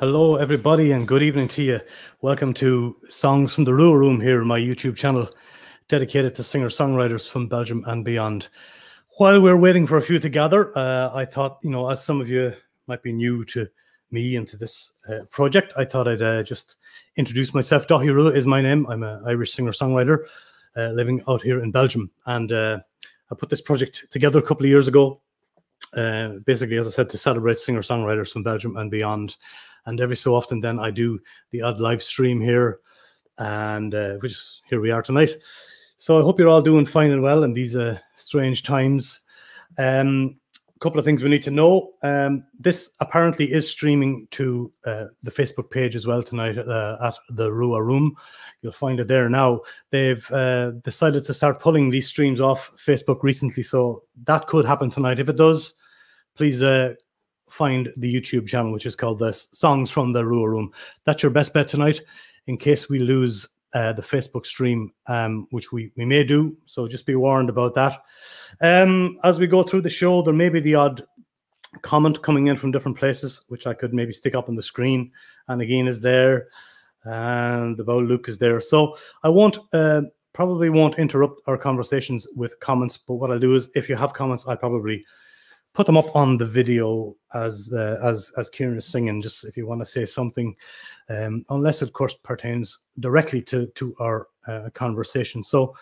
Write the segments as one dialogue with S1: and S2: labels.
S1: Hello, everybody, and good evening to you. Welcome to Songs from the Rua Room here, my YouTube channel dedicated to singer songwriters from Belgium and beyond. While we're waiting for a few to gather, uh, I thought, you know, as some of you might be new to me and to this uh, project, I thought I'd uh, just introduce myself. Daithi Rua is my name. I'm an Irish singer songwriter uh, living out here in Belgium. And uh, I put this project together a couple of years ago uh, basically, as I said, to celebrate singer songwriters from Belgium and beyond. And every so often, then I do the odd live stream here, and uh, which here we are tonight. So I hope you're all doing fine and well in these uh, strange times. Um, a couple of things we need to know. Um, this apparently is streaming to uh, the Facebook page as well tonight uh, at the Rua Room. You'll find it there now. They've uh, decided to start pulling these streams off Facebook recently, so that could happen tonight. If it does, please uh, find the YouTube channel, which is called the Songs from the Rua Room. That's your best bet tonight, in case we lose uh, the Facebook stream, um, which we, we may do. So just be warned about that. Um, as we go through the show, there may be the odd comment coming in from different places, which I could maybe stick up on the screen. And again, is there, and the bow Luke is there. So I won't. Uh, probably won't interrupt our conversations with comments but what i'll do is if you have comments i'll probably put them up on the video as uh, as as Kieran is singing. Just if you want to say something, um, unless of course pertains directly to to our uh, conversation. So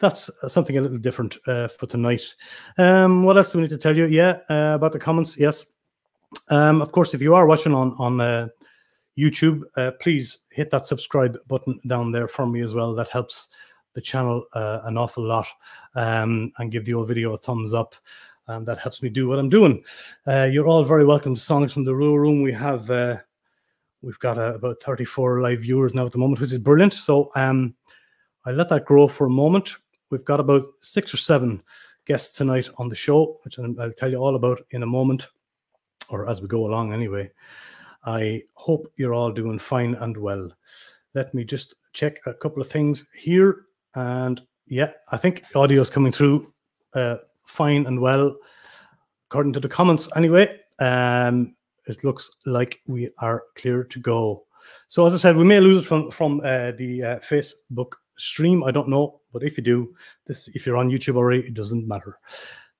S1: that's something a little different uh, for tonight. Um, what else do we need to tell you? Yeah, uh, about the comments. Yes, um, of course. If you are watching on on uh, YouTube, uh, please hit that subscribe button down there for me as well. That helps the channel an awful lot, um, and give the old video a thumbs up and that helps me do what I'm doing. Uh, you're all very welcome to Songs from the Rua Room. We have uh, we've got uh, about 34 live viewers now at the moment, which is brilliant. So um, I let that grow for a moment. We've got about six or seven guests tonight on the show, which I'll tell you all about in a moment, or as we go along anyway. I hope you're all doing fine and well. Let me just check a couple of things here. And yeah, I think audio is coming through uh, fine and well, according to the comments. Anyway, um, it looks like we are clear to go. So as I said, we may lose it from from uh, the uh, Facebook stream. I don't know, but if you do, this if you're on YouTube already, it doesn't matter.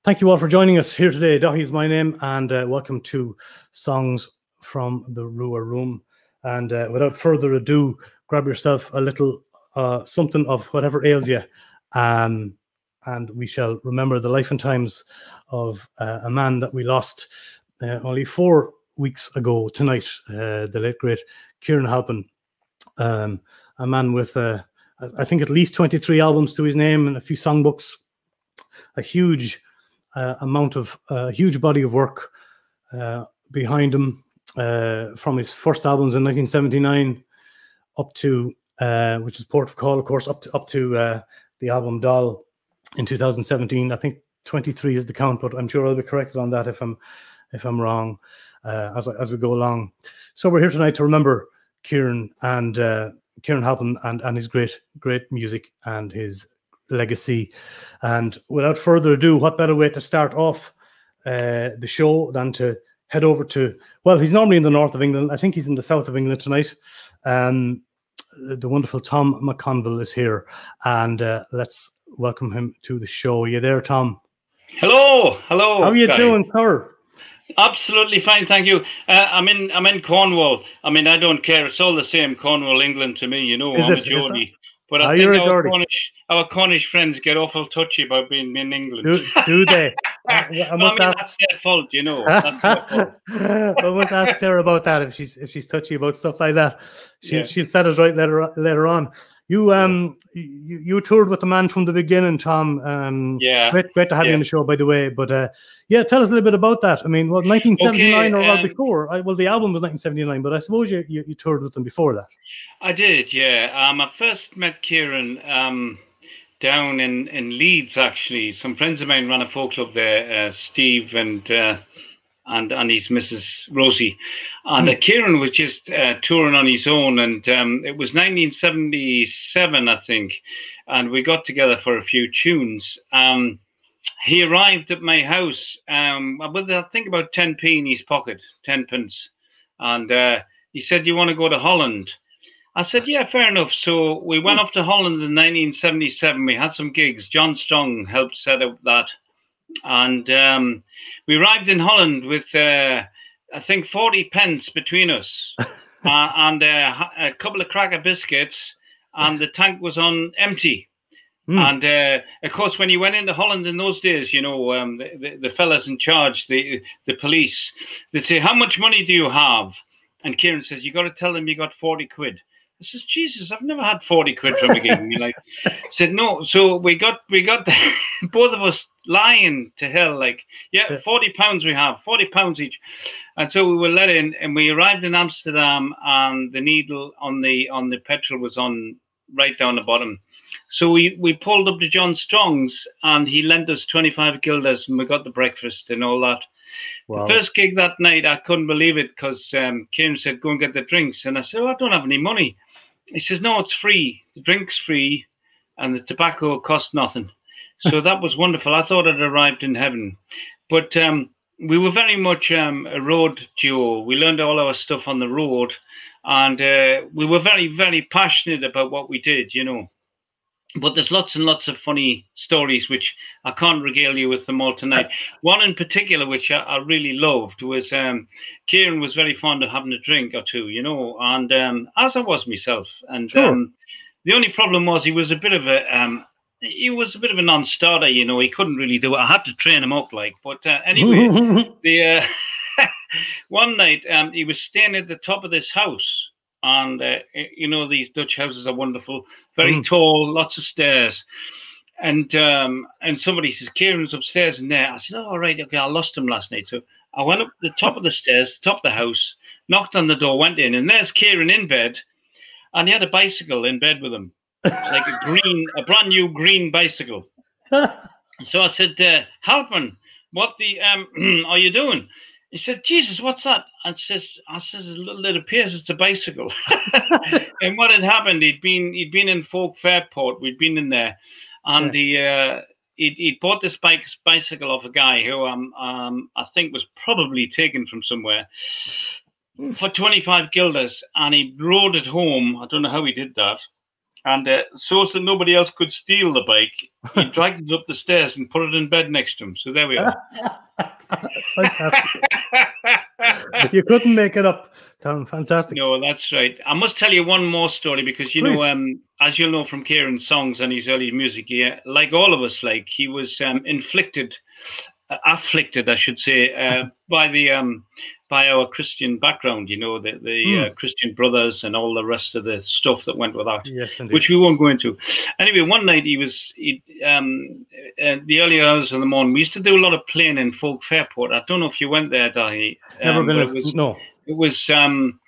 S1: Thank you all for joining us here today. Daithi is my name, and uh, welcome to Songs from the Rua Room. And uh, without further ado, grab yourself a little uh, something of whatever ails you. Um, and we shall remember the life and times of uh, a man that we lost uh, only four weeks ago tonight, uh, the late great Kieran Halpin, um, a man with, uh, I think, at least 23 albums to his name and a few songbooks, a huge uh, amount of, a huge body of work uh, behind him from his first albums in 1979 up to, which is Port of Call, of course, up to, up to the album Doll in 2017. I think 23 is the count, but I'm sure I'll be corrected on that if I'm if I'm wrong uh, as as we go along. So we're here tonight to remember Kieran and uh, Kieran Halpin and and his great great music and his legacy. And without further ado, what better way to start off uh, the show than to head over to well, he's normally in the north of England. I think he's in the south of England tonight. Um, the wonderful Tom McConville is here, and uh, let's welcome him to the show. Are you there, Tom?
S2: Hello, hello.
S1: How are you guys. doing, sir?
S2: Absolutely fine, thank you. Uh, I'm in I'm in Cornwall. I mean, I don't care. It's all the same, Cornwall, England to me. You know,
S1: is I'm it, a Geordie.
S2: But I think our Cornish, our Cornish friends get awful touchy about being in England.
S1: Do, do they? I,
S2: I, must I mean, ask... that's their fault, you know. That's their fault.
S1: I must ask her about that if she's if she's touchy about stuff like that. She, yeah. She'll set us right later later on. You um you, you toured with the man from the beginning, Tom. Um,
S2: yeah,
S1: great, great to have
S2: yeah.
S1: you on the show, by the way. But uh, yeah, tell us a little bit about that. I mean, well, 1979 okay, or well um, before. I, well, the album was 1979, but I suppose you, you, you toured with them before that.
S2: I did, yeah. Um, I first met Kieran um down in in Leeds actually. Some friends of mine ran a folk club there, uh, Steve and. Uh, and and his Mrs. Rosie, and uh, hmm. Kieran was just uh, touring on his own, and um, it was 1977, I think, and we got together for a few tunes. Um, he arrived at my house um, with I think about 10p in his pocket, 10 pence, and uh, He said, "You want to go to Holland?" I said, "Yeah, fair enough." So we went off to Holland in 1977. We had some gigs. John Strong helped set up that, and um, we arrived in Holland with, uh, I think, 40 pence between us, uh, and uh, a couple of cracker biscuits, and the tank was on empty. Mm. And uh, of course, when you went into Holland in those days, you know, um, the, the, the, fellas in charge, the the police, they say, "How much money do you have?" And Kieran says, "You got to tell them you got forty quid." I says, "Jesus, I've never had forty quid from a gig." And like, said, "No." So we got we got the, both of us lying to hell, like, "Yeah, forty pounds we have, forty pounds each." And so we were let in, and we arrived in Amsterdam, and the needle on the on the petrol was on right down the bottom so we, we pulled up to John Strong's and he lent us 25 guilders and we got the breakfast and all that. Wow. The first gig that night, I couldn't believe it because um, Kieran said, go and get the drinks. And I said, oh, I don't have any money. He says, no, it's free. The drink's free and the tobacco cost nothing. So that was wonderful. I thought I'd arrived in heaven. But um, we were very much um, a road duo. We learned all our stuff on the road and uh, we were very, very passionate about what we did, you know but there's lots and lots of funny stories which I can't regale you with them all tonight. One in particular which I, I really loved was um, Kieran was very fond of having a drink or two, you know, and um, as I was myself. And sure. um, the only problem was he was a bit of a um, he was a bit of a non-starter, you know. He couldn't really do it. I had to train him up, like. But uh, anyway, the uh, one night um, he was staying at the top of this house and uh, you know these Dutch houses are wonderful, very mm. tall, lots of stairs. And um, and somebody says Kieran's upstairs in there. I said, oh, all right, okay, I lost him last night. So I went up the top of the stairs, top of the house, knocked on the door, went in, and there's Kieran in bed, and he had a bicycle in bed with him, like a green, a brand new green bicycle. so I said, uh, Halpin, what the um are you doing? He said, Jesus, what's that? And says, I says, it appears it's a bicycle. and what had happened, he'd been he'd been in Folk Fairport, we'd been in there, and yeah. he uh he'd, he'd bought this bike bicycle off a guy who um um I think was probably taken from somewhere for 25 guilders and he rode it home. I don't know how he did that. And uh, so that nobody else could steal the bike, he dragged it up the stairs and put it in bed next to him. So there we are.
S1: Fantastic. you couldn't make it up, Tom. Fantastic.
S2: No, that's right. I must tell you one more story because you Please. know, um, as you'll know from Kieran's songs and his early music, yeah, like all of us, like he was um, inflicted, afflicted, I should say, uh, by the um, by our Christian background, you know, the, the mm. uh, Christian brothers and all the rest of the stuff that went with that,
S1: yes,
S2: which we won't go into. Anyway, one night he was, he, um, uh, the early hours of the morning, we used to do a lot of playing in Folk Fairport. I don't know if you went there, Daithi.
S1: Never um, been, it was,
S2: no. It was, um,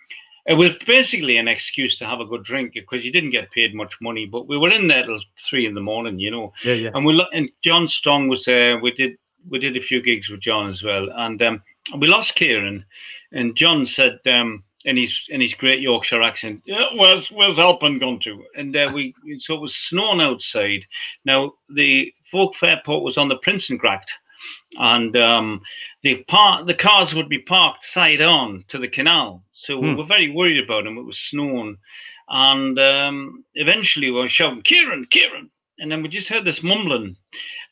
S2: it was basically an excuse to have a good drink because you didn't get paid much money, but we were in there till three in the morning, you know.
S1: Yeah, yeah.
S2: And we and John Strong was there. We did we did a few gigs with John as well, and um, we lost Kieran, and John said um, in his in his great Yorkshire accent, yeah, "Where's where's Halpin gone to?" And uh, we so it was snowing outside. Now the folk fairport was on the Prinsengracht, and um, the par- the cars would be parked side on to the canal. So we hmm. were very worried about him. It was snowing, and um, eventually we were shouting, "Kieran, Kieran!" And then we just heard this mumbling,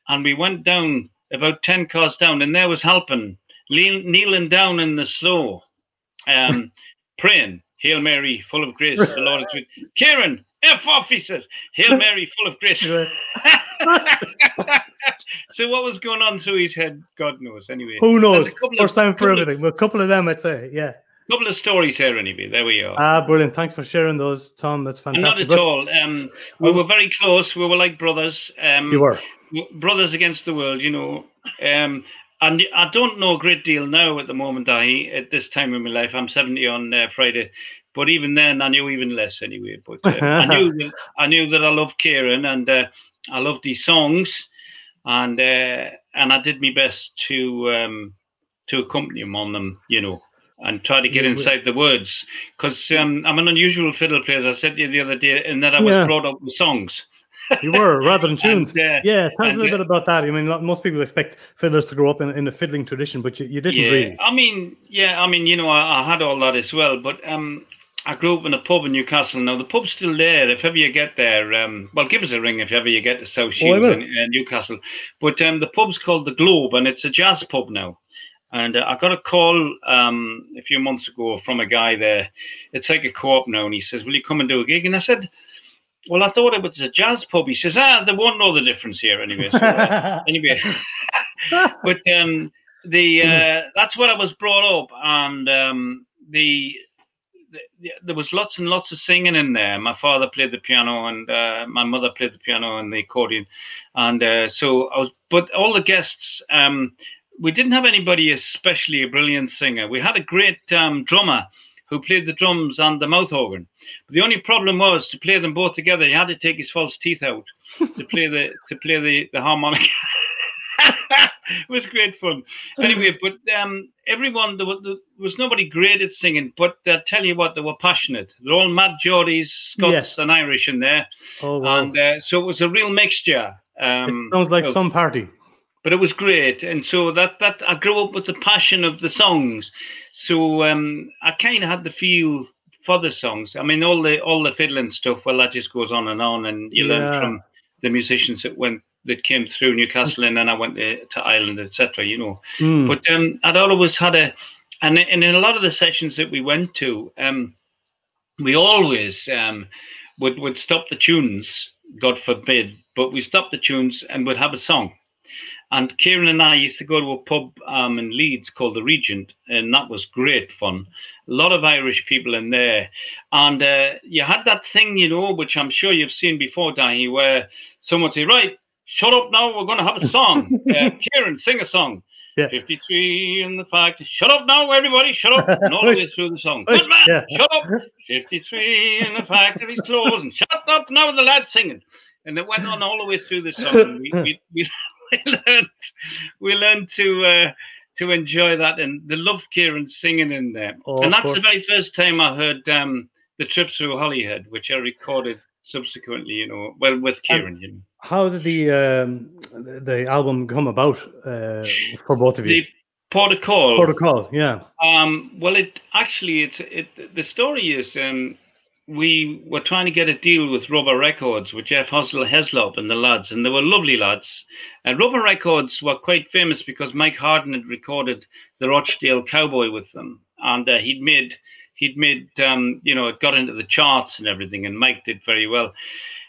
S2: and we went down about ten cars down, and there was Halpin kneeling down in the snow, um, praying, Hail Mary, full of grace, the Lord is with Kieran, F off, he says, Hail Mary, full of grace. so what was going on through his head, God knows. Anyway,
S1: who knows? First time for everything. Of, a couple of them, I'd say, yeah.
S2: A couple of stories here, anyway. There we are.
S1: Ah, brilliant! Thanks for sharing those, Tom. That's fantastic.
S2: Not at all. Um, we were very close. We were like brothers. Um,
S1: you were
S2: brothers against the world. You know. Um, and I don't know a great deal now at the moment. I at this time in my life, I'm 70 on uh, Friday, but even then, I knew even less anyway. But uh, I knew that I knew that I loved Kieran and uh, I loved these songs, and uh, and I did my best to um, to accompany him on them, you know, and try to get inside the words because um, I'm an unusual fiddle player. As I said to you the other day, in that I was yeah. brought up with songs.
S1: You were rather than tunes.
S2: And, uh,
S1: yeah, tell us a little
S2: uh,
S1: bit about that. I mean, most people expect fiddlers to grow up in, in a fiddling tradition, but you, you didn't
S2: yeah,
S1: really.
S2: I mean, yeah, I mean, you know, I, I had all that as well, but um, I grew up in a pub in Newcastle. Now the pub's still there. If ever you get there, um, well, give us a ring if ever you get to South
S1: Oh,
S2: Shields
S1: will.
S2: in, in Newcastle. But um, the pub's called the Globe, and it's a jazz pub now. And uh, I got a call um, a few months ago from a guy there. It's like a co-op now, and he says, "Will you come and do a gig?" And I said, "Well, I thought it was a jazz pub." He says, "Ah, they won't know the difference here anyway." So, uh, anyway, but um, the uh, that's where I was brought up, and um, the, the, the there was lots and lots of singing in there. My father played the piano, and uh, my mother played the piano and the accordion, and uh, so I was. But all the guests, um, we didn't have anybody especially a brilliant singer. We had a great um, drummer who played the drums and the mouth organ. But the only problem was to play them both together. He had to take his false teeth out to play the to play the the harmonica. it was great fun. Anyway, but um, everyone there was, there was nobody great at singing, but I tell you what, they were passionate. They're all mad Geordies, Scots
S1: Yes.
S2: and Irish in there,
S1: oh, wow.
S2: and uh, so it was a real mixture.
S1: it
S2: Um,
S1: sounds like some party.
S2: But it was great. And so that that i grew up with the passion of the songs. So um i kind of had the feel for the songs. I mean all the all the fiddling stuff well that just goes on and on. And you
S1: Yeah.
S2: learn from the musicians that went that came through newcastle and then i went to, to ireland etc you know.
S1: Mm.
S2: but um i'd always had a and, and in a lot of the sessions that we went to um we always um would would stop the tunes god forbid but we stopped the tunes and would have a song and Kieran and I used to go to a pub um, in Leeds called the Regent, and that was great fun. A lot of Irish people in there, and uh, you had that thing, you know, which I'm sure you've seen before, Danny, where someone say, "Right, shut up now, we're going to have a song." uh, Kieran, sing a song.
S1: Yeah.
S2: 53 in the fact. Shut up now, everybody. Shut up. And all the way through the song. Good man.
S1: Yeah.
S2: Shut up. 53 in the factory's closed. And shut up now, the lad singing. And it went on all the way through the song. We, we, we, we learned, we learned to uh, to enjoy that. And they loved Kieran singing in there.
S1: Oh,
S2: and that's
S1: course.
S2: the very first time I heard um, the trip through Holyhead, which I recorded subsequently, you know, well, with Kieran, you know.
S1: How did the um, the album come about uh, for both of you?
S2: The Port of Call.
S1: Protocol, yeah.
S2: Um, well, it actually, it's it. The story is, um, we were trying to get a deal with Rubber Records with Jeff Hosler Heslop and the lads, and they were lovely lads. And Rubber Records were quite famous because Mike Harding had recorded the Rochdale Cowboy with them, and uh, he'd made he'd made um, you know it got into the charts and everything, and Mike did very well.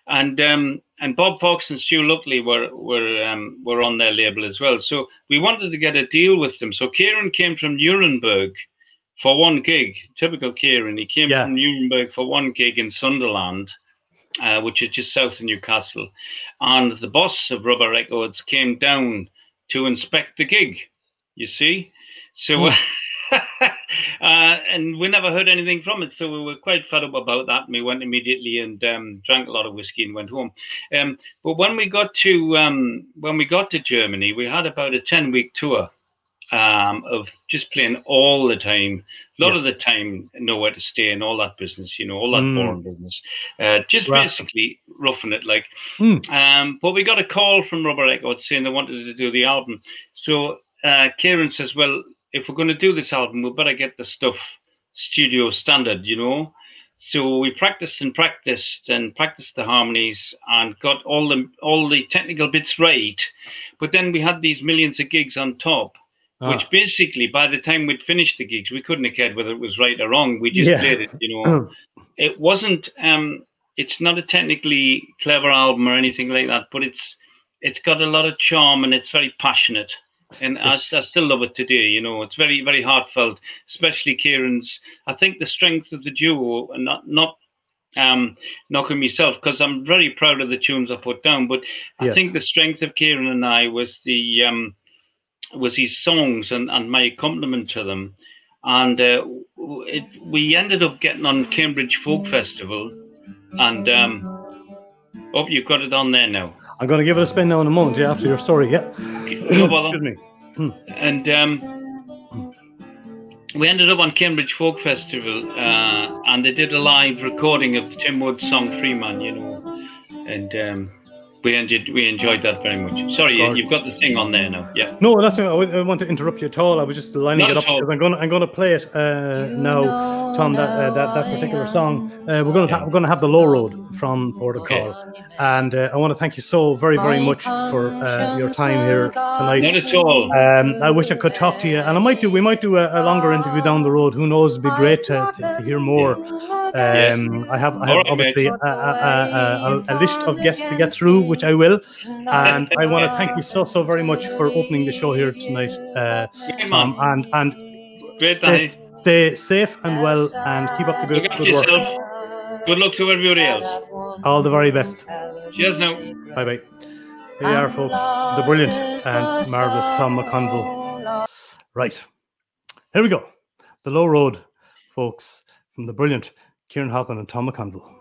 S2: And um, and Bob Fox and Stu Luckley were were um, were on their label as well. So we wanted to get a deal with them. So Kieran came from Nuremberg for one gig. Typical Kieran. He came
S1: Yeah.
S2: from Nuremberg for one gig in Sunderland, uh, which is just south of Newcastle. And the boss of Rubber Records came down to inspect the gig. You see, so. uh, and we never heard anything from it, so we were quite fed up about that. And we went immediately and um, drank a lot of whiskey and went home. Um, but when we got to um, when we got to Germany, we had about a ten week tour um, of just playing all the time. A lot
S1: Yeah.
S2: of the time, nowhere to stay and all that business, you know, all that
S1: Mm.
S2: boring business. Uh, just
S1: Rough.
S2: basically roughing it, like.
S1: Mm.
S2: Um, but we got a call from Rubber Records saying they wanted to do the album. So uh, Kieran says, "Well, if we're going to do this album, we better get the stuff studio standard, you know." So we practiced and practiced and practiced the harmonies and got all the all the technical bits right. But then we had these millions of gigs on top,
S1: Ah.
S2: which basically by the time we'd finished the gigs, we couldn't have cared whether it was right or wrong. We just
S1: Yeah.
S2: played it, you know it wasn't um it's not a technically clever album or anything like that but it's it's got a lot of charm and it's very passionate and I, I still love it today you know it's very very heartfelt especially kieran's i think the strength of the duo and not not um knocking myself because i'm very proud of the tunes i put down but i
S1: Yes.
S2: think the strength of kieran and i was the um was his songs and, and my accompaniment to them and uh, it, we ended up getting on Cambridge Folk Festival, and um, oh, you've got it on there now.
S1: I'm going to give it a spin now in a moment, yeah, after your story, yeah.
S2: No.
S1: Excuse me.
S2: And um, we ended up on Cambridge Folk Festival, uh, and they did a live recording of Tim Wood's song Freeman, you know, and um, we enjoyed we enjoyed that very much. Sorry, you, you've got the thing on there now. Yeah.
S1: No, that's I I want to interrupt you at all. I was just lining
S2: Not
S1: it up because I'm going to I'm going to play it uh, now, Tom. That uh, that that particular song. Uh, we're going to ha- we're going to have the Low Road from Port of
S2: Okay.
S1: And uh, I want to thank you so very very much for uh, your time here tonight.
S2: Not at all.
S1: Um, I wish I could talk to you, and I might do. We might do a, a longer interview down the road. Who knows? It'd be great to, to, to hear more. Um, I have, I have
S2: right,
S1: obviously a, a, a, list of guests to get through, which I will. And I want to thank you so so very much for opening the show here tonight, uh,
S2: Yeah,
S1: Tom. And and
S2: Great, Danny.
S1: Stay safe and well, and keep up the good good work.
S2: Good luck to everybody else.
S1: All the very best.
S2: Cheers now.
S1: Bye bye. Here you are, folks. The brilliant and marvelous Tom McConville. Right. Here we go. The Low Road, folks, from the brilliant Kieran Halpin and Tom McConville.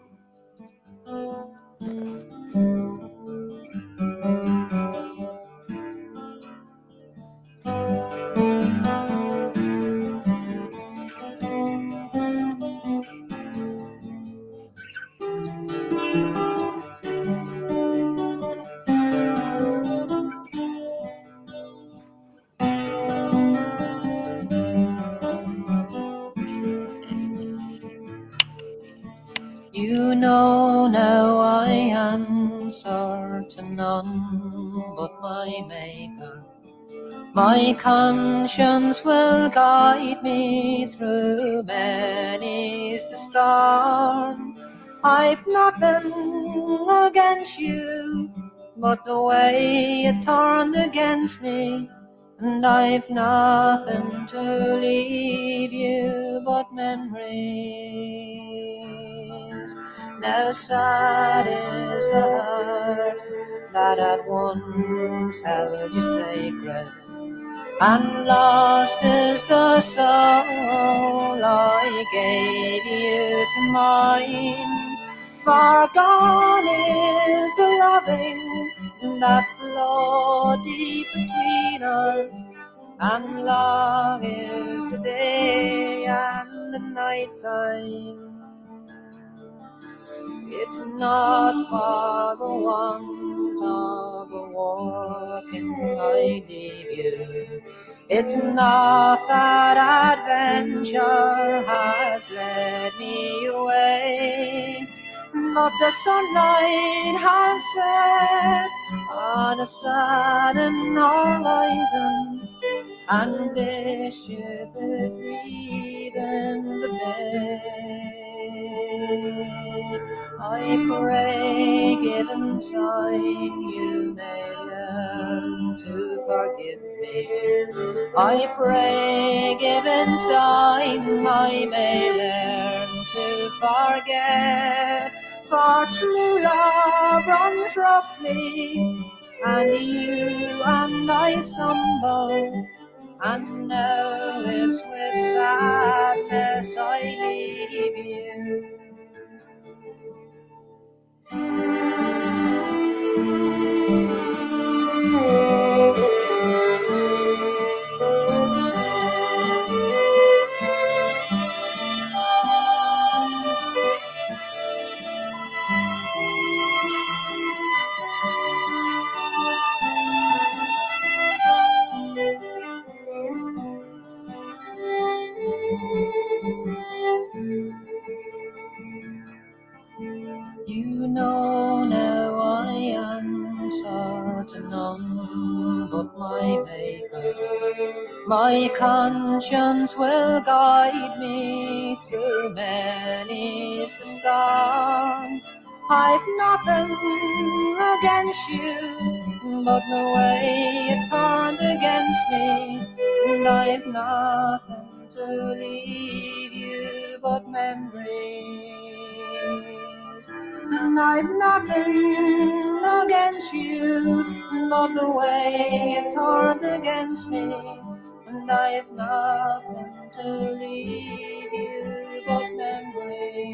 S3: My conscience will guide me through many's the storm. I've nothing against you, but the way you turned against me. And I've nothing to leave you but memories. Now sad is the heart that at once held you sacred, and lost is the soul I gave you to mine. Far gone is the loving that flowed deep between us, and long is the day and the night time. It's not for the want of a walking I leave. It's not that adventure has led me away, but the sunlight has set on a sudden horizon, and this ship is leaving the bay. I pray, given time, you may learn to forgive me. I pray, given time, I may learn to forget. For true love runs roughly, and you and I stumble. And now it's with sadness I leave you. Conscience will guide me through many's the storm. I've nothing against you, but the way you turned against me, and I've nothing to leave you but memories. And I've nothing against you, but the way you turned against me, and I've nothing to leave you but memories.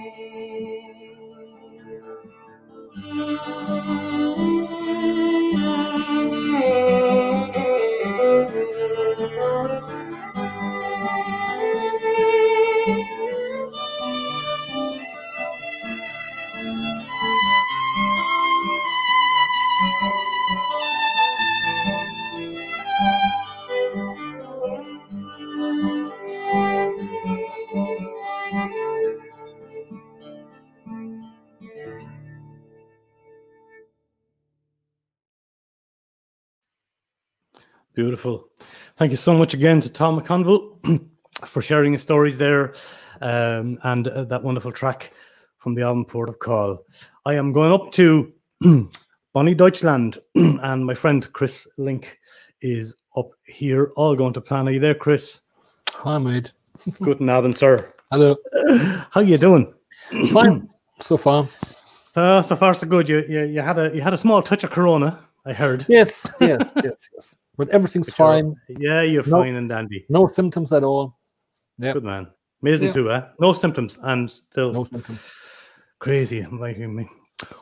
S1: Beautiful. Thank you so much again to Tom McConville for sharing his stories there um, and uh, that wonderful track from the album Port of Call. I am going up to Bonnie Deutschland and my friend Chris Link is up here, all going to plan. Are you there, Chris?
S4: Hi, mate.
S1: Guten Abend, sir.
S4: Hello.
S1: How you doing?
S4: Fine so far.
S1: So, so far so good. You, you you had a you had a small touch of corona, I heard.
S4: Yes, yes, yes, yes. But everything's fine.
S1: Yeah, you're
S4: No.
S1: fine and dandy.
S4: No symptoms at all. Yeah,
S1: Good man. Amazing
S4: Yeah.
S1: too, eh? No symptoms and still
S4: no symptoms.
S1: crazy. Like me.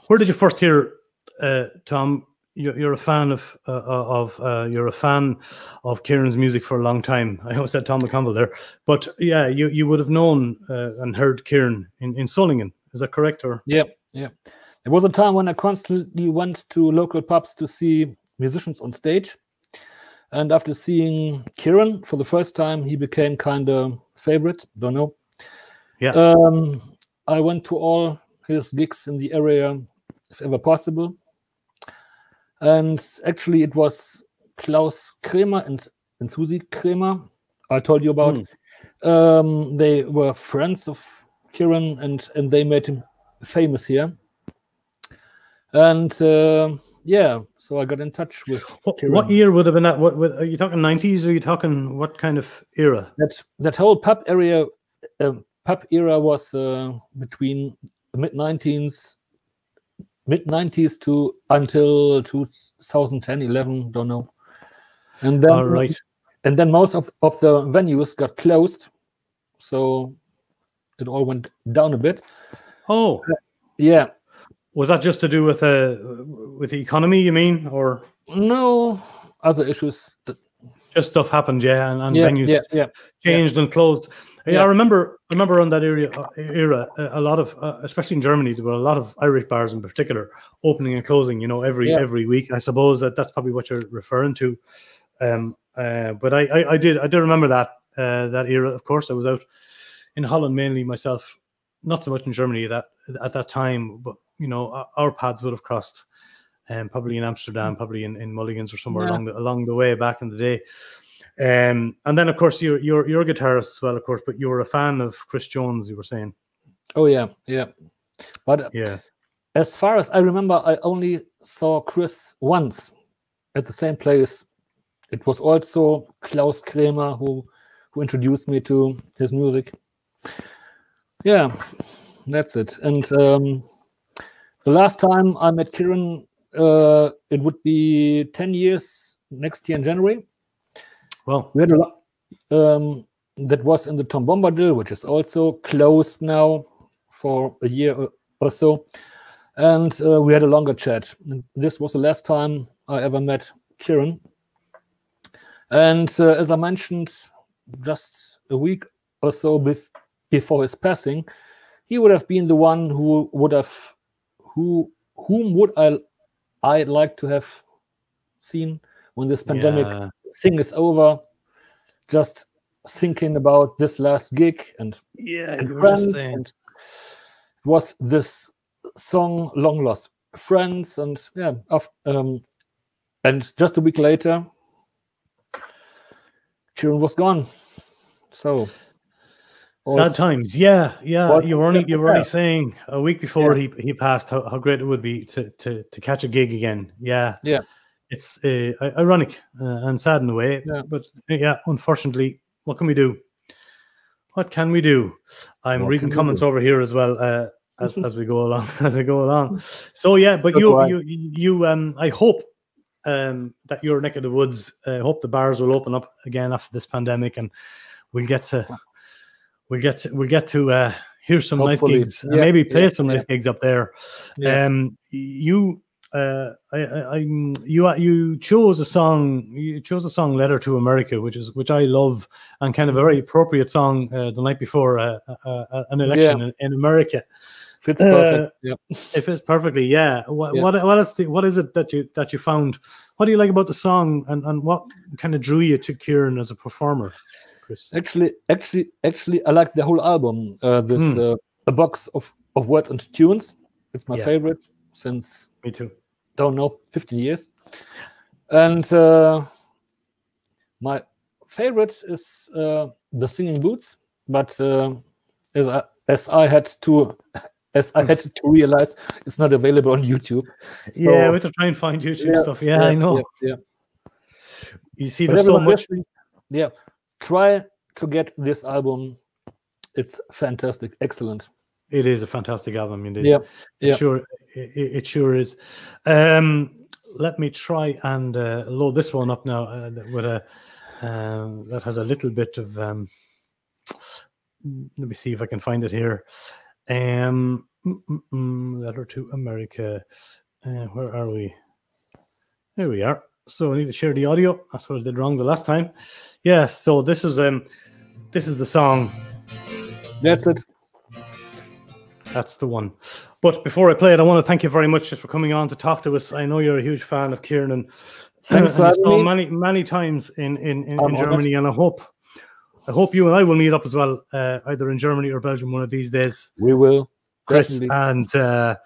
S1: Where did you first hear, uh, Tom? You're, you're a fan of uh, of uh, you're a fan of Kieran's music for a long time. I almost said Tom McConville there, but yeah, you, you would have known uh, and heard Kieran in, in Solingen. Is that correct? Or
S4: Yeah, yeah. There was a time when I constantly went to local pubs to see musicians on stage. And after seeing Kieran for the first time, he became kind of favorite. Don't know.
S1: Yeah.
S4: Um, I went to all his gigs in the area, if ever possible. And actually, it was Klaus Kremer and, and Susi Kremer I told you about.
S1: Hmm.
S4: Um, they were friends of Kieran, and and they made him famous here. And uh, yeah, so I got in touch with
S1: what, what year would have been that? What, what are you talking? Nineties? Or are you talking what kind of era?
S4: that that whole pub area uh, pub era was uh, between the mid nineties, mid 90s to until 2010 11 don't know and then
S1: All right.
S4: and then most of, of the venues got closed so it all went down a bit
S1: Oh,
S4: yeah
S1: was that just to do with uh with the economy? You mean, or
S4: no other issues that,
S1: just stuff happened? Yeah, and, and
S4: yeah,
S1: venues
S4: yeah yeah
S1: changed and closed. Yeah, I remember. I remember on that area uh, era, uh, a lot of, uh, especially in Germany, there were a lot of Irish bars in particular opening and closing. You know, every every week. I suppose that that's probably what you're referring to. Um, uh, but I, I, I did, I did remember that uh, that era. Of course, I was out in Holland mainly myself, not so much in Germany that at that time. But you know, our- paths would have crossed. Um, probably in Amsterdam, probably in, in Mulligan's or somewhere
S4: Mm. Yeah.
S1: along the along the way back in the day. Um, and then of course you're you're you're a guitarist as well, of course, but you were a fan of Chris Jones. You were saying,
S4: oh yeah yeah but
S1: yeah,
S4: as far as I remember, I only saw Chris once at the same place. It was also Klaus Kremer who who introduced me to his music. Yeah, that's it. And um, the last time I met Kieran, uh, it would be ten years next year in January.
S1: well,
S4: We had a lot. Um, that was in the Tom Bombadil, which is also closed now for a year or- or so. And uh, we had a longer chat. And this was the last time I ever met Kieran. And uh, as I mentioned, just a week or so bef- before his passing, he would have been the one who would have, who whom would I, I like to have seen when this pandemic
S1: yeah,
S4: thing is over, just thinking about this last gig and,
S1: yeah,
S4: and friends. And it was this song "Long Lost Friends" and yeah, af- um, and just a week later, Kieran was gone. So
S1: sad times. Yeah, yeah.
S4: What-
S1: You were only you were only saying a week before he he passed how, how great it would be to to to catch a gig again. Yeah,
S4: Yeah.
S1: It's uh, ironic uh, and sad in a way,
S4: Yeah.
S1: but uh, yeah, unfortunately, what can we do? What can we do? I'm
S4: What
S1: reading comments over here as well uh, as as we go along as we go along. So yeah, but
S4: So
S1: you you you um I hope um that your neck of the woods. I hope the bars will open up again after this pandemic, and we'll get to we'll get to, we'll get to uh, hear some
S4: Hopefully.
S1: nice gigs and
S4: Yeah,
S1: maybe play
S4: yeah,
S1: some nice gigs up there.
S4: Yeah.
S1: Um, you. Uh, I, I, I'm you. You chose a song. You chose a song "Letter to America," which is which I love, and kind of a very appropriate song uh, the night before uh, uh, uh, an election in, in America.
S4: fits
S1: uh,
S4: perfect. yeah.
S1: It fits perfectly. Yeah. What
S4: Yeah.
S1: what what is the, what is it that you that you found? What do you like about the song, and and what kind of drew you to Kieran as a performer, Chris?
S4: Actually, actually, actually, I like the whole album. Uh, this
S1: Hmm.
S4: uh, a box of of words and tunes. It's my
S1: Yeah.
S4: favorite since
S1: Me too.
S4: don't know 15 years and uh, My favorite is uh, the Singing Boots, but uh, as I, as I had to as I had to realize it's not available on YouTube.
S1: So, yeah, we have to try and find YouTube yeah, stuff. Yeah, yeah, I know.
S4: Yeah, yeah.
S1: You see, there's so much.
S4: Yeah, try to get this album. It's fantastic, excellent.
S1: It is a fantastic album. Indeed.
S4: Yeah, yeah.
S1: It sure, it, it sure is. Um, let me try and uh, load this one up now uh, with a um, that has a little bit of. Um, let me see if I can find it here. Um, mm, mm, mm, letter to America. Uh, where are we? There we are. So I need to share the audio. That's what I did wrong the last time. Yeah. So this is um, this is the song.
S4: That's it.
S1: That's the one. But before I play it, I want to thank you very much for coming on to talk to us. I know you're a huge fan of Kieran.
S4: Thanks for having
S1: me. many many times in in, in, in Germany, and I hope I hope you and I will meet up as well, uh, either in Germany or Belgium one of these days.
S4: We will,
S1: Chris, definitely. and uh,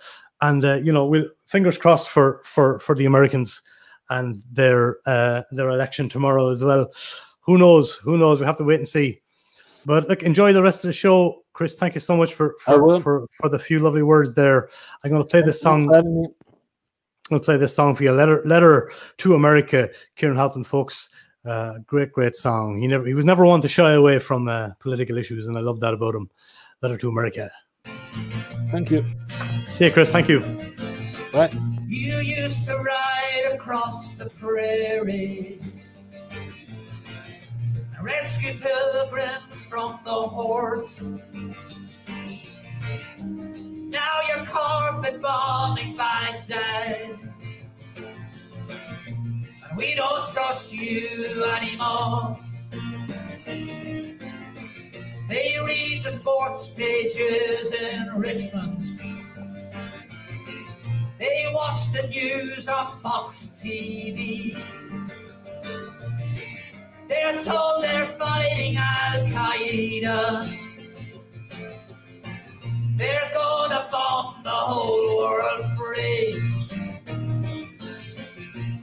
S1: and uh, you know, we'll fingers crossed for for for the Americans and their uh, their election tomorrow as well. Who knows? Who knows? We have to wait and see. But look, enjoy the rest of the show, Chris. Thank you so much for for for, for the few lovely words there. I'm going to play this song. I'm going to play this song for you. Letter letter to America, Kieran Halpin, folks. Uh, great, great song. He never, he was never one to shy away from uh, political issues, and I love that about him. Letter to America.
S4: Thank you.
S1: See you, Chris. Thank you.
S4: Bye.
S3: You used to ride across the prairie, rescue pilgrims from the hordes. Now you're carpet bombing and We don't trust you anymore. They read the sports pages in Richmond. They watch the news on Fox TV. They're told they're fighting Al Qaeda. They're gonna bomb the whole world free.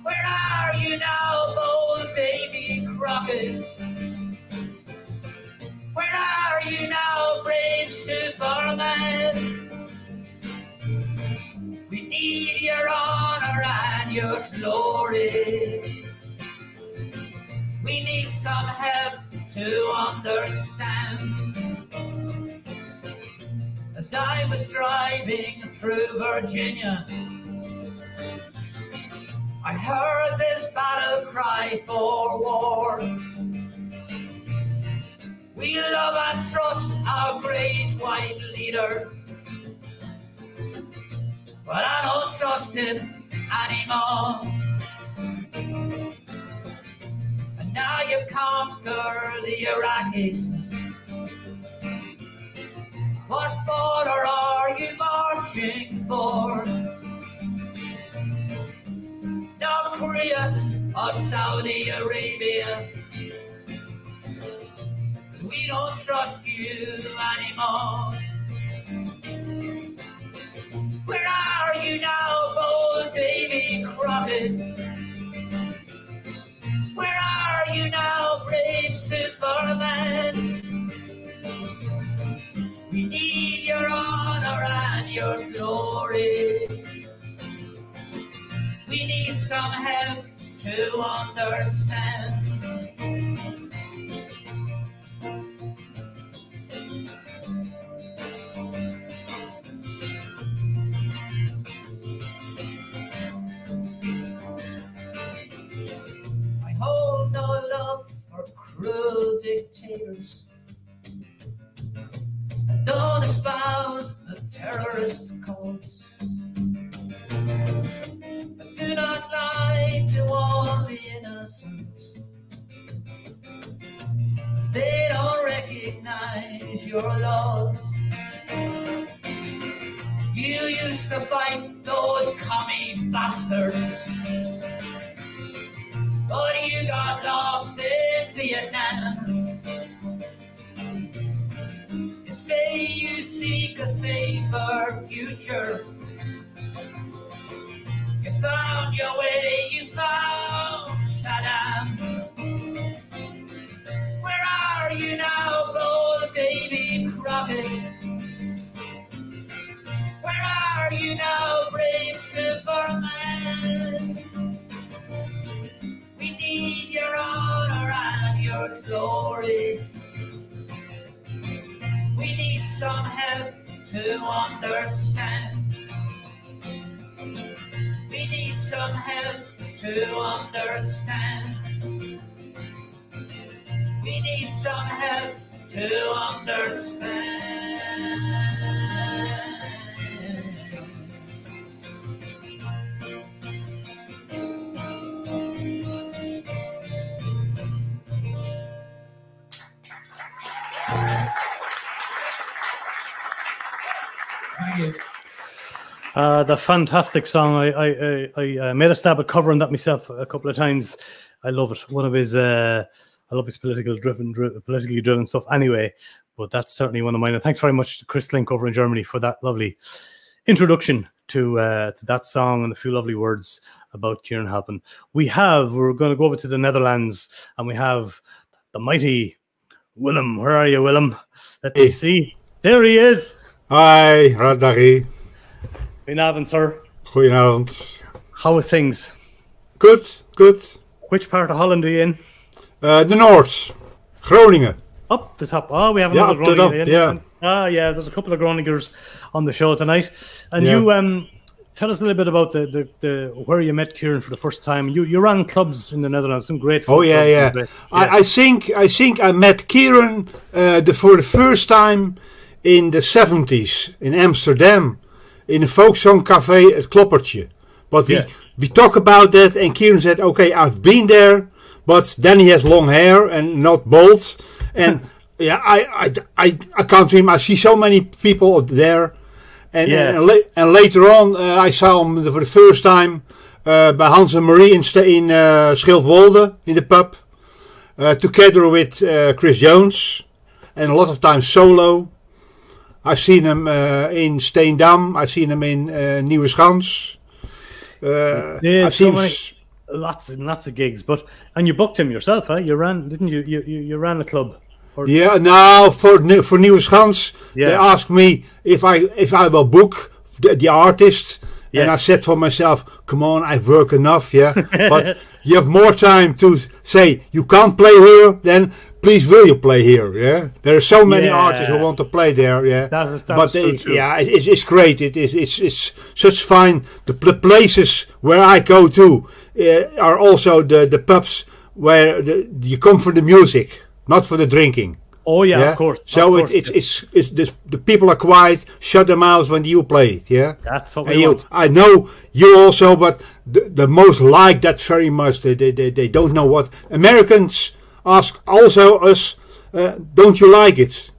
S3: Where are you now, bold Davy Crockett? Where are you now, brave Superman? Your glory. We need some help to understand. As I was driving through Virginia, I heard this battle cry for war. We love and trust our great white leader, but I don't trust him anymore. And now you've conquered the Iraqis. What border are you marching for? North Korea or Saudi Arabia. We don't trust you anymore. Where are you now, bold Davy Crockett? Where are you now, brave Superman? We need your honor and your glory. We need some help to understand. Cruel dictators. I don't espouse the terrorist cause I do not lie to all the innocent. They don't recognize your love. You used to fight those commie bastards. But you got lost in Vietnam. You say you seek a safer future You found your way, you found Saddam. Where are you now, old Davy Crockett? Where are you now, brave Superman? Need your honor and your glory. We need some help to understand. We need some help to understand. We need some help to understand.
S5: You.
S1: Uh, the fantastic song. I I, I, I uh, made a stab at covering that myself a couple of times. I love it. One of his, uh, I love his political driven, dri- politically driven stuff. Anyway, but that's certainly one of mine. And thanks very much to Chris Link over in Germany for that lovely introduction to uh, to that song and a few lovely words about Kieran Halpin. We have. We're going to go over to the Netherlands, and we have the mighty Willem. Where are you, Willem? Let me see. There he is.
S6: Hi, Radari.
S1: Goedenavond, sir.
S6: Goedenavond.
S1: How are things?
S6: Good, good.
S1: Which part of Holland are you in?
S6: Uh, the North, Groningen.
S1: Up the top. Oh, we have
S6: Yeah,
S1: another
S6: the
S1: Groninger
S6: yeah.
S1: Ah, yeah. There's a couple of Groningers on the show tonight, and
S6: Yeah.
S1: you um tell us a little bit about the, the the where you met Kieran for the first time. You you ran clubs in the Netherlands, some great.
S6: Oh yeah,
S1: clubs,
S6: yeah. I, I think I think I met Kieran uh, the, for the first time in the seventies in Amsterdam, in a folk song cafe at Kloppertje. But we
S1: Yeah.
S6: we talk about that, and Kieran said, "Okay, I've been there, but then he has long hair and not bald." And yeah, I I I, I can't remember. I see so many people there. And,
S1: Yes.
S6: and, la- and later on, uh, I saw him for the first time uh, by Hans and Marie in, in uh, Schildwolde in the pub, uh, together with uh, Chris Jones, and a lot of times solo. I've seen him uh, in Steendam. I've seen him in uh, Nieuwe Schans. Uh,
S1: Yeah,
S6: I've
S1: so
S6: seen
S1: many- lots and lots of gigs. But and you booked him yourself, huh? You ran, didn't you? You you, you ran a club. Or,
S6: Yeah, now for for Nieuwe Schans, they
S1: Yeah.
S6: asked me if I if I will book the, the artist, and I said for myself, "Come on, I've worked enough, yeah." but you have more time to say you can't play here. Then please, will you play here? Yeah, there are so many
S1: Yeah.
S6: artists who want to play there. Yeah,
S1: That is- that
S6: but it's,
S1: too.
S6: yeah, it's, it's great. It is it's it's such fine. The, the places where I go to uh, are also the the pubs where the, you come for the music, not for the drinking.
S1: Oh yeah, of course.
S6: So
S1: of
S6: it,
S1: course.
S6: it's it's it's this, the people are quiet. Shut their mouths when you play it. Yeah.
S1: That's what
S6: And you,
S1: want.
S6: I know you also, but the, the most like that very much. They, they, they, they don't know what Americans ask. Also us, uh, don't you like it?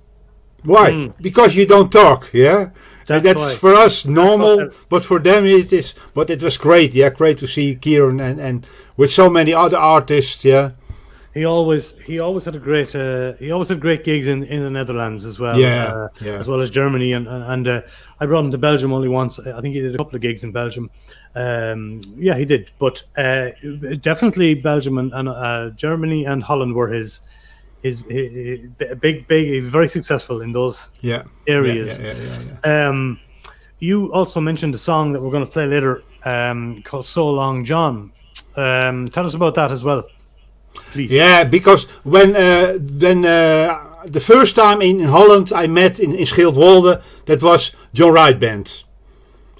S6: Why? Because you don't talk. Yeah.
S1: That's
S6: That's,
S1: why.
S6: for us normal, but for them it is. But it was great. Yeah, great to see Kieran and, and with so many other artists. Yeah.
S1: He always he always had a great uh, he always had great gigs in, in the Netherlands as well.
S6: Yeah,
S1: uh,
S6: yeah.
S1: as well as Germany and and, and uh, I brought him to Belgium only once. I think he did a couple of gigs in Belgium. Um, yeah, he did, but uh, definitely Belgium and, and uh, Germany and Holland were his his, his, his big big. Very successful in those
S6: Yeah.
S1: areas.
S6: Yeah, yeah.
S1: Um, you also mentioned a song that we're going to play later um, called "So Long, John." Um, tell us about that as well, please.
S6: Yeah, because when uh, when uh, the first time in, in Holland I met in, in Schildwolde, that was John Wright band,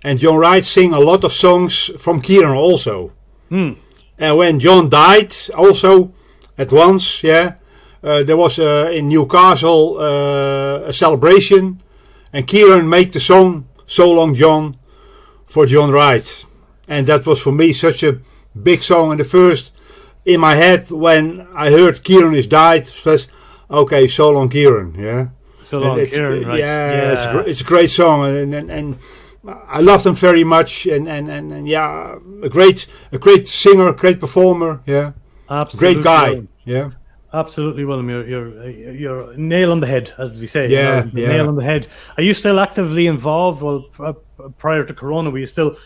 S6: and John Wright sing a lot of songs from Kieran also. And when John died, also at once, yeah, uh, there was uh, in Newcastle uh, a celebration, and Kieran made the song "So Long, John" for John Wright, and that was for me such a big song. And the first in my head when I heard Kieran is died was okay, so long Kieran, yeah.
S1: So long,
S6: it's-
S1: Kieran, right?
S6: Yeah, It's, a, it's a great song, and and, and I love them very much, and, and, and, and yeah, a great a great singer, great performer, yeah,
S1: Absolutely,
S6: great guy, yeah.
S1: Absolutely, Willem. You're you're you're nail on the head, as we say.
S6: Yeah, yeah.
S1: nail on the head. Are you still actively involved? Well, prior to Corona, were you still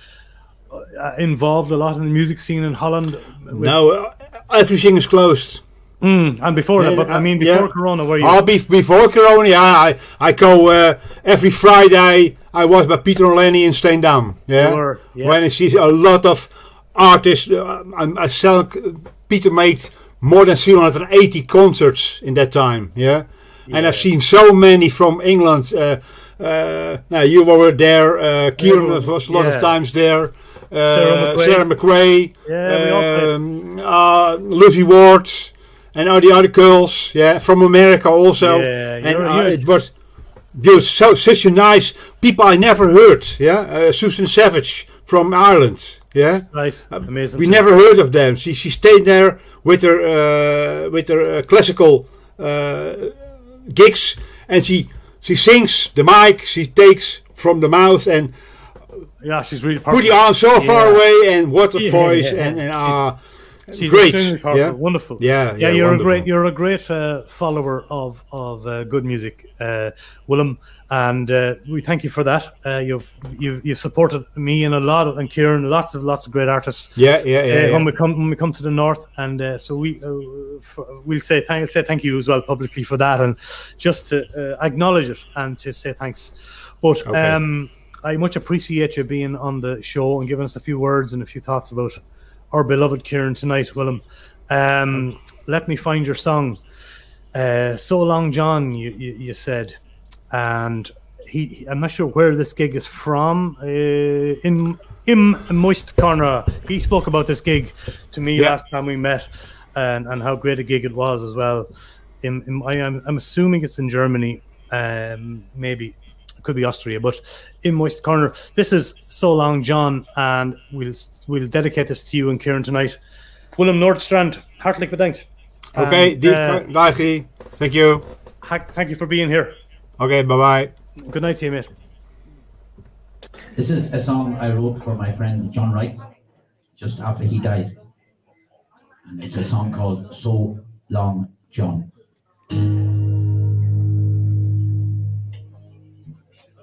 S1: uh, involved a lot in the music scene in Holland?
S6: No, uh, everything is closed.
S1: Mm, and before that, but I
S6: uh,
S1: mean,
S6: yeah.
S1: before Corona, were you?
S6: Oh, be- before Corona, yeah, I, I go uh, every Friday. I was by Peter Lenny in Steendam. Yeah,
S1: were, yeah.
S6: when I see a lot of artists. Uh, I, I sell. Peter made more than 380 concerts in that time. Yeah, and I've seen so many from England. Uh, uh, now you were there. Uh, Kieran
S1: Yeah,
S6: was a lot
S1: yeah.
S6: of times there. Uh, Sarah McRae,
S1: Yeah,
S6: um, uh, Lucy Ward, and all the other girls. Yeah, from America also.
S1: Yeah,
S6: and uh, it was you so such a nice people I never heard. Yeah, uh, Susan Savage from Ireland. Yeah,
S1: right, amazing.
S6: we never heard of them. She she stayed there with her uh, with her uh, classical uh, gigs, and she she sings the mic. She takes from the mouth and
S1: Yeah, she's really
S6: put the arm so far
S1: Yeah.
S6: away, and what a
S1: Yeah,
S6: voice
S1: yeah,
S6: and and uh,
S1: She's
S6: great.
S1: extremely.
S6: Yeah.
S1: Wonderful.
S6: Yeah,
S1: yeah.
S6: yeah,
S1: you're
S6: wonderful.
S1: a great, you're a great uh, follower of of uh, good music, uh, Willem, and uh, we thank you for that. Uh, you've you've you've supported me and a lot of and Kieran, lots of lots of great artists.
S6: yeah, yeah, yeah.
S1: uh,
S6: yeah.
S1: when we come when we come to the north, and uh, so we uh, f we'll say thank say thank you as well publicly for that, and just to uh, acknowledge it and to say thanks. But
S6: Okay.
S1: um, I much appreciate you being on the show and giving us a few words and a few thoughts about our beloved Kieran tonight, Willem. Um, let me find your song. Uh, so long, John. You, you you said, and he. I'm not sure where this gig is from. Uh, in in Moist Corner, he spoke about this gig to me
S6: Yeah.
S1: last time we met, and and how great a gig it was as well. In, in, I am I'm assuming it's in Germany. Um, maybe could be Austria, but in Moist Corner. This is so long, John, and we'll we'll dedicate this to you and Kieran tonight. Willem Noordstrand, hartelijk bedankt.
S6: okay,
S1: And,
S6: die,
S1: uh,
S6: Daithi. Thank you.
S1: ha- thank you for being here.
S6: Okay, bye bye.
S1: Good night to you, mate.
S3: This is a song I wrote for my friend John Wright just after he died. And it's a song called So Long John.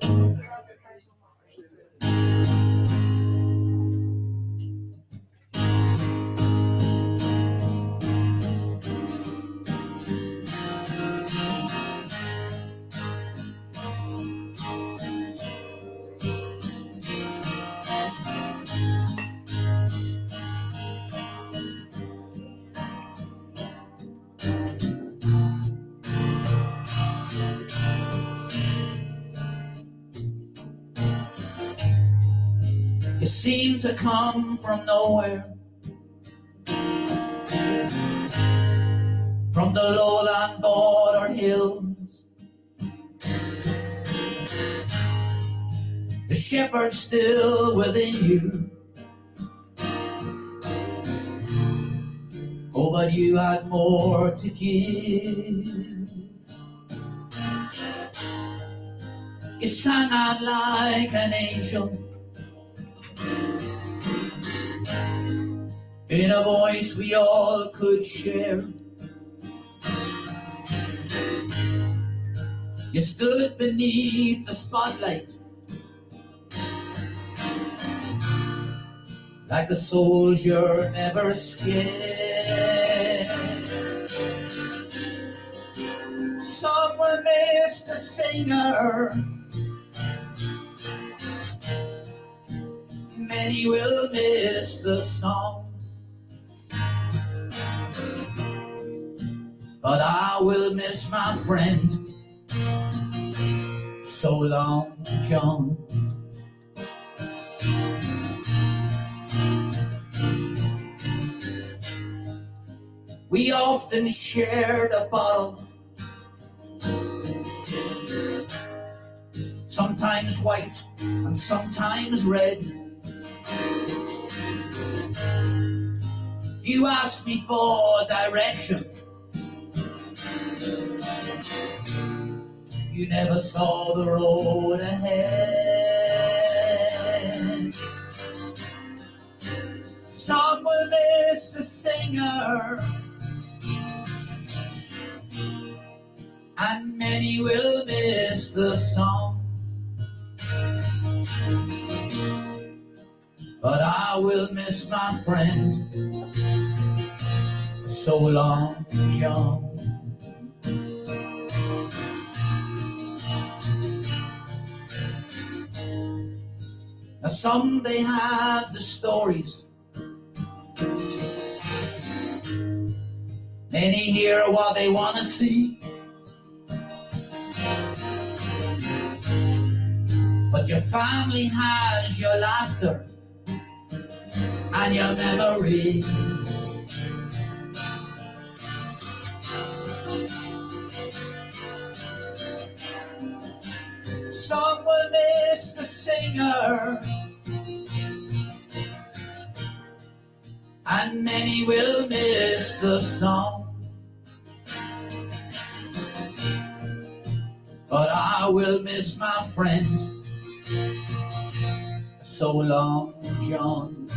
S3: You to come from nowhere. From the lowland border hills. The shepherd still within you. Oh, but you had more to give. You sang out like an angel. In a voice we all could share. You stood beneath the spotlight like a soldier never scared. Some will miss the singer. Many will miss the song. But I will miss my friend. So long, John. We often shared a bottle, sometimes white and sometimes red. You asked me for direction. You never saw the road ahead. Some will miss the singer, and many will miss the song. But I will miss my friend.
S5: So long, John. Some they have the stories. Many hear what they want to see. But your family has your laughter and your memory. Some will miss singer, and many will miss the song. But I will miss my friend. So long, John.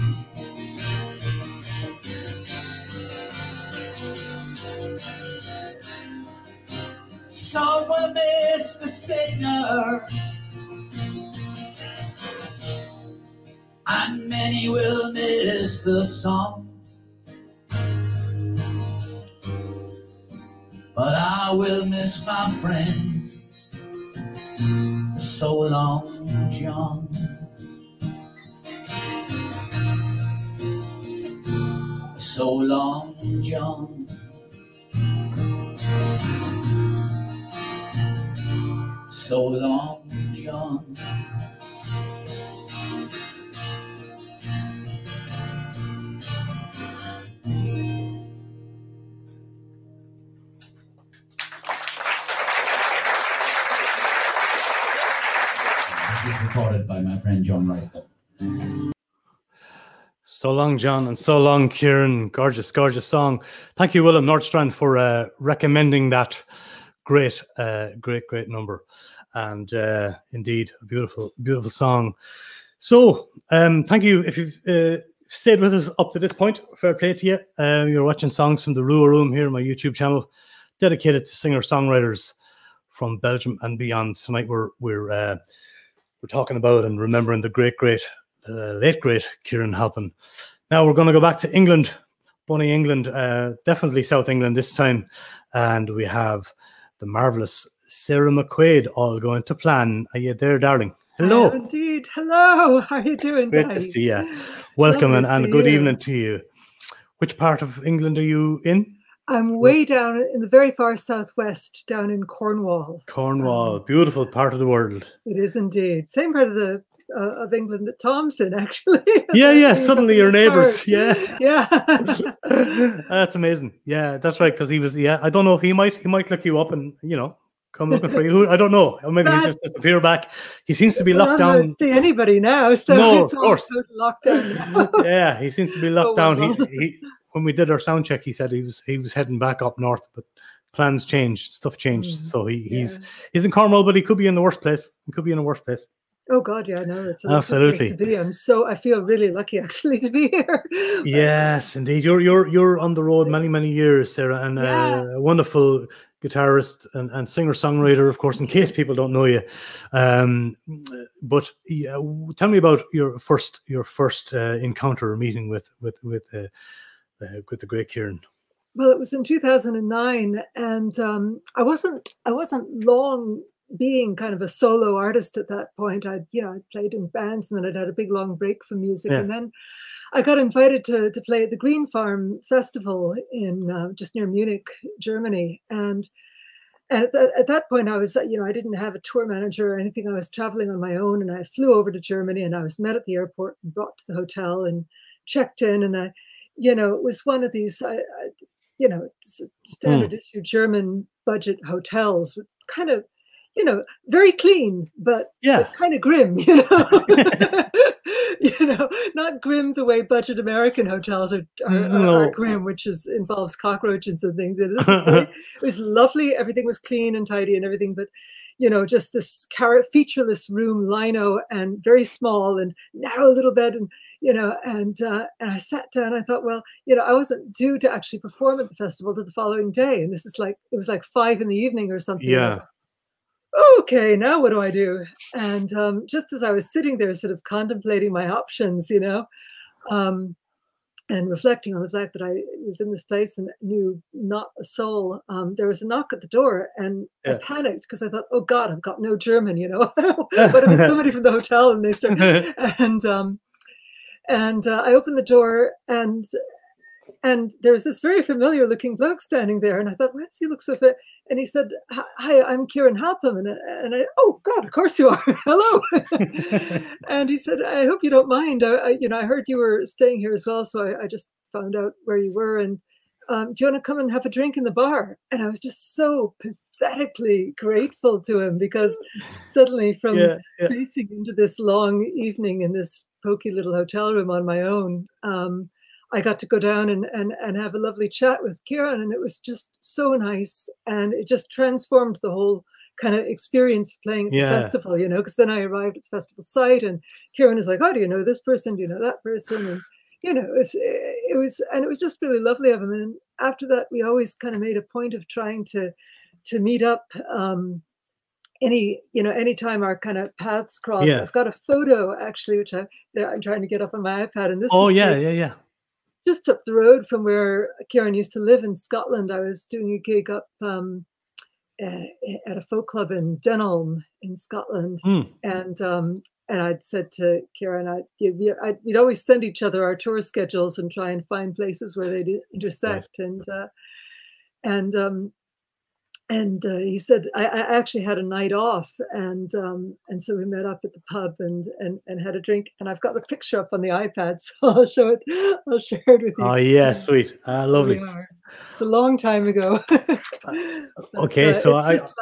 S5: Some will miss the singer, and many will miss the song. But I will miss my friend. So long, John. So long, John. So long, John. By my friend John Wright.
S1: So long, John, and so long, Kieran. Gorgeous, gorgeous song. Thank you, Willem Noordstrand, for uh, recommending that great, uh, great, great number. And uh, indeed, a beautiful, beautiful song. So, um, thank you if you've uh, stayed with us up to this point. Fair play to you. Uh, you're watching songs from the Rua Room here on my YouTube channel, dedicated to singer songwriters from Belgium and beyond. Tonight, we're we're uh, we're talking about and remembering the great, great the late great Kieran Halpin. Now we're going to go back to England, Bonnie England, uh, definitely South England this time, and we have the marvelous Sarah McQuaid all going to plan. Are you there, darling? Hello,
S7: indeed. Hello. How are you doing?
S1: great to see you. Welcome and, and good
S7: you.
S1: evening to you. Which part of England are you in?
S7: I'm way down in the very far southwest, down in Cornwall.
S1: Cornwall, beautiful part of the world.
S7: It is indeed same part of the uh, of England that Tom's in, actually.
S1: Yeah, yeah. Suddenly your neighbours. Yeah.
S7: yeah.
S1: that's amazing. Yeah, that's right. Because he was. Yeah, I don't know if he might. He might look you up and you know come looking for you. I don't know. Or maybe he just disappear back. He seems to be
S7: We're
S1: locked down.
S7: see anybody now, so
S1: No,
S7: it's
S1: of course.
S7: lockdown now.
S1: yeah, he seems to be locked
S7: Oh,
S1: down.
S7: well.
S1: He, he when we did our sound check, he said he was he was heading back up north, but plans changed, stuff changed.
S7: Mhm.
S1: So he, he's
S7: Yeah.
S1: he's in Cornwall, but he could be in the worst place. He could be in a worse place.
S7: Oh God, yeah, no, it's
S1: Absolutely.
S7: to be. I'm so I feel really lucky actually to be here.
S1: Yes, indeed. You're you're you're on the road many many years, Sarah, and
S7: Yeah.
S1: uh, a wonderful guitarist and, and singer songwriter. Of course, in case people don't know you, um, but yeah, tell me about your first your first uh, encounter or meeting with with with uh, uh, with the great Kieran.
S7: Well, it was in 2009, and um, I wasn't I wasn't long being kind of a solo artist at that point. I, you know, I played in bands, and then I'd had a big long break from music,
S1: Yeah.
S7: and then I got invited to to play at the Green Farm Festival in uh, just near Munich, Germany, and. And at that, at that point, I was, you know, I didn't have a tour manager or anything. I was traveling on my own, and I flew over to Germany, and I was met at the airport, and brought to the hotel, and checked in, and I, you know, it was one of these, I, I, you know, s- hmm. standard issue German budget hotels, with kind of, you know, very clean, but
S1: Yeah,
S7: kind of grim, you know. you know, not grim the way budget American hotels are, are, are-
S1: No.
S7: are grim, which is involves cockroaches and things. This is very, it was lovely. Everything was clean and tidy and everything, but you know, just this featureless room, lino, and very small and narrow little bed, and you know, and uh, and I sat down. I thought, well, you know, I wasn't due to actually perform at the festival till the following day, and this is like it was like five in the evening or something. and I was
S1: Yeah.
S7: like, okay, now what do I do? And um, just as I was sitting there, sort of contemplating my options, you know, um, and reflecting on the fact that I was in this place and knew not a soul, um, there was a knock at the door, and I panicked because I thought, "Oh God, I've got no German," you know. but if it's somebody from the hotel, and they start, and um, and uh, I opened the door, and and there was this very familiar looking bloke standing there, and I thought, why does he look so fit? And he said, "Hi, I'm Kieran Halpin," and I- and I, oh God, of course you are. Hello. and he said, "I hope you don't mind. I, I, you know, I heard you were staying here as well, so I, I just found out where you were. And um, do you want to come and have a drink in the bar?" And I was just so pathetically grateful to him because suddenly, from
S1: yeah, yeah.
S7: facing into this long evening in this pokey little hotel room on my own, um, I got to go down and, and, and have a lovely chat with Kieran, and it was just so nice. And it just transformed the whole kind of experience playing at
S1: Yeah.
S7: the festival, you know, because then I arrived at the festival site, and Kieran is like, Oh, do you know this person? Do you know that person? And, you know, it was, it was, and it was just really lovely of him. And after that, we always kind of made a point of trying to, to meet up. Um, any you know anytime our kind of paths cross
S1: Yeah.
S7: i've got a photo actually which I, i'm trying to get up on my ipad and this
S1: Oh yeah, yeah, yeah.
S7: Just up the road from where Kieran used to live in Scotland. I was doing a gig up um, uh, at a folk club in Denholm in Scotland,
S1: Hmm.
S7: and um, and I'd said to Kieran, I'd, we- I'd, we'd always send each other our tour schedules and try and find places where they'd intersect, and uh, and um, and uh, he said I, I actually had a night off, and um, and so we met up at the pub and and and had a drink, and I've got the picture up on the iPad, so I'll show it. I'll share it with you.
S1: Oh yeah, sweet. Ah, lovely.
S7: It's a long time ago. But,
S1: okay,
S7: uh,
S1: so I-
S7: just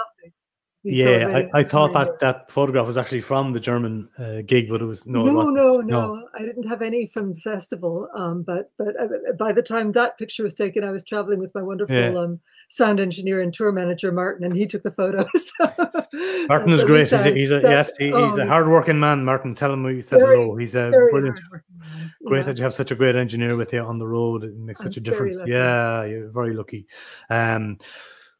S1: Yeah, I, I thought that that photograph was actually from the German uh, gig, but it was no,
S7: No,
S1: it
S7: no,
S1: wasn't.
S7: no, I didn't have any from the festival. Um, but but uh, by the time that picture was taken, I was traveling with my wonderful
S1: Yeah.
S7: um, sound engineer and tour manager Martin, and he took the photos.
S1: Martin is great. He's a, he's a
S7: that-
S1: yes, he,
S7: oh,
S1: he's a hard-working man. Martin, tell him you said
S7: Very,
S1: hello. He's a brilliant. Great
S7: know.
S1: that you have such a great engineer with you on the road. It makes
S7: I'm
S1: such a difference.
S7: lucky.
S1: Yeah, you're very lucky. Um,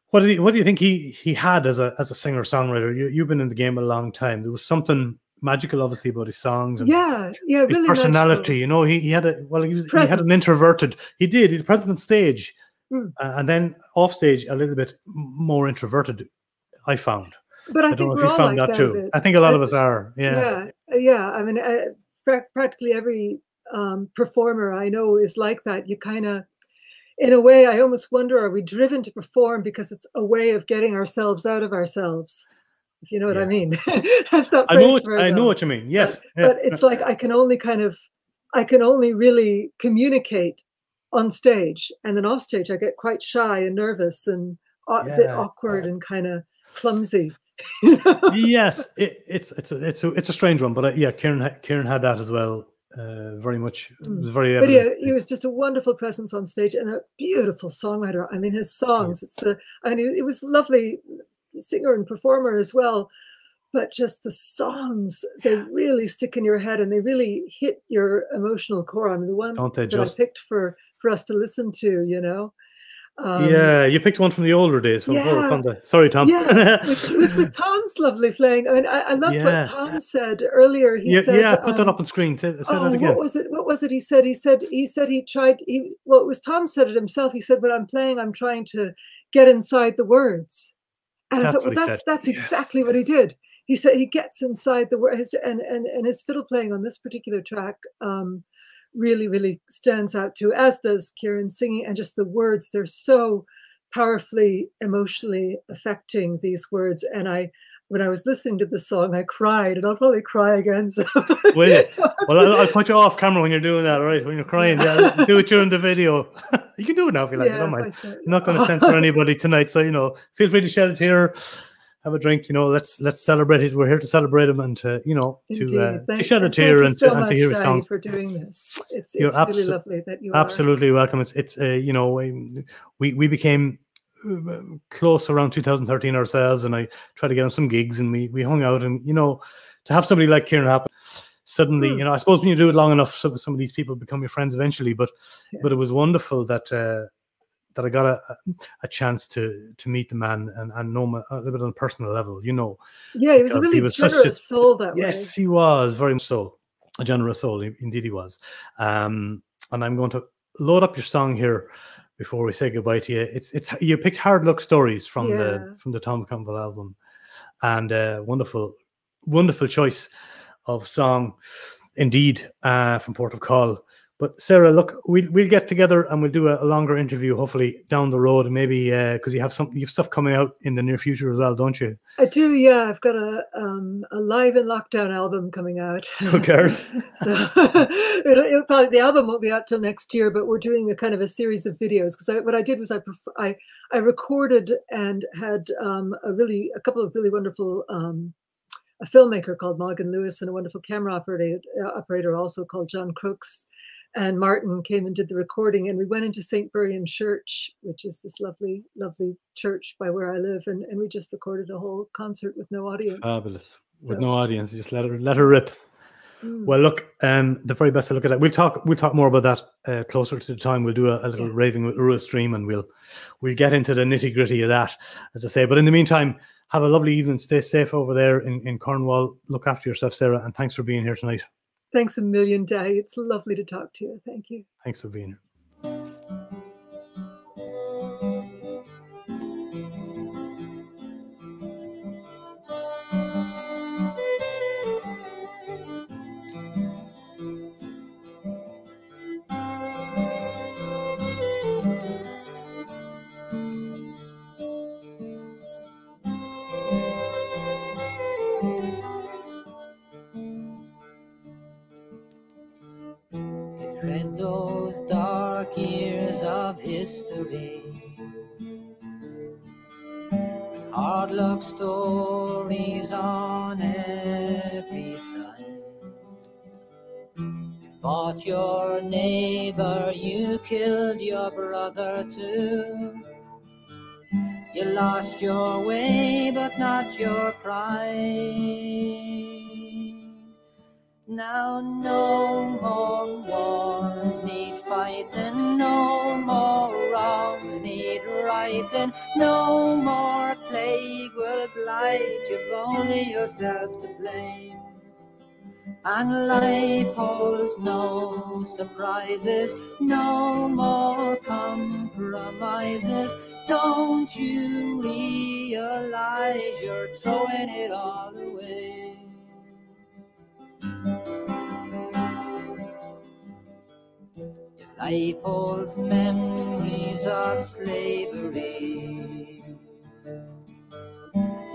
S1: what did he, what do you think he he had as a as a singer songwriter? You you've been in the game a long time. There was something magical, obviously, about his songs and
S7: Yeah, yeah,
S1: his
S7: really
S1: personality.
S7: magical.
S1: You know, he, he had a well, he, was, he had an introverted. He did. He present on stage,
S7: Hmm.
S1: uh, and then off stage a little bit more introverted. I found.
S7: But I,
S1: I, don't
S7: think
S1: know if
S7: we're
S1: you
S7: all
S1: found
S7: like
S1: that
S7: that
S1: too. I think a lot
S7: I
S1: of us are. Yeah.
S7: yeah uh, yeah i mean uh, prac- practically every um, performer i know is like that you kind of in a way i almost wonder are we driven to perform because it's a way of getting ourselves out of ourselves if you know what i mean that's not
S1: I know. What, I know what you mean. Yes. yeah,
S7: but it's like i can only kind of i can only really communicate on stage and then off stage i get quite shy and nervous and a bit
S1: Yeah.
S7: awkward and kind of clumsy
S1: yes, it, it's it's a, it's a, it's a strange one, but uh, yeah, ha- Kieran had that as well. Uh, very much. It was very.
S7: Mm. but yeah, he was just a wonderful presence on stage and a beautiful songwriter. I mean, his songs, it's the, I mean, it was lovely singer and performer as well, but just the songs, they really stick in your head and they really hit your emotional core. I mean, the one that
S1: just?
S7: I picked for, for us to listen to, you know? Um,
S1: yeah, you picked one from the older days. From
S7: yeah.
S1: sorry, Tom.
S7: Yeah, with, with, with Tom's lovely playing. I mean, I, I loved
S1: Yeah.
S7: what Tom said earlier. He
S1: yeah,
S7: said,
S1: yeah, put that
S7: um,
S1: up on screen. Say, say
S7: oh,
S1: that again.
S7: what was it? What was it? He said. He said. He said he tried. He well, it was Tom said it himself. He said, "When I'm playing, I'm trying to get inside the words." And I
S1: That's
S7: thought, well, that's
S1: said.
S7: that's
S1: Yes.
S7: exactly what he did. He said he gets inside the words, and and and his fiddle playing on this particular track um, really really stands out too, as does Kieran singing, and just the words. They're so powerfully emotionally affecting these words, and I. When I was listening to the song, I cried, and I'll probably cry again. So.
S1: Will you? Well, I'll, I'll put you off camera when you're doing that, all right? When you're crying, yeah, do it during the video. you can do it now if you like. I don't mind. I'm not going to censor anybody tonight, so you know, feel free to shed it here. Have a drink, you know. Let's let's celebrate his. We're here to celebrate him and to you know to
S7: Indeed.
S1: uh, to
S7: Thank-
S1: shed a tear and,
S7: so
S1: to, and to hear his song.
S7: for doing this. It's, it's really lovely that you are.
S1: Absolutely welcome. It's it's uh, you know we we became uh, close around 2013 ourselves, and I tried to get him some gigs, and we we hung out, and you know to have somebody like Kieran happen suddenly,
S7: Hmm.
S1: you know, I suppose when you do it long enough, some some of these people become your friends eventually. But
S7: Yeah.
S1: but it was wonderful that. Uh, that I got a, a chance to to meet the man and, and know him a, little bit on a personal level, you know.
S7: Yeah, he was a really
S1: he was such
S7: generous
S1: a-
S7: soul that
S1: Yes,
S7: way.
S1: he was very much so. A generous soul, indeed he was. Um, and I'm going to load up your song here before we say goodbye to you. It's it's you picked hard luck stories from
S7: Yeah.
S1: the from the Tom McConville album, and uh, wonderful, wonderful choice of song, indeed, uh, from Port of Call. But Sarah, look, we'll we'll get together and we'll do a, a longer interview, hopefully down the road, maybe because you have some you have stuff coming out in the near future as well, don't you?
S7: I do, yeah. I've got a um, a live in lockdown album coming out.
S1: Okay.
S7: so it'll, it'll probably the album won't be out till next year, but we're doing a kind of a series of videos because I, what I did was I pref- I I recorded and had um, a really a couple of really wonderful um, a filmmaker called Morgan Lewis and a wonderful camera operator uh, operator also called John Crooks. And Martin came and did the recording, and we went into St. Buryan Church, which is this lovely, lovely church by where I live, and, and we just recorded a whole concert with no audience.
S1: Fabulous. With no audience, just let her let her rip.
S7: Mm.
S1: Well, look, um, the very best to look at that. We'll talk. We'll talk more about that uh, closer to the time. We'll do a, a little
S7: Yeah.
S1: raving with Ura stream, and we'll we'll get into the nitty gritty of that, as I say. But in the meantime, have a lovely evening. Stay safe over there in, in Cornwall. Look after yourself, Sarah, and thanks for being here tonight.
S7: Thanks a million, Day. It's lovely to talk to you. Thank you.
S1: Thanks for being here.
S3: Fought your neighbor, you killed your brother too. You lost your way, but not your pride. Now no more wars need fighting, no more wrongs need righting, no more plague will blight, you've only yourself to blame. And life holds no surprises, no more compromises. Don't you realize you're throwing it all away? Your life holds memories of slavery.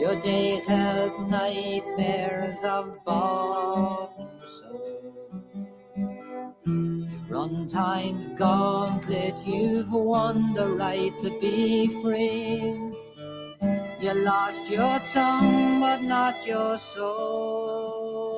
S3: Your days held nightmares of bottom You've run time's gauntlet, you've won the right to be free. You lost your tongue, but not your soul.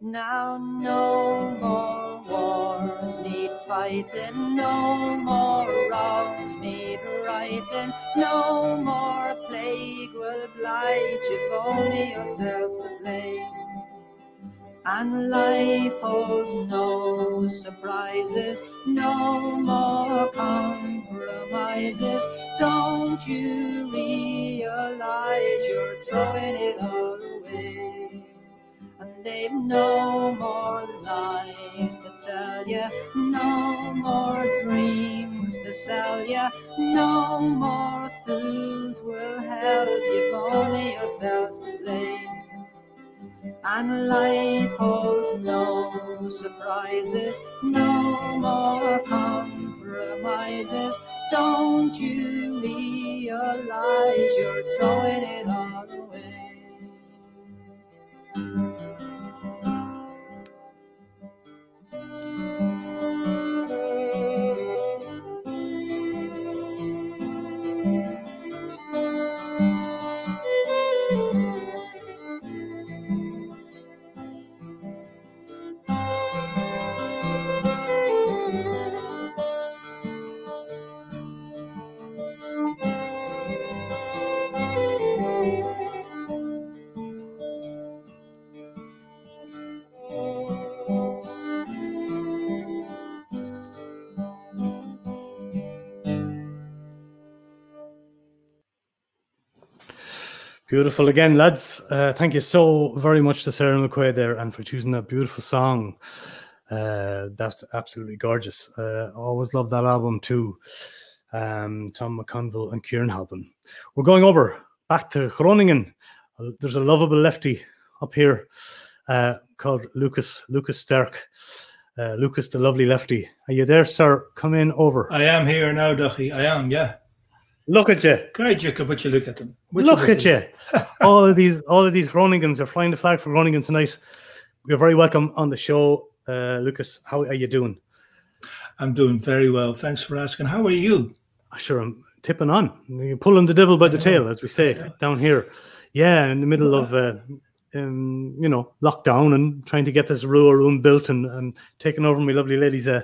S3: Now no more wars need fighting, no more wrongs need righting, no more plague will blight, you've only yourself to blame. And life holds no surprises, no more compromises. Don't you realize you're throwing it all away? And they've no more lies to tell you, no more dreams to sell you, no more fools will help you, only yourself to blame. And life holds no surprises, no more compromises. Don't you realize you're throwing it all away?
S1: Beautiful again, lads. Uh, thank you so very much to Sarah McQuaid there and for choosing that beautiful song. Uh, that's absolutely gorgeous. Uh, always love that album too. Um, Tom McConville and Kieran Halpin. We're going over back to Groningen. Uh, There's a lovable lefty up here uh, called Lucas Lucas Sterk. Uh, Lucas, the lovely lefty. Are you there, sir? Come in over.
S8: I am here now, Duchy. I am, yeah.
S1: Look at you.
S8: Great, Jacob, could you look at them. Would
S1: Look
S8: look
S1: at you. all of these, all of these Groningans are flying the flag for Groningen tonight. You're very welcome on the show, uh, Lucas. How are you doing?
S8: I'm doing very well. Thanks for asking. How are you?
S1: Sure, I'm tipping on. You're pulling the devil by the tail, as we say down here. Yeah, in the middle of, uh, um, you know, lockdown and trying to get this Rua Room built and, and taking over my lovely lady's uh,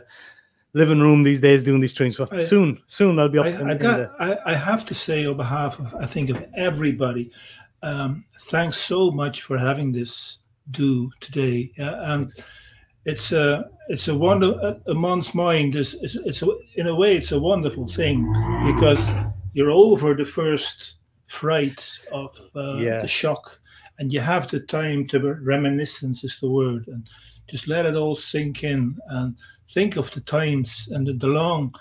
S1: living room these days doing these streams.
S8: I-
S1: soon, soon I'll be up.
S8: I, I got. I, I have to say, on behalf of, I think of everybody, um, thanks so much for having this do today. Uh, and it's a, it's a wonder. A, a month's mind is, is, it's a, in a way, it's a wonderful thing because you're over the first fright of uh,
S1: Yeah.
S8: the shock, and you have the time to reminiscence is the word, and just let it all sink in and think of the times and the, the long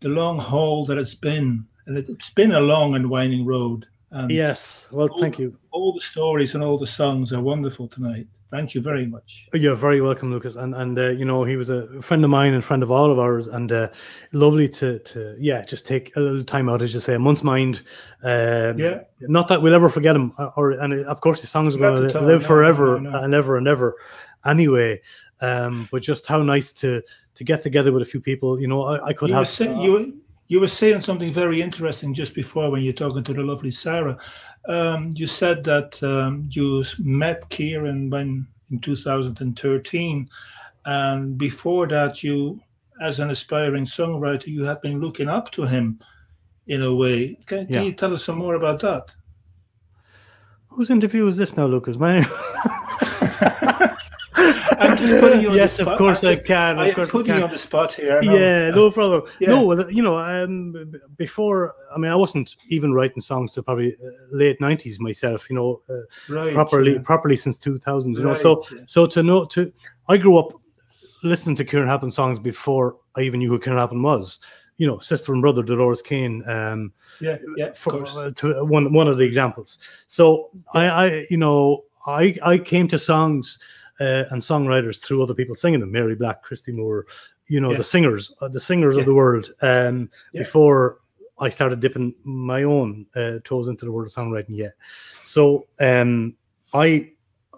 S8: the long haul that it's been. And it, it's been a long and winding road. And
S1: yes. Well, thank you.
S8: all the stories and all the songs are wonderful tonight. Thank you very much.
S1: You're very welcome, Lucas. And and uh, you know he was a friend of mine and friend of all of ours, and uh, lovely to to yeah just take a little time out, as you say, a month's mind. Um,
S8: Yeah.
S1: Not that we'll ever forget him, or, or and of course his songs are going to live
S8: no,
S1: forever
S8: no, no.
S1: and ever and ever. Anyway, um, but just how nice to to get together with a few people. You know, I, I could
S8: You
S1: have
S8: were, say, you, were, you were saying something very interesting just before when you're talking to the lovely Sarah. Um, you said that um, you met Kieran when in 2013, and before that, you, as an aspiring songwriter, you had been looking up to him in a way. Can, can
S1: Yeah.
S8: you tell us some more about that?
S1: whose interview is this now, Lucas? Mine.
S8: Just putting you
S1: yes, of course I,
S8: I-
S1: can.
S8: I
S1: Of course I
S8: putting
S1: can.
S8: you on the spot here. I.
S1: Yeah, no problem.
S8: Yeah.
S1: No, well, you know, um, before I mean, I wasn't even writing songs till probably uh, late nineties myself. You know, uh,
S8: right,
S1: properly
S8: yeah.
S1: properly since two thousand. You know, so
S8: yeah.
S1: so to know to I grew up listening to Kieran Halpin songs before I even knew who Kieran Halpin was. You know, sister and brother Dolores Keane. Um,
S8: Yeah, yeah, of
S1: for,
S8: course.
S1: uh, to uh, one one of the examples. So I, I, you know, I I came to songs uh, and songwriters through other people singing them. Mary Black, Christy Moore, you know,
S8: Yeah.
S1: the singers, uh, the singers
S8: Yeah.
S1: of the world. Um,
S8: Yeah.
S1: before I started dipping my own uh, toes into the world of songwriting. Yeah. So um, I,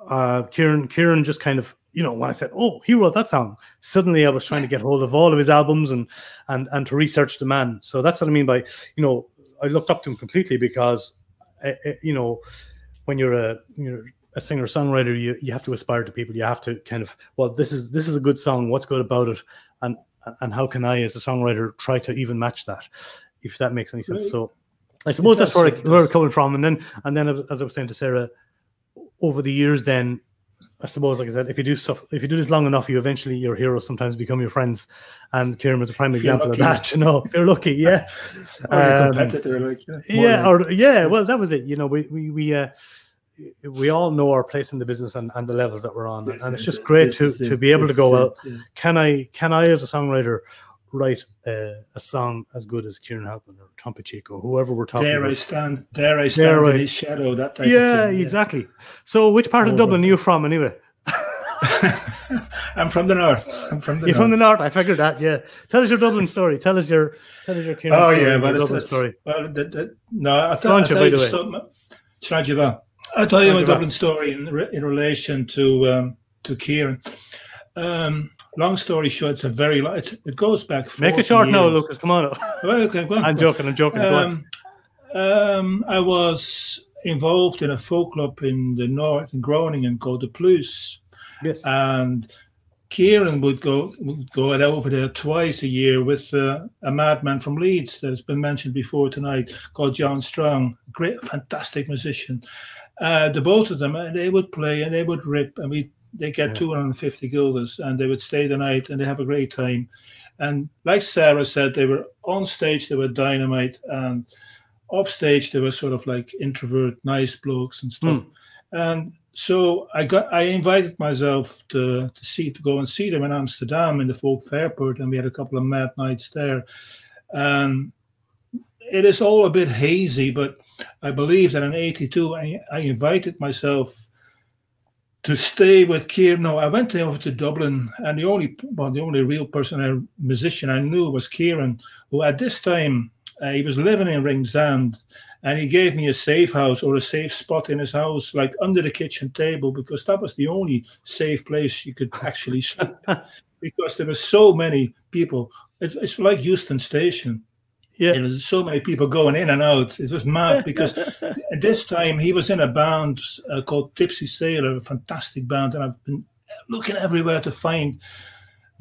S1: uh, Kieran, Kieran just kind of. You know, when I said, "Oh, he wrote that song," suddenly I was trying to get hold of all of his albums and and and to research the man. So that's what I mean by, you know, I looked up to him completely because, uh, uh, you know, when you're a you're a singer songwriter, you you have to aspire to people. You have to kind of well, this is this is a good song. What's good about it, and and how can I, as a songwriter, try to even match that, if that makes any sense.
S8: Right.
S1: So, I suppose that's where, I, where it's coming from. And then and then as I was saying to Sarah, over the years, then. I suppose, like I said, if you do stuff, if you do this long enough, you eventually your heroes sometimes become your friends, and Kieran was a prime example of that. You know, if you're lucky, yeah.
S8: Or
S1: Um,
S8: competitor, like yeah,
S1: yeah or yeah well that was it you know we we we uh we all know our place in the business and, and the levels that we're on and it's just great to to be able to go well
S8: yeah.
S1: can i can i as a songwriter write uh, a song as good as kieran halpin or tom pacheco whoever we're talking
S8: Dare I
S1: about
S8: stand? Dare I stand
S1: Dare I-
S8: in his shadow? That type
S1: yeah
S8: of thing.
S1: exactly so which part of
S8: Over.
S1: dublin are you from anyway
S8: I'm from the north. I'm from the
S1: you're
S8: north.
S1: from the north i figured that yeah tell us your dublin story tell us your tell us your kieran
S8: Oh
S1: story,
S8: yeah, but it's,
S1: dublin story
S8: well, the, the, no, I thought, I
S1: Sláinte, by
S8: you
S1: the way.
S8: Sláinte I'll tell you my Dublin story in, re- in relation to um, to Kieran. Um, long story short, it's a very lo- it, it goes back.
S1: make it short now
S8: years.
S1: lucas come on
S8: Well, okay, on,
S1: i'm joking i'm joking.
S8: Um, um, I was involved in a folk club in the north in Groningen called the Plus,
S1: yes
S8: and Kieran would go would go out over there twice a year with uh, a madman from Leeds that has been mentioned before tonight called John Strong, great, fantastic musician. Uh, the both of them, and they would play and they would rip, and we they get
S1: Yeah.
S8: 250 guilders, and they would stay the night and they have a great time. And like Sarah said, they were on stage, they were dynamite, and off stage they were sort of like introvert, nice blokes and stuff. And so I got I invited myself to to see to go and see them in Amsterdam in the Folk Fairport, and we had a couple of mad nights there. And it is all a bit hazy, but I believe that in '82 I, I invited myself to stay with Kieran. No, I went over to Dublin, and the only well, the only real person, a musician I knew was Kieran, who at this time uh, he was living in Ringsend, and he gave me a safe house or a safe spot in his house, like under the kitchen table, because that was the only safe place you could actually sleep, because there were so many people. It's, it's like Euston Station.
S1: Yeah.
S8: There was so many people going in and out. It was mad because at this time he was in a band uh, called Tipsy Sailor, a fantastic band, and I've been looking everywhere to find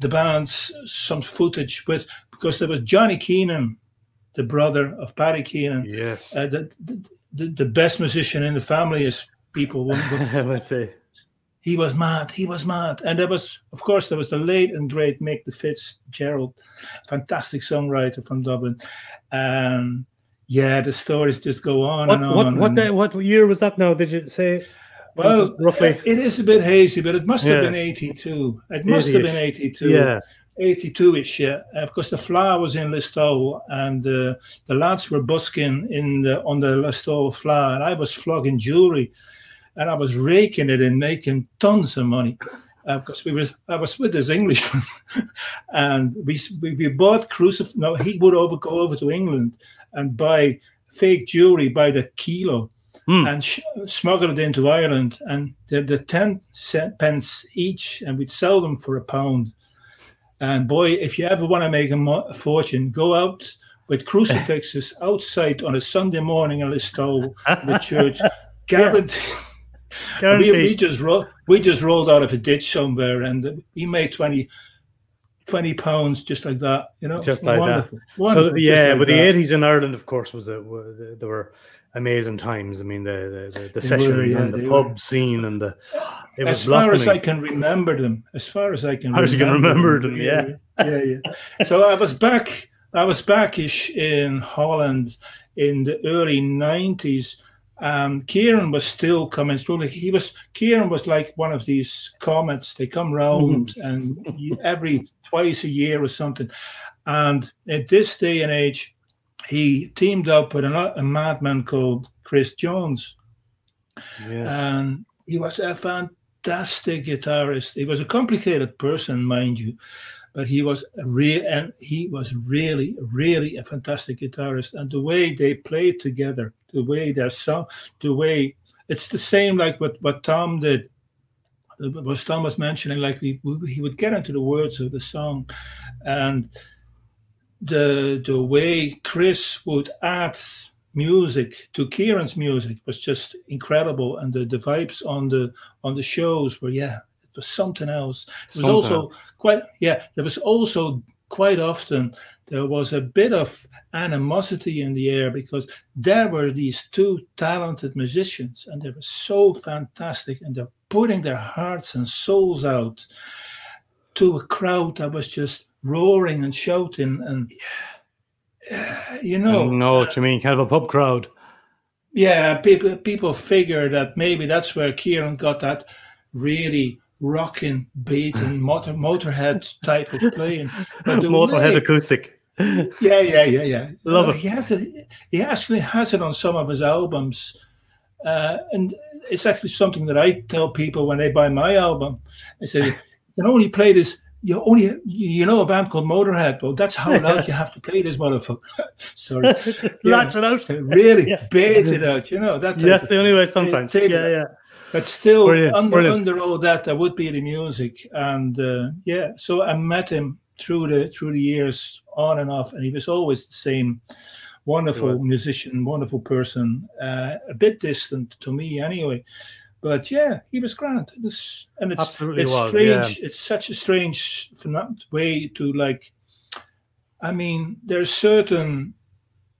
S8: the band's some footage with because there was Johnny Keenan, the brother of Paddy Keenan,
S1: Yes.
S8: uh, the, the the best musician in the family, as people would. would-
S1: Let's say.
S8: He was mad. He was mad. And there was, of course, there was the late and great Mick the Fitzgerald, fantastic songwriter from Dublin. Um, yeah, the stories just go on
S1: What
S8: and on.
S1: what what,
S8: and-
S1: day, what year was that now? Did you say?
S8: well,
S1: roughly.
S8: it is a bit hazy, but it must have been 82. It must have been 82.
S1: Yeah.
S8: 82-ish, yeah, uh, because the Fleadh was in Listowel and uh, the lads were busking in the on the Listowel Fleadh, and I was flogging jewelry, and I was raking it and making tons of money. Uh, because we was I was with this Englishman, and we we, we bought crucif. No, he would over go over to England and buy fake jewelry by the kilo,
S1: Hmm.
S8: and sh- smuggle it into Ireland, and they're the ten cent pence each, and we'd sell them for a pound. And boy, if you ever want to make a, mo- a fortune, go out with crucifixes outside on a Sunday morning in Listowel, the church. Guaranteed. We, we just ro- we just rolled out of a ditch somewhere, and he made 20, 20 pounds just like that. You know,
S1: Just like that.
S8: wonderful.
S1: So yeah,
S8: like
S1: but the eighties in Ireland, of course, was a, were, there were amazing times. I mean, the the, the, the sessions
S8: were, yeah,
S1: and the pub
S8: were.
S1: scene and the it was
S8: as far as. I can remember them, as far as I can,
S1: As you can remember them,
S8: yeah, yeah, yeah. so I was back. I was backish in Holland in the early nineties. And Kieran was still coming through. Like he was, Kieran was like one of these comets. They come round mm-hmm. and you- every twice a year or something. And at this day and age, he teamed up with a, a madman called Chris Jones
S1: Yes.
S8: and he was a fantastic guitarist. He was a complicated person, mind you, but he was real and he was really, really a fantastic guitarist. And the way they played together, the way their song, the way it's the same like what what Tom did. What Tom was mentioning, like we, he would get into the words of the song, and the the way Chris would add music to Kieran's music was just incredible, and the, the vibes on the on the shows were yeah, it was something else. It was
S1: Something
S8: also. Quite yeah. There was also quite often there was a bit of animosity in the air because there were these two talented musicians, and they were so fantastic, and they're putting their hearts and souls out to a crowd that was just roaring and shouting and. You know,
S1: know what you mean, kind of a pub crowd.
S8: yeah, people people figure that maybe that's where Kieran got that really rocking, beating motor motorhead type of playing. But
S1: Motorhead
S8: way-
S1: acoustic.
S8: yeah, yeah, yeah, yeah.
S1: Love
S8: Uh,
S1: it.
S8: He has it. He actually has it on some of his albums, uh, and it's actually something that I tell people when they buy my album. I say, "You can only play this. You only you know a band called Motorhead. Well, that's how loud you have to play this motherfucker." Sorry, Yeah.
S1: Latch it out.
S8: really
S1: Yeah.
S8: bait it out. You know that.
S1: That's
S8: of-
S1: the only way sometimes. Yeah, yeah.
S8: But still
S1: Brilliant,
S8: under
S1: brilliant.
S8: under all that there would be the music. And uh, yeah so i met him through the through the years on and off. And he was always the same wonderful musician wonderful person uh, a bit distant to me anyway. But yeah he was grand. It was, and it's
S1: Absolutely
S8: it's
S1: was,
S8: strange it's such a strange way to like i mean there's certain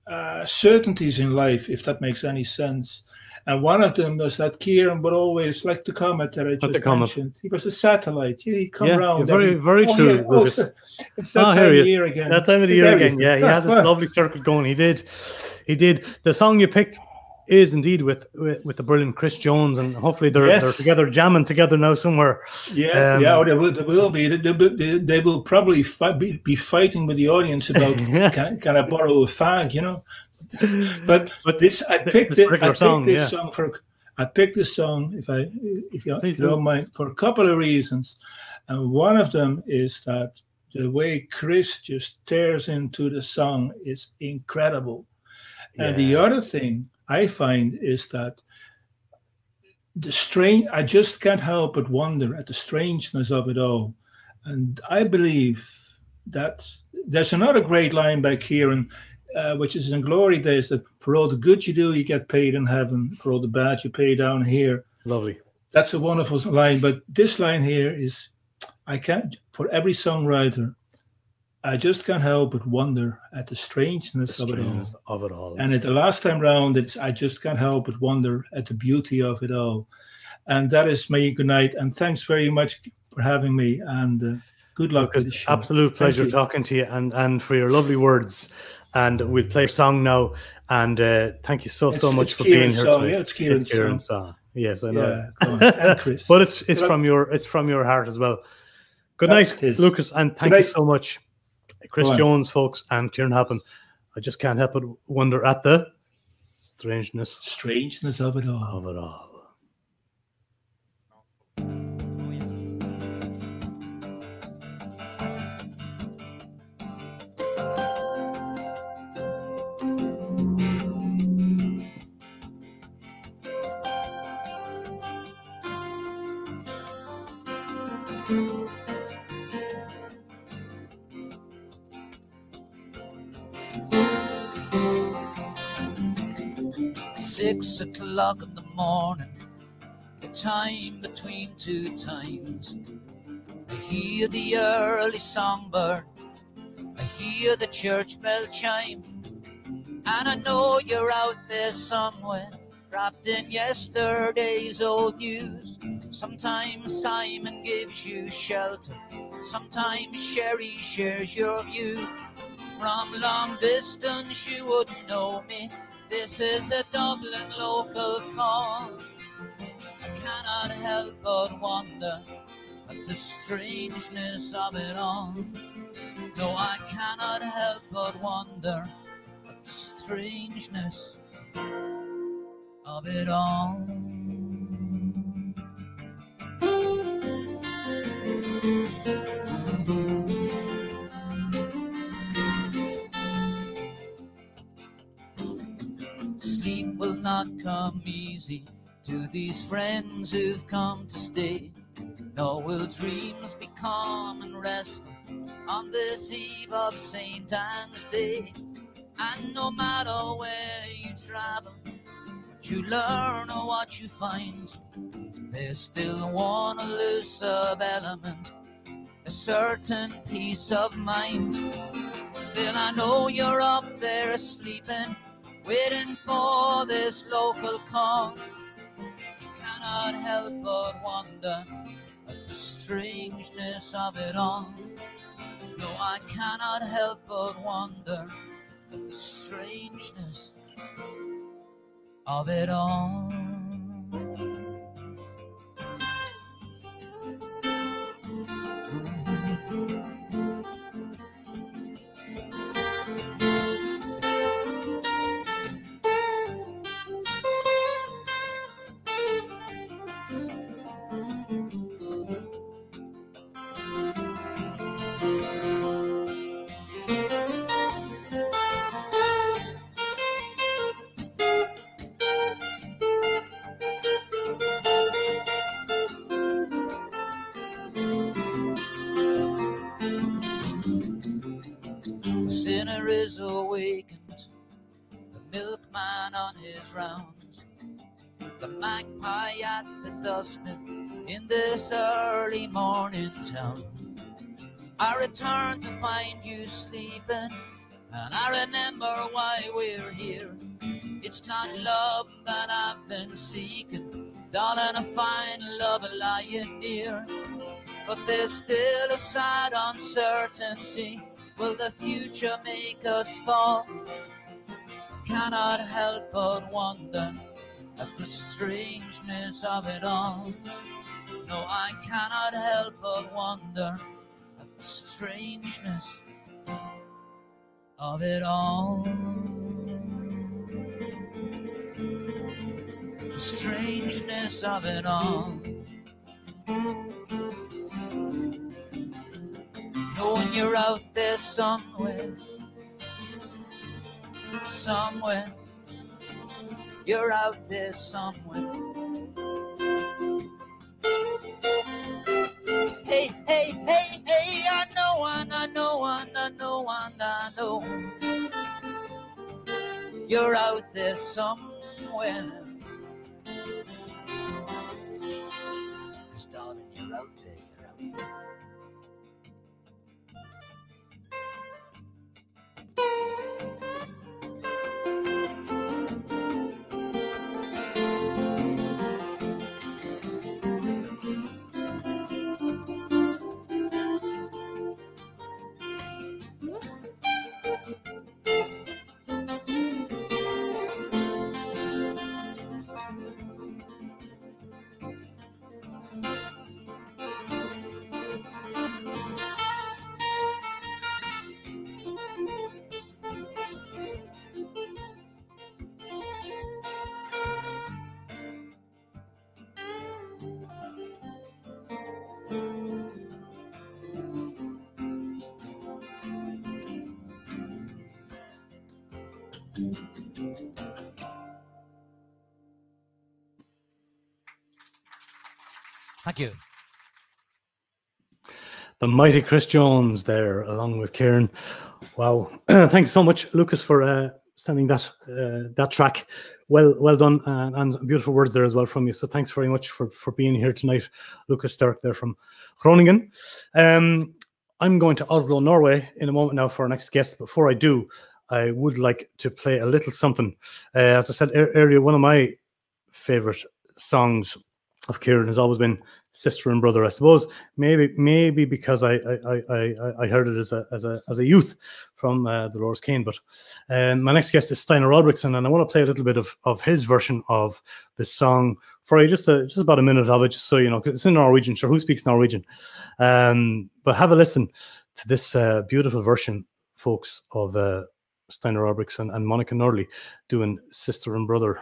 S8: uh, certainties in life if that makes any sense and one of them was that Kieran would always, like the comet that I
S1: the
S8: just
S1: comet.
S8: mentioned, he was a satellite. He'd come
S1: Yeah, very-
S8: every-
S1: very
S8: oh,
S1: true,
S8: yeah, oh, it's- that
S1: Ah,
S8: time of year again.
S1: That time of the year again.
S8: is.
S1: Yeah, he had this lovely circle going. He did. He did. The song you picked is indeed with with, the brilliant Chris Jones, and hopefully they're
S8: Yes.
S1: they're together jamming together now somewhere.
S8: Yeah,
S1: Um,
S8: yeah, oh, they will, they will be. They, they, they, they will probably fi- be, be fighting with the audience about can, can I borrow a fag, you know? But
S1: But
S8: this I picked
S1: this
S8: it. I picked
S1: song,
S8: this
S1: yeah.
S8: song for. I picked this song if I if you,
S1: Please
S8: don't
S1: do.
S8: mind for a couple of reasons, and one of them is that the way Chris just tears into the song is incredible. And the other thing I find is that the strange, I just can't help but wonder at the strangeness of it all. And I believe that there's another great line by Kieran, uh, which is in Glory Days that for all the good you do, you get paid in heaven. For all the bad you pay down here.
S1: Lovely.
S8: That's a wonderful line. But this line here is, I can't, for every songwriter, I just can't help but wonder at the strangeness
S1: The
S8: of it all.
S1: strangeness of it all.
S8: And at the last time round, it's I just can't help but wonder at the beauty of it all. And that is my Good night, and thanks very much for having me. And uh, good luck
S1: Lucas, absolute pleasure talking to you and and for your lovely words. And we'll play a song now. And uh, thank you so so
S8: It's-
S1: much
S8: it's
S1: for being here
S8: song,
S1: today.
S8: yeah, it's Kieran's
S1: Kieran's song. Yes, I know.
S8: Yeah, come on. And Chris.
S1: but it's it's
S8: Good
S1: from your it's from your heart as well. Good
S8: Yeah,
S1: night. Lucas, and thank
S8: Good
S1: you
S8: night.
S1: so much, Chris
S8: Go on.
S1: Jones, folks, and Kieran Halpin. I just can't help but wonder at the strangeness
S8: strangeness of it all.
S1: of it all.
S3: Six o'clock in the morning, the time between two times. I hear the early songbird, I hear the church bell chime, and I know you're out there somewhere, wrapped in yesterday's old news. Sometimes Simon gives you shelter, sometimes Sherry shares your view. From long distance, you wouldn't know me. This is a Dublin local call. I cannot help but wonder at the strangeness of it all. No, I cannot help but wonder at the strangeness of it all. Will not come easy to these friends who've come to stay. Nor will dreams be calm and restful on this eve of St. Anne's Day. And no matter where you travel, what you learn or what you find, there's still one elusive element, a certain peace of mind. Still, I know you're up there sleeping, waiting for this local call. You cannot help but wonder at the strangeness of it all. No, I cannot help but wonder at the strangeness of it all. His rounds, the magpie at the dustbin in this early morning town. I return to find you sleeping, and I remember why we're here. It's not love that I've been seeking, darling, I find love lying near. But there's still a sad uncertainty. Will the future make us fall? Cannot help but wonder at the strangeness of it all. No, I cannot help but wonder at the strangeness of it all. The strangeness of it all. Knowing you're out there somewhere, somewhere, you're out there somewhere. Hey, hey, hey, hey, I know, and I know, and I know, and I know. You're out there somewhere. Cause darling, there, you're out there. Thank you.
S1: The mighty Chris Jones there, along with Kieran. Wow! Thanks so much, Lucas, for uh, sending that uh, that track. Well, well done, and, and beautiful words there as well from you. So thanks very much for for being here tonight, Lucas Sterk there from Groningen. Um, I'm going to Oslo, Norway, in a moment now for our next guest. Before I do, I would like to play a little something. Uh, as I said ear- earlier, one of my favorite songs of Kieran has always been sister and brother. I suppose maybe maybe because I I, I, I- heard it as a as a as a youth from uh, Dolores Keane. But um, my next guest is Steinar Albrigtsen, and I want to play a little bit of, of his version of this song for you, just a, just about a minute of it, just so you know, 'cause it's in Norwegian. Sure, who speaks Norwegian? Um, but have a listen to this uh, beautiful version, folks, of uh, Steinar Albrigtsen and Monica Norley doing sister and brother.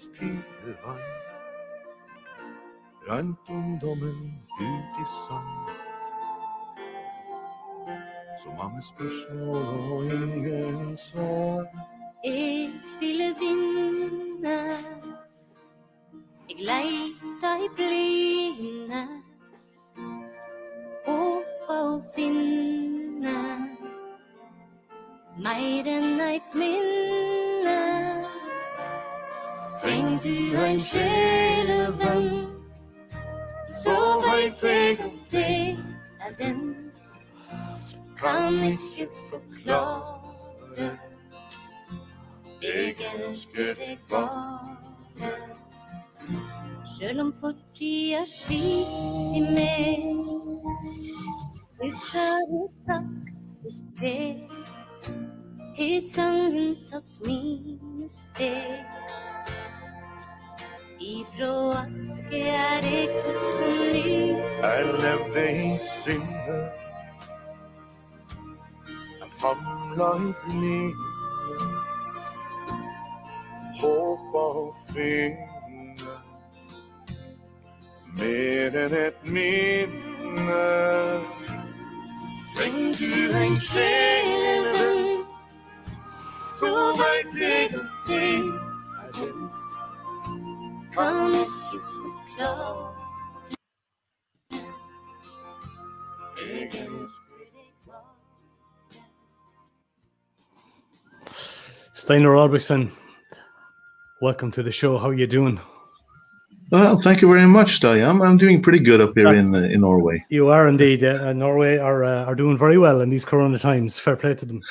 S9: Barndommens tidevann. Rant ungdommen ut i sand. Så mange spørsmål og ingen svar.
S10: Jeg ville vinne. Jeg leita i blinde. Håpa å finne mer enn eit. Du ein sjelevenn, så veit eg at det er den. Kan ikke forklare. Jeg elsker deg bare. Sjøl om fortida sliter med Husker du sagt et brev? Har sangen tatt mine steg? Ifra aske er jeg født på ny.
S9: Jeg levde i synder. Jeg famla i bly. Håpa å finne mer enn et minne.
S10: Trenger du en sjelevenn, så veit jeg at det. Kan ikke forklare. Jeg elsker deg bare.
S1: Welcome to the show. How are you doing?
S11: Well, thank you very much, Dai. I'm, I'm doing pretty good up here in uh, in Norway.
S1: You are indeed. Uh, Norway are uh, are doing very well in these Corona times. Fair play to them.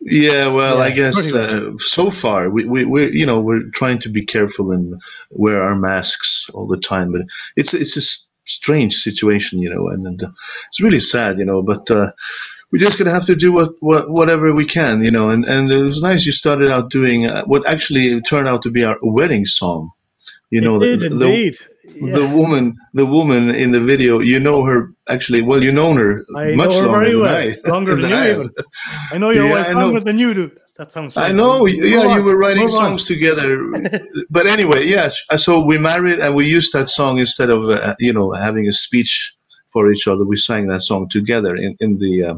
S11: Yeah, well, I guess uh, so far we we we you know we're trying to be careful and wear our masks all the time, but it's it's a strange situation, you know, and, and uh, it's really sad, you know. But uh, we're just gonna have to do what, what whatever we can, you know. And and it was nice you started out doing uh, what actually turned out to be our wedding song. You know,
S1: It did
S11: the, the,
S1: indeed.
S11: the woman, the woman in the video, you know her actually. Well, you known her
S1: I
S11: much
S1: know her
S11: longer
S1: very
S11: than
S1: well.
S11: I.
S1: Longer than you
S11: I
S1: even. I know your
S11: Yeah,
S1: wife
S11: I know.
S1: longer than you do. That sounds.
S11: I know.
S1: Move
S11: Yeah, you were writing
S1: move on.
S11: songs together. but anyway, yes. So we married, and we used that song instead of uh, you know having a speech for each other. We sang that song together in in the uh,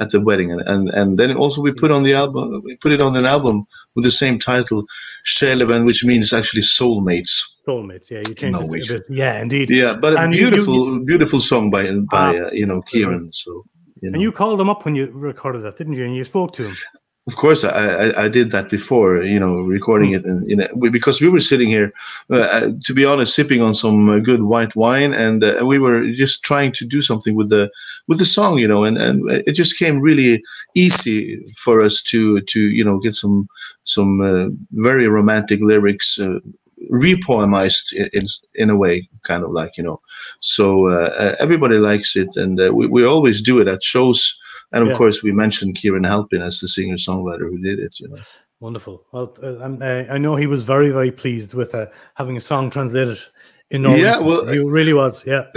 S11: at the wedding, and, and and then also we put on the album. We put it on an album with the same title, Sjelevenn, which means actually soulmates.
S1: Soulmates. Yeah, you changed a
S11: Norwegian.
S1: Yeah, indeed.
S11: Yeah, but a
S1: And you- you-
S11: beautiful, beautiful song by by
S1: Ah,
S11: uh, you know Kieran. So you know.
S1: And you called him up when you recorded that, didn't you? And you spoke to him.
S11: Of course, I, I, I did that before, you know, recording it in, in a, because we were sitting here, uh, uh, to be honest, sipping on some uh, good white wine, and uh, we were just trying to do something with the with the song, you know, and, and it just came really easy for us to to you know get some some uh, very romantic lyrics. Uh, repoemized in, in in a way kind of like you know so uh, uh, everybody likes it and uh, we, we always do it at shows and of
S1: Yeah.
S11: course, we mentioned Kieran Halpin as the singer songwriter who did it. You know,
S1: Wonderful. Well, uh, I'm- uh, I know he was very, very pleased with uh, having a song translated in Norwegian.
S11: Yeah, well,
S1: he really was. Yeah.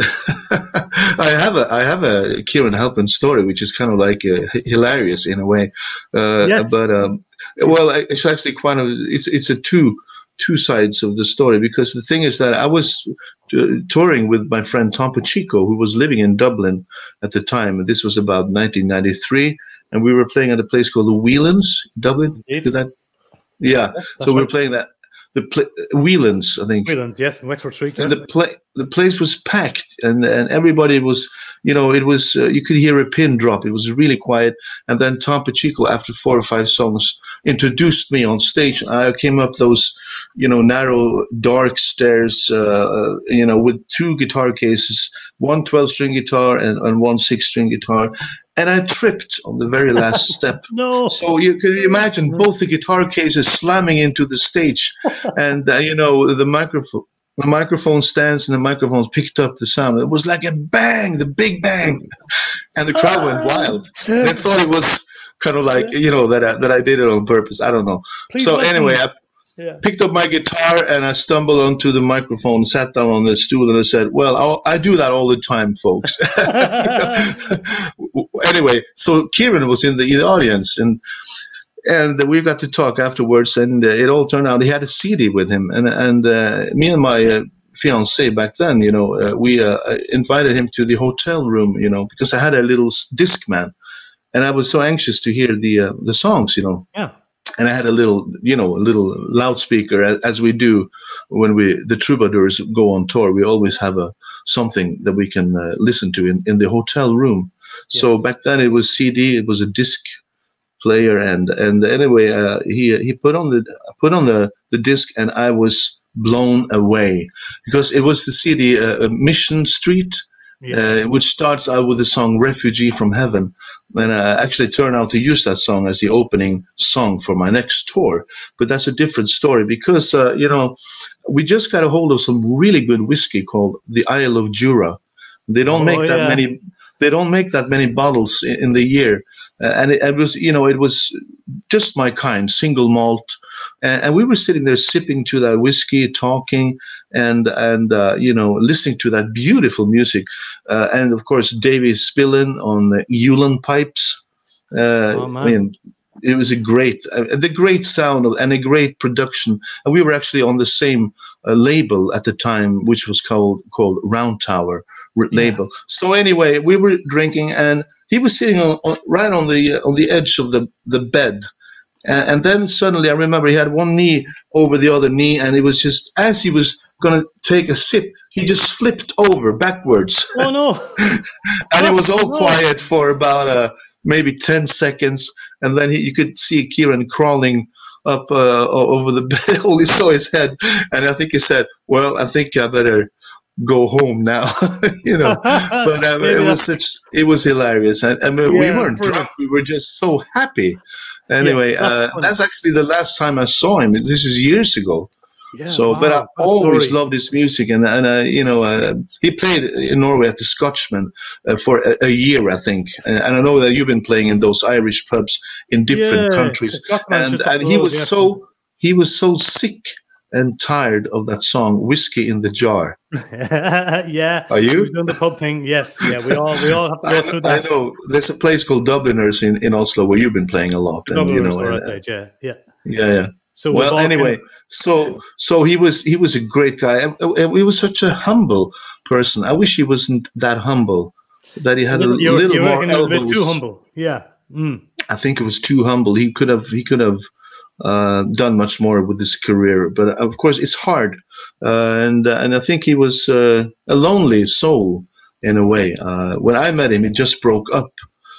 S11: I have a I have a Kieran Halpin story, which is kind of like uh, hilarious in a way. Uh,
S1: Yes.
S11: But um, well, it's actually quite a it's it's a two two sides of the story because the thing is that I was uh, touring with my friend Tom Pacheco, who was living in Dublin at the time. This was about 1993, and we were playing at a place called the Whelan's, Dublin. Did that? Yeah. so we were
S1: right.
S11: playing that the pla- Whelan's, I think.
S1: Whelan's, yes, in Wexford Street.
S11: And
S1: yes.
S11: the play, the place was packed, and and everybody was, you know, it was uh, you could hear a pin drop. It was really quiet. And then Tom Pacheco, after four or five songs, introduced me on stage. I came up those, you know, narrow, dark stairs, uh, uh, you know, with two guitar cases, one 12 string guitar and, and one six string guitar. And I tripped on the very last step.
S1: No.
S11: So you can imagine both the guitar cases slamming into the stage, and uh, you know the microphone. The microphone stands and the microphones picked up the sound. It was like a bang, the big bang, and the crowd went oh. wild. They thought it was kind of like you know that I, that I did it on purpose. I don't know.
S1: Please
S11: so anyway,
S1: me-
S11: I
S1: Yeah.
S11: picked up my guitar and I stumbled onto the microphone, sat down on the stool, and I said, "Well, I'll, I do that all the time, folks." anyway, so Kieran was in the, in the audience, and and we got to talk afterwards, and uh, it all turned out he had a CD with him, and and uh, me and my uh, fiance back then, you know, uh, we uh, invited him to the hotel room, you know, because I had a little disc man, and I was so anxious to hear the uh, the songs, you know
S1: Yeah.
S11: and I had a little, you know, a little loudspeaker as, as we do when we the troubadours go on tour. We always have a something that we can uh, listen to in, in the hotel room. So back then it was CD, it was a disc player, and and anyway, uh, he he put on the put on the the disc, and I was blown away because it was the CD uh, Mission Street. Uh, which starts out with the song "Refugee from Heaven," and I actually turned out to use that song as the opening song for my next tour. But that's a different story because uh, you know we just got a hold of some really good whiskey called the Isle of Jura. They don't
S1: Oh,
S11: make that
S1: yeah.
S11: many. They don't make that many bottles in, in the year, uh, and it, it was you know it was just my kind, single malt, and, and we were sitting there sipping to that whiskey, talking, and and uh, you know listening to that beautiful music, uh, and of course Davy Spillane on the uilleann pipes. Uh,
S1: Oh, man.
S11: I mean, it was a great, uh, the great sound of, and a great production. And we were actually on the same uh, label at the time, which was called called Round Tower label. So anyway, we were drinking, and he was sitting on, on right on the uh, on the edge of the the bed. And, and then suddenly, I remember he had one knee over the other knee, and it was just as he was going to take a sip, he just flipped over backwards.
S1: Oh no!
S11: and it was all
S1: No.
S11: quiet for about uh, maybe 10 seconds and then he, you could see kieran crawling up uh, over the bed. Only saw his head, and I think he said, "Well, I think I better." Go home now, you know. But um,
S1: Maybe
S11: it was such, it was hilarious, and, and we weren't drunk. We were just so happy. Anyway,
S1: that's
S11: uh, that's actually the last time I saw him. This is years ago.
S1: Yeah,
S11: so, but I always loved his music, and and uh, you know, uh, he played in Norway at the Scotchman uh, for a, a year, I think, and, and I know that you've been playing in those Irish pubs in different
S1: Yeah,
S11: countries, and and he was
S1: yeah.
S11: so he was so sick and tired of that song "Whiskey in the Jar."
S1: yeah.
S11: Are you?
S1: We've done the pub thing. Yes. Yeah. We all we all have to go through that.
S11: I know there's a place called Dubliners in, in Oslo where you've been playing a lot, and you know, and,
S1: that, yeah. Yeah.
S11: yeah, yeah.
S1: So
S11: well, anyway, so so he was he was a great guy. He was such a humble person. I wish he wasn't that humble. That he had a
S1: you, you,
S11: little
S1: you
S11: more
S1: reckon it was a bit too humble. Yeah. Mm.
S11: I think it was too humble. He could have he could have uh, done much more with his career, but of course it's hard. Uh, and uh, and I think he was uh, a lonely soul in a way. Uh, when I met him, he just broke up.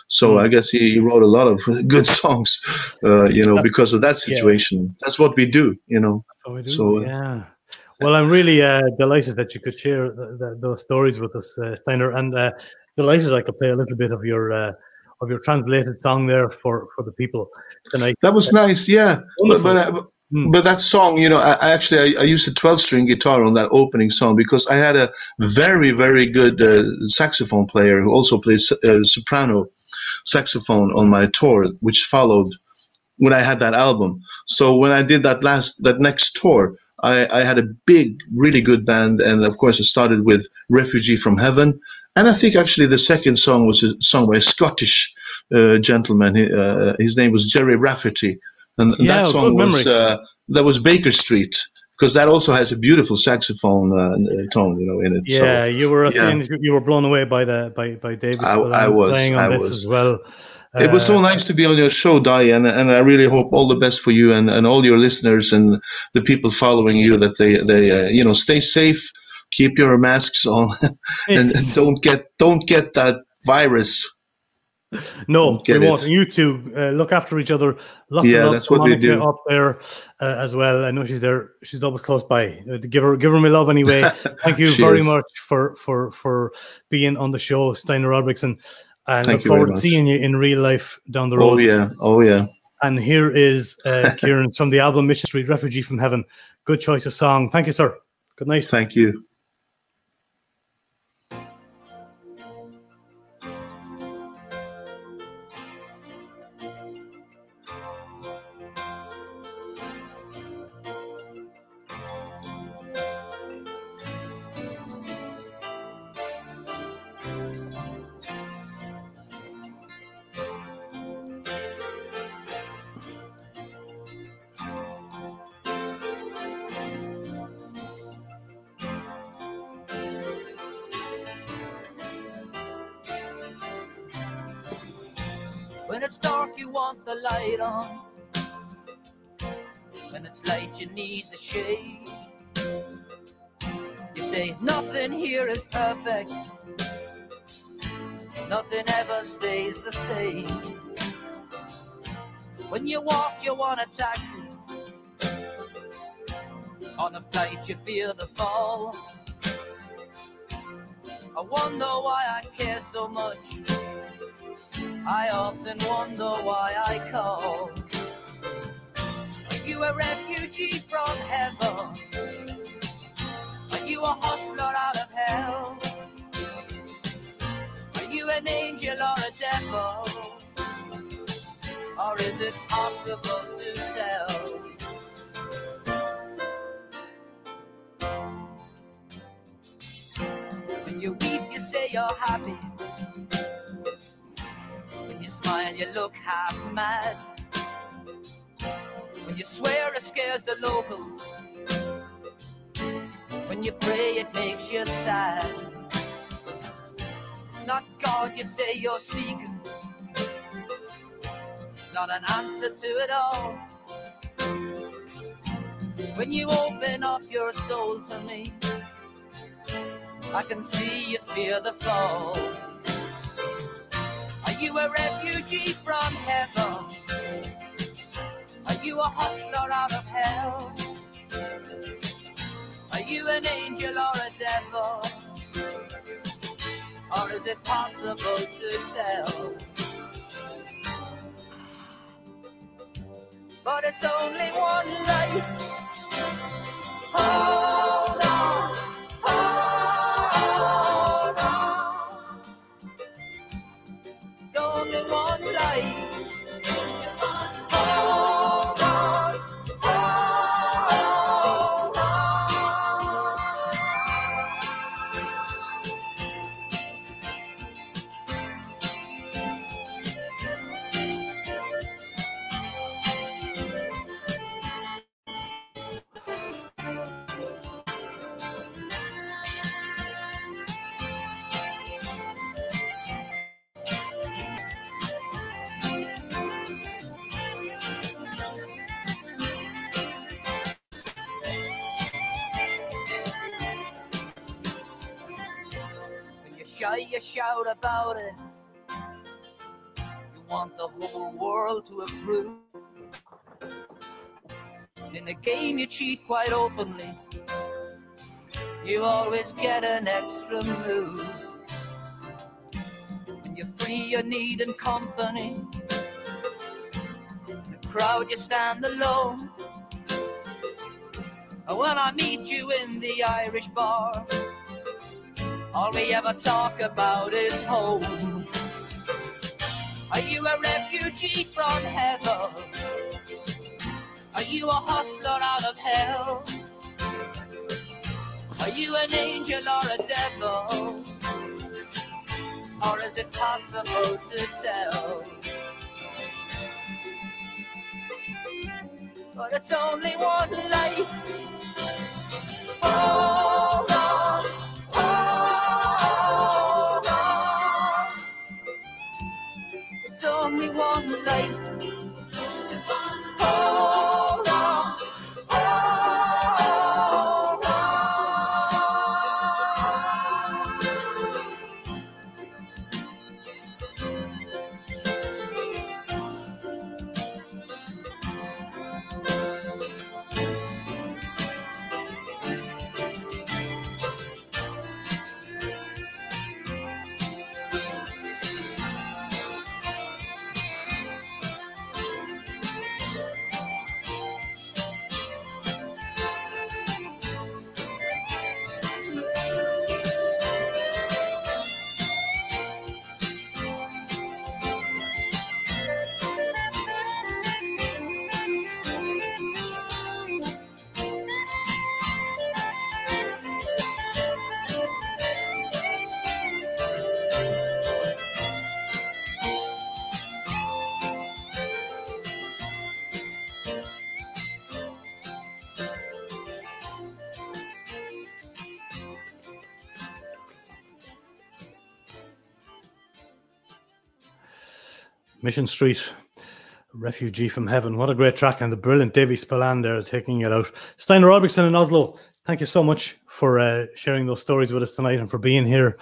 S11: So
S1: Mm.
S11: I guess he, wrote a lot of good songs, uh, you know, because of that
S1: yeah.
S11: situation. That's what we do, you know.
S1: So we do.
S11: So, uh,
S1: yeah. Well, I'm really uh, delighted that you could share th- th- those stories with us, uh, Steinar, and uh, delighted I could play a little bit of your uh, of your translated song there for for the people tonight.
S11: That was nice, yeah. But
S1: Wonderful.
S11: but, uh, but that song, you know, I, I actually I, I used a twelve string guitar on that opening song because I had a very very good uh, saxophone player who also plays uh, soprano saxophone on my tour, which followed when I had that album. So when I did that last that next tour, I, I had a big, really good band, and of course it started with "Refugee from Heaven," and I think actually the second song was a song by a Scottish uh, gentleman. He, uh, his name was Gerry Rafferty, and
S1: Yeah,
S11: that song was uh, that was Baker Street because that also has a beautiful saxophone uh, tone, you know, in it.
S1: Yeah,
S11: so,
S1: you were
S11: yeah.
S1: saying you were blown away by the by by David.
S11: I- I was,
S1: playing on
S11: I
S1: this
S11: was.
S1: as well.
S11: It was so
S1: Uh,
S11: nice to be on your show, Diane, and and I really hope all the best for you and, and all your listeners and the people following you that they they uh, you know stay safe, keep your masks on, and
S1: Yes.
S11: don't get don't get that virus.
S1: No,
S11: get
S1: we
S11: it.
S1: won't. And you two uh, look after each other. Lots
S11: Yeah,
S1: of love
S11: that's
S1: to
S11: what we
S1: Monica
S11: do.
S1: up there uh, as well. I know she's there. She's always close by. Uh, give her, give her my love anyway. Thank you very
S11: is.
S1: much for for for being on the show, Steinar Rodrickson. And
S11: Thank
S1: look forward to seeing you in real life down the road.
S11: Oh yeah, oh yeah.
S1: And here is uh, Kieran from the album Mission Street, Refugee from Heaven. Good choice of song. Thank you, sir. Good night.
S11: Thank you.
S3: When you walk, you want a taxi. On a flight, you fear the fall. I wonder why I care so much. I often wonder why I call. Are you a refugee from heaven? Are you a hustler out of hell? Are you an angel or a devil? Or is it possible to tell? When you weep, you say you're happy. When you smile, you look half mad. When you swear, it scares the locals. When you pray, it makes you sad. It's not God you say you're seeking. Not an answer to it all. When you open up your soul to me, I can see you fear the fall. Are you a refugee from heaven? Are you a hustler out of hell? Are you an angel or a devil? Or is it possible to tell? But it's only one life. Hold oh. Shout about it. You want the whole world to approve. In the game, you cheat quite openly. You always get an extra move. When you're free, you're needing company. In the crowd, you stand alone. And when I meet you in the Irish bar, all we ever talk about is home. Are you a refugee from heaven? Are you a hustler out of hell? Are you an angel or a devil? Or is it possible to tell? But it's only one life. Hold only one life.
S1: Mission Street, Refugee from Heaven. What a great track, and the brilliant Davy Spillane there taking it out. Steinar Robertson in Oslo, thank you so much for uh, sharing those stories with us tonight and for being here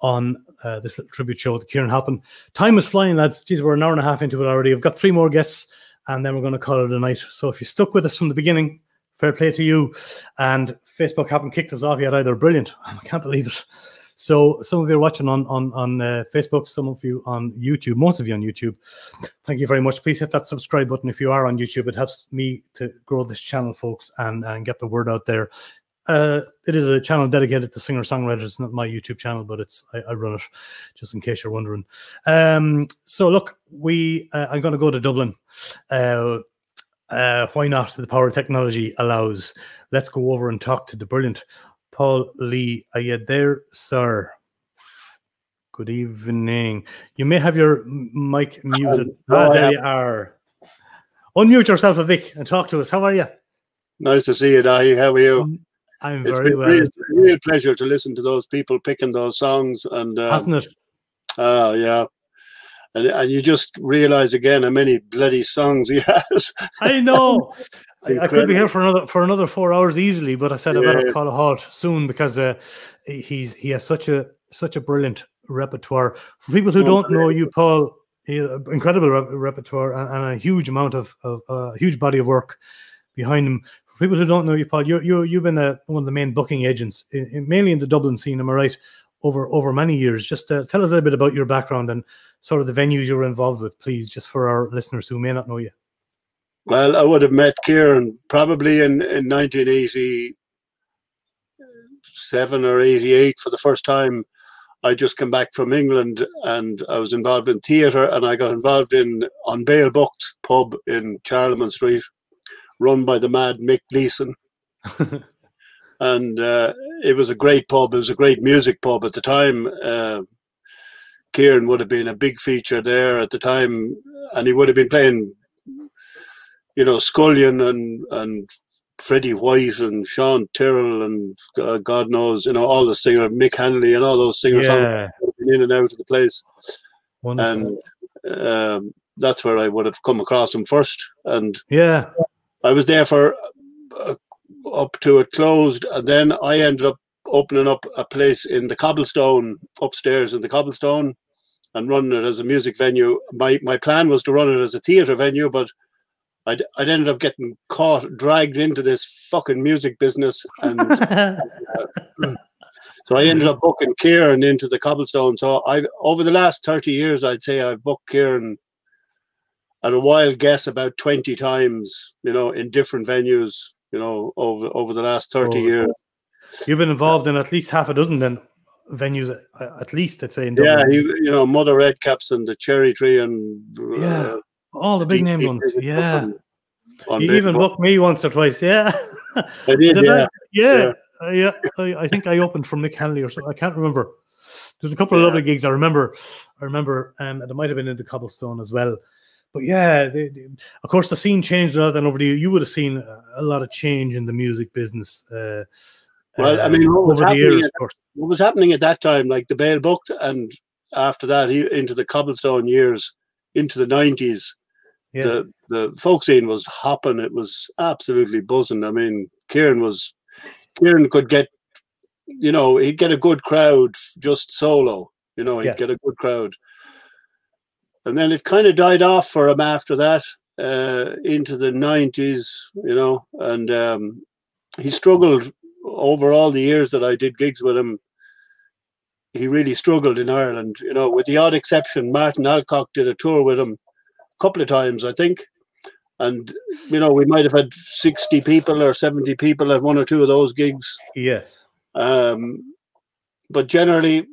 S1: on uh, this little tribute show with Kieran Halpin. Time is flying, lads. Geez, we're an hour and a half into it already. I've got three more guests, and then we're going to call it a night. So if you stuck with us from the beginning, fair play to you. And Facebook haven't kicked us off yet either. Brilliant. I can't believe it. So some of you are watching on on on uh, Facebook, some of you on YouTube, most of you on YouTube. Thank you very much. Please hit that subscribe button if you are on YouTube. It helps me to grow this channel, folks, and and get the word out there. Uh, it is a channel dedicated to singer songwriters. It's not my YouTube channel, but it's I, I run it just in case you're wondering. Um, so look, we uh, I'm going to go to Dublin. Uh, uh, why not? The power of technology allows. Let's go over and talk to the brilliant Paul Lee. Are you there, sir? Good evening. You may have your mic muted.
S12: no,
S1: ah, there you are. Unmute yourself, Vic, and talk to us. How are you?
S12: Nice to see you, Daithi. How are you?
S1: I'm
S12: It's
S1: very
S12: been
S1: well.
S12: real, real pleasure to listen to those people picking those songs, and um,
S1: Hasn't it?
S12: Oh yeah, and and you just realize again how many bloody songs he has.
S1: I know. I, I could be here for another for another four hours easily, but I said I better call a halt soon because uh, he he has such a such a brilliant repertoire. For people who don't know you, Paul, he, incredible re- repertoire and, and, a huge amount of, a uh, huge body of work behind him. For people who don't know you, Paul, you you you've been a, one of the main booking agents, in, in, mainly in the Dublin scene. Am I right? Over over many years. Just uh, tell us a little bit about your background and sort of the venues you were involved with, please, just for our listeners who may not know you.
S12: Well, I would have met Kieran probably in, in 1987 or 88 for the first time. I just come back from England and I was involved in theatre and I got involved in An Béal Bocht pub in Charlemont Street, run by the mad Mick Leeson. and uh, it was a great pub. It was a great music pub at the time. Uh, Kieran would have been a big feature there at the time, and he would have been playing, you know, Scullion and and Freddie White and Sean Tyrrell and uh, God knows, you know, all the singer Mick Hanley and all those singers
S1: yeah.
S12: in and out of the place.
S1: Wonderful.
S12: And um, that's where I would have come across them first. And
S1: yeah,
S12: I was there for uh, up to it closed, and then I ended up opening up a place in the cobblestone upstairs in the cobblestone and running it as a music venue. My my plan was to run it as a theatre venue, but I'd, I'd ended up getting caught, dragged into this fucking music business, and uh, so I ended up booking Kieran into the cobblestone. So I over the last thirty years, I'd say I've booked Kieran at a wild guess about twenty times, you know, in different venues, you know, over over the last thirty oh, years.
S1: You've been involved in at least half a dozen then venues uh, at least I'd say in
S12: Yeah, you, you know, Mother Redcaps and the Cherry Tree and
S1: uh, yeah, all the big name ones. Yeah, on, you even booked me once or twice. Yeah,
S12: I did. did yeah. I?
S1: yeah, yeah, uh, yeah. I, I, think I opened for Mick Hanley or something. I can't remember. There's a couple of lovely gigs I remember. I remember, um, and it might have been in the Cobblestone as well. But yeah, they, they, of course, the scene changed a lot. And over the you would have seen a lot of change in the music business. Uh,
S12: well, I mean, what was, happening years, at, what was happening at that time, like the Béal Bocht, and after that, he, into the cobblestone years, into the nineties, yeah. the the folk scene was hopping. It was absolutely buzzing. I mean, Kieran was Kieran could get, you know, he'd get a good crowd just solo. You know, he'd yeah. get a good crowd, and then it kind of died off for him after that uh, into the nineties. You know, and um, he struggled over all the years that I did gigs with him, he really struggled in Ireland. You know, with the odd exception, Maartin Allcock did a tour with him couple of times, I think. And you know, we might have had sixty people or seventy people at one or two of those gigs.
S1: Yes.
S12: Um, but generally,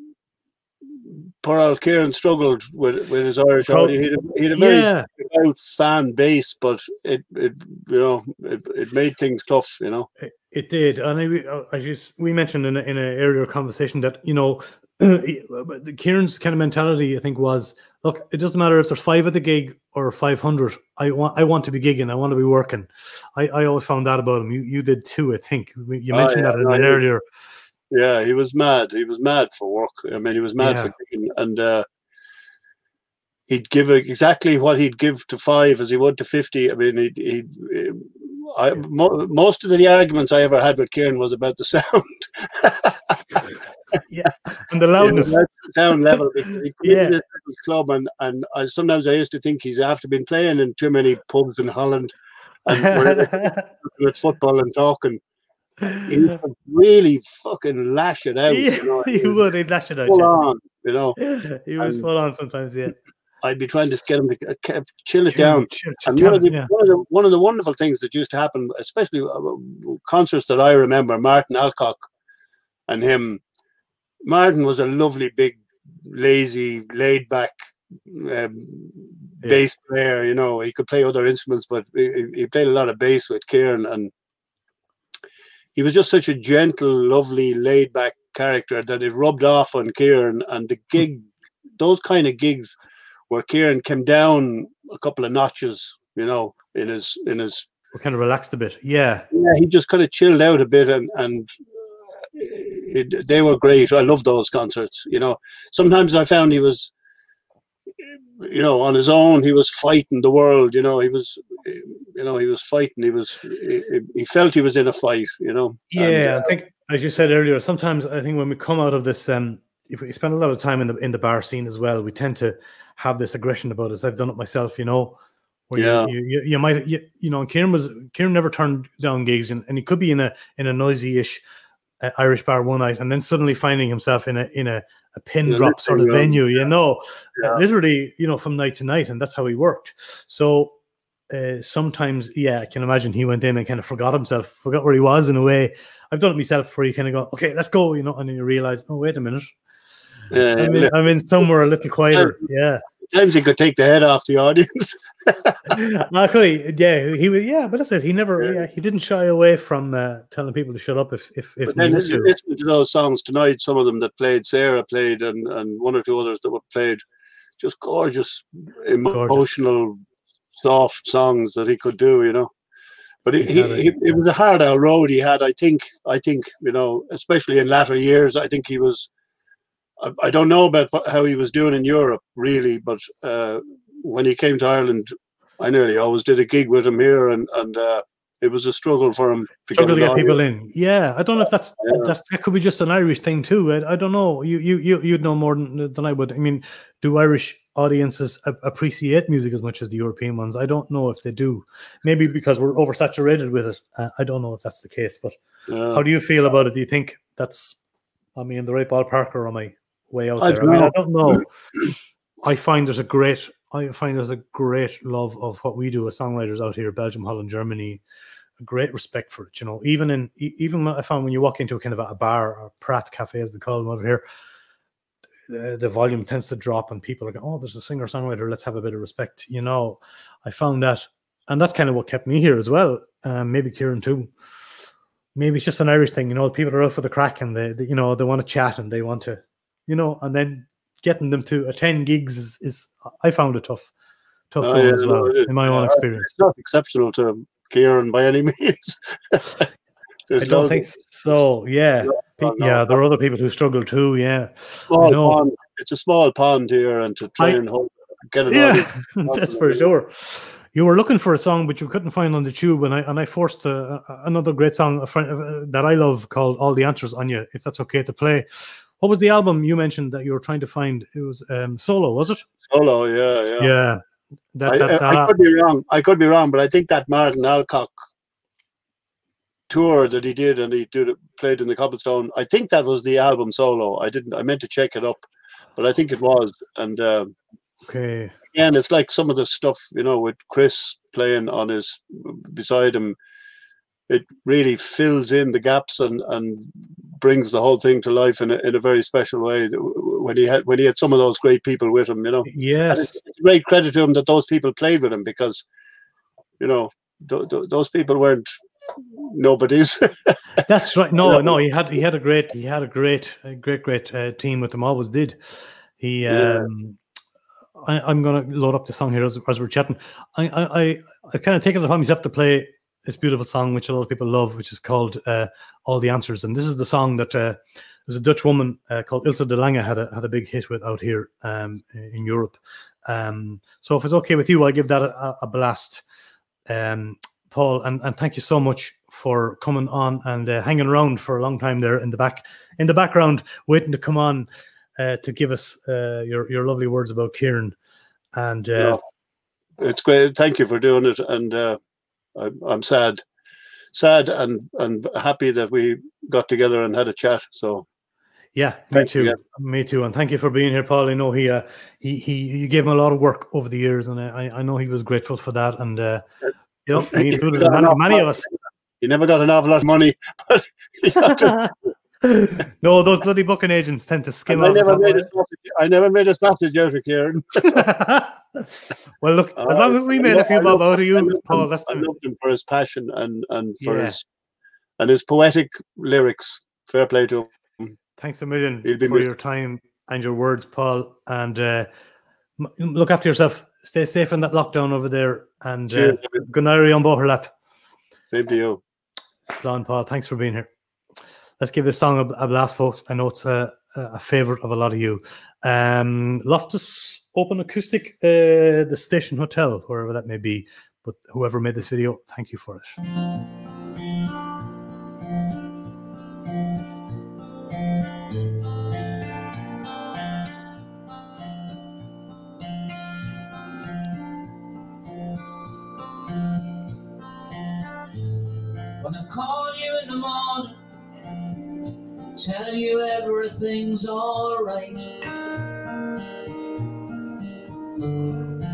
S12: poor old Kieran struggled with, with his Irish audience. He had a, he had a very yeah. devout fan base, but it, it you know it, it made things tough. You know.
S1: It, it did, and I, as you, we mentioned in, a, in an earlier conversation that you know, Kieran's kind of mentality, I think, was look, it doesn't matter if there's five at the gig or five hundred. I want, I want to be gigging. I want to be working. I, I always found that about him. You, you did too, I think. You oh, mentioned oh, yeah, that no, earlier.
S12: Yeah, he was mad. He was mad for work. I mean, he was mad yeah. for gigging, and uh, he'd give exactly what he'd give to five as he would to fifty. I mean, he'd, he'd I, mo- most of the arguments I ever had with Kieran was about the sound.
S1: yeah, and the loudness,
S12: you know, sound level. yeah, club, and and I, sometimes I used to think he's after been playing in too many pubs in Holland, and at football and talking. He would really fucking lash it out.
S1: Yeah, you know? he would. He'd lash it out.
S12: Full yeah. on, you know.
S1: he was and, full on sometimes. Yeah.
S12: I'd be trying to get him to uh, chill it down. Chill, chill, and one, of the, yeah. one, of the, one of the wonderful things that used to happen, especially uh, concerts that I remember, Maartin Allcock and him. Martin was a lovely, big, lazy, laid back um, yeah. bass player. You know, he could play other instruments, but he, he played a lot of bass with Kieran, and he was just such a gentle, lovely, laid back character that it rubbed off on Kieran. And the gig, those kind of gigs where Kieran came down a couple of notches, you know, in his in his
S1: kind of relaxed a bit. Yeah.
S12: Yeah, he just kind of chilled out a bit and and they were great. I love those concerts, you know. Sometimes I found he was you know, on his own, he was fighting the world. You know, he was, you know, he was fighting. He was, he, he felt he was in a fight. You know.
S1: Yeah, and, uh, I think, as you said earlier, sometimes I think when we come out of this um, if we spend a lot of time in the in the bar scene as well, we tend to have this aggression about us. I've done it myself, you know. Where
S12: Yeah.
S1: you, you, you might you, you know, and Kieran was Kieran never turned down gigs, and, and he could be in a in a noisy-ish uh, Irish bar one night, and then suddenly finding himself in a in a, a pin
S12: Yeah,
S1: drop sort of venue, you know,
S12: Yeah.
S1: literally, you know, from night to night, and that's how he worked. So uh, sometimes, yeah, I can imagine he went in and kind of forgot himself, forgot where he was in a way. I've done it myself where you kind of go, okay, let's go, you know, and then you realize, oh, wait a minute,
S12: Yeah,
S1: I'm in, I'm in somewhere a little quieter. Yeah.
S12: Times he could take the head off the audience.
S1: Could he? Yeah, he was. Yeah, but that's it. He never. Yeah, he didn't shy away from uh, telling people to shut up if if if
S12: But then
S1: needed to.
S12: listening to those songs tonight, some of them that played, Sarah played, and, and one or two others that were played, just gorgeous, emotional, soft songs that he could do, you know. But he,
S1: He
S12: he,
S1: it,
S12: was a hard out road he had. I think, I think, you know, especially in latter years, I think he was. I, I don't know about what, how he was doing in Europe, really, but uh, when he came to Ireland, I nearly always did a gig with him here, and and uh, it was a struggle for him to
S1: Struggle to
S12: get,
S1: get people in. Yeah, I don't know if that's that's that could be just an Irish thing too. I, I don't know. You you you you'd know more than, than I would. I mean, do Irish audiences appreciate music as much as the European ones? I don't know if they do. Maybe because we're oversaturated with it. Uh, I don't know if that's the case. But
S12: Yeah.
S1: how do you feel about it? Do you think that's I mean the right ballpark or am I way out
S12: I
S1: there? I,
S12: don't
S1: mean, I don't know. I find there's a great I find there's a great love of what we do as songwriters out here, Belgium, Holland, Germany. A great respect for it, you know. Even in even I found when you walk into a kind of a, a bar or Pratt Cafe, as they call them over here, the, the volume tends to drop, and people are going, "Oh, there's a singer songwriter. Let's have a bit of respect." You know, I found that, and that's kind of what kept me here as well. Um, maybe Kieran too. Maybe it's just an Irish thing, you know. People are out for the crack, and they, they you know, they want to chat and they want to, you know, and then getting them to attend gigs is, is I found it tough, tough
S12: Oh, yeah,
S1: as
S12: no,
S1: well
S12: is.
S1: in my own experience.
S12: It's not exceptional to Kieran by any means.
S1: I don't think so. Yeah, Pe-
S12: no,
S1: yeah, there are other people who struggle too. Yeah,
S12: small
S1: know.
S12: pond. It's a small pond here, and to try
S1: I-
S12: and hold, get it
S1: Yeah, that's for sure. You were looking for a song, but you couldn't find on the tube, and I and I forced uh, another great song a friend, uh, that I love called "All the Answers" on you, if that's okay to play. What was the album you mentioned that you were trying to find? It was um, solo, was it?
S12: Solo, yeah, yeah.
S1: Yeah, that,
S12: I,
S1: that,
S12: I- I could be wrong. I could be wrong, but I think that Maartin Allcock tour that he did and he did it, played in the Cobblestone. I think that was the album solo. I didn't. I meant to check it up, but I think it was. And um,
S1: okay.
S12: again, it's like some of the stuff you know with Chris playing on his beside him. It really fills in the gaps and and brings the whole thing to life in a, in a very special way. When he had when he had some of those great people with him, you know.
S1: Yes.
S12: great credit to him that those people played with him because, you know, th- th- those people weren't nobodies.
S1: That's right. No, no, he had he had a great he had a great great great uh, team with him. Always did. He.
S12: Yeah.
S1: Um, I, I'm gonna load up the song here as, as we're chatting. I I I, I kind of taken it upon myself to play this beautiful song, which a lot of people love, which is called uh, "All the Answers," and this is the song that uh, there's a Dutch woman uh, called Ilse de Lange had a had a big hit with out here um, in Europe. Um, so if it's okay with you, I'll give that a, a blast. Um, Paul, and, and thank you so much for coming on and uh, hanging around for a long time there in the back, in the background, waiting to come on uh, to give us uh, your your lovely words about Kieran. And
S12: No, it's great. Thank you for doing it, and uh, I'm, I'm sad, sad and and happy that we got together and had a chat. So
S1: yeah, me
S12: Thank you,
S1: too, me too. And thank you for being here, Paul. I know he uh, he he you gave him a lot of work over the years, and I I know he was grateful for that. And uh, you know, me
S12: You
S1: included,
S12: got
S1: many, many of us.
S12: you never got an awful lot of money, but you have to-
S1: no, those bloody booking agents tend to skim
S12: I never made a sausage. I never made a sausage out of Kieran.
S1: well, look, as long as we made a few bob out of you, Paul, that's
S12: I loved him for his passion and and for
S1: Yeah.
S12: his and his poetic lyrics. Fair play to him.
S1: Thanks a million for
S12: missed.
S1: your time and your words, Paul. And uh, look after yourself. Stay safe in that lockdown over there. And uh, good night, on Boherlat.
S12: Same to you.
S1: Slán, Paul, thanks for being here. Let's give this song a, a blast, folks. I know it's a, a favorite of a lot of you. Um, Loftus Open Acoustic, uh, the Station Hotel, wherever that may be. But whoever made this video, thank you for it.
S13: You everything's alright.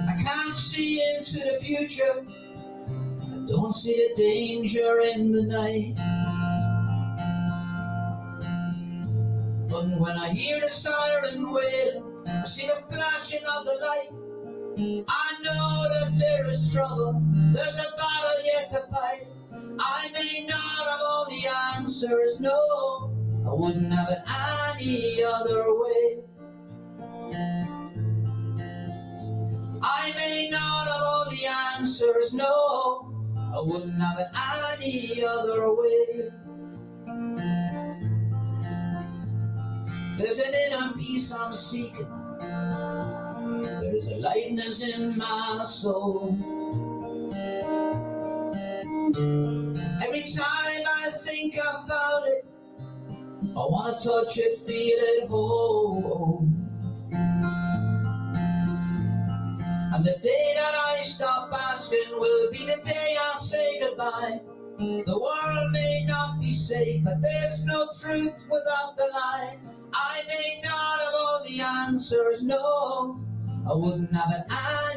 S13: I can't see into the future, I don't see the danger in the night. But when I hear the siren wail, I see the flashing of the light. I know that there is trouble, there's a battle yet to fight. I may not have all the answers, no, I wouldn't have it any other way. I may not have all the answers, no, I wouldn't have it any other way. There's an inner peace I'm seeking. There's a lightness in my soul. Every time I think I found it, I wanna touch it, feel it, hold. And the day that I stop asking will be the day I say goodbye. The world may not be safe, but there's no truth without the lie. I may not have all the answers, no, I wouldn't have it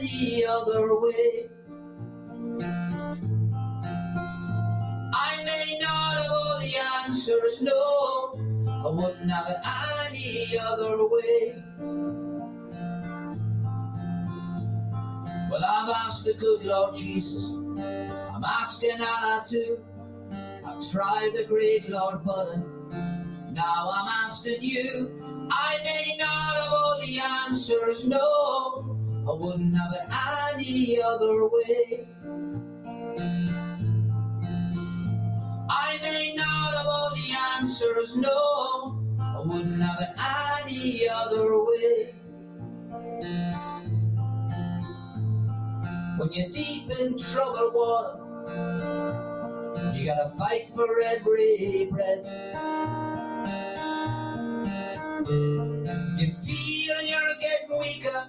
S13: any other way. I may not have all the answers, no, I wouldn't have it any other way. Well, I've asked the good Lord Jesus, I'm asking Allah too. I've tried the great Lord Buddha, now I'm asking you. I may not have all the answers, no, I wouldn't have it any other way. I may not have all the answers, no, I wouldn't have it any other way. When you're deep in troubled water, you gotta fight for every breath. You feel you're getting weaker,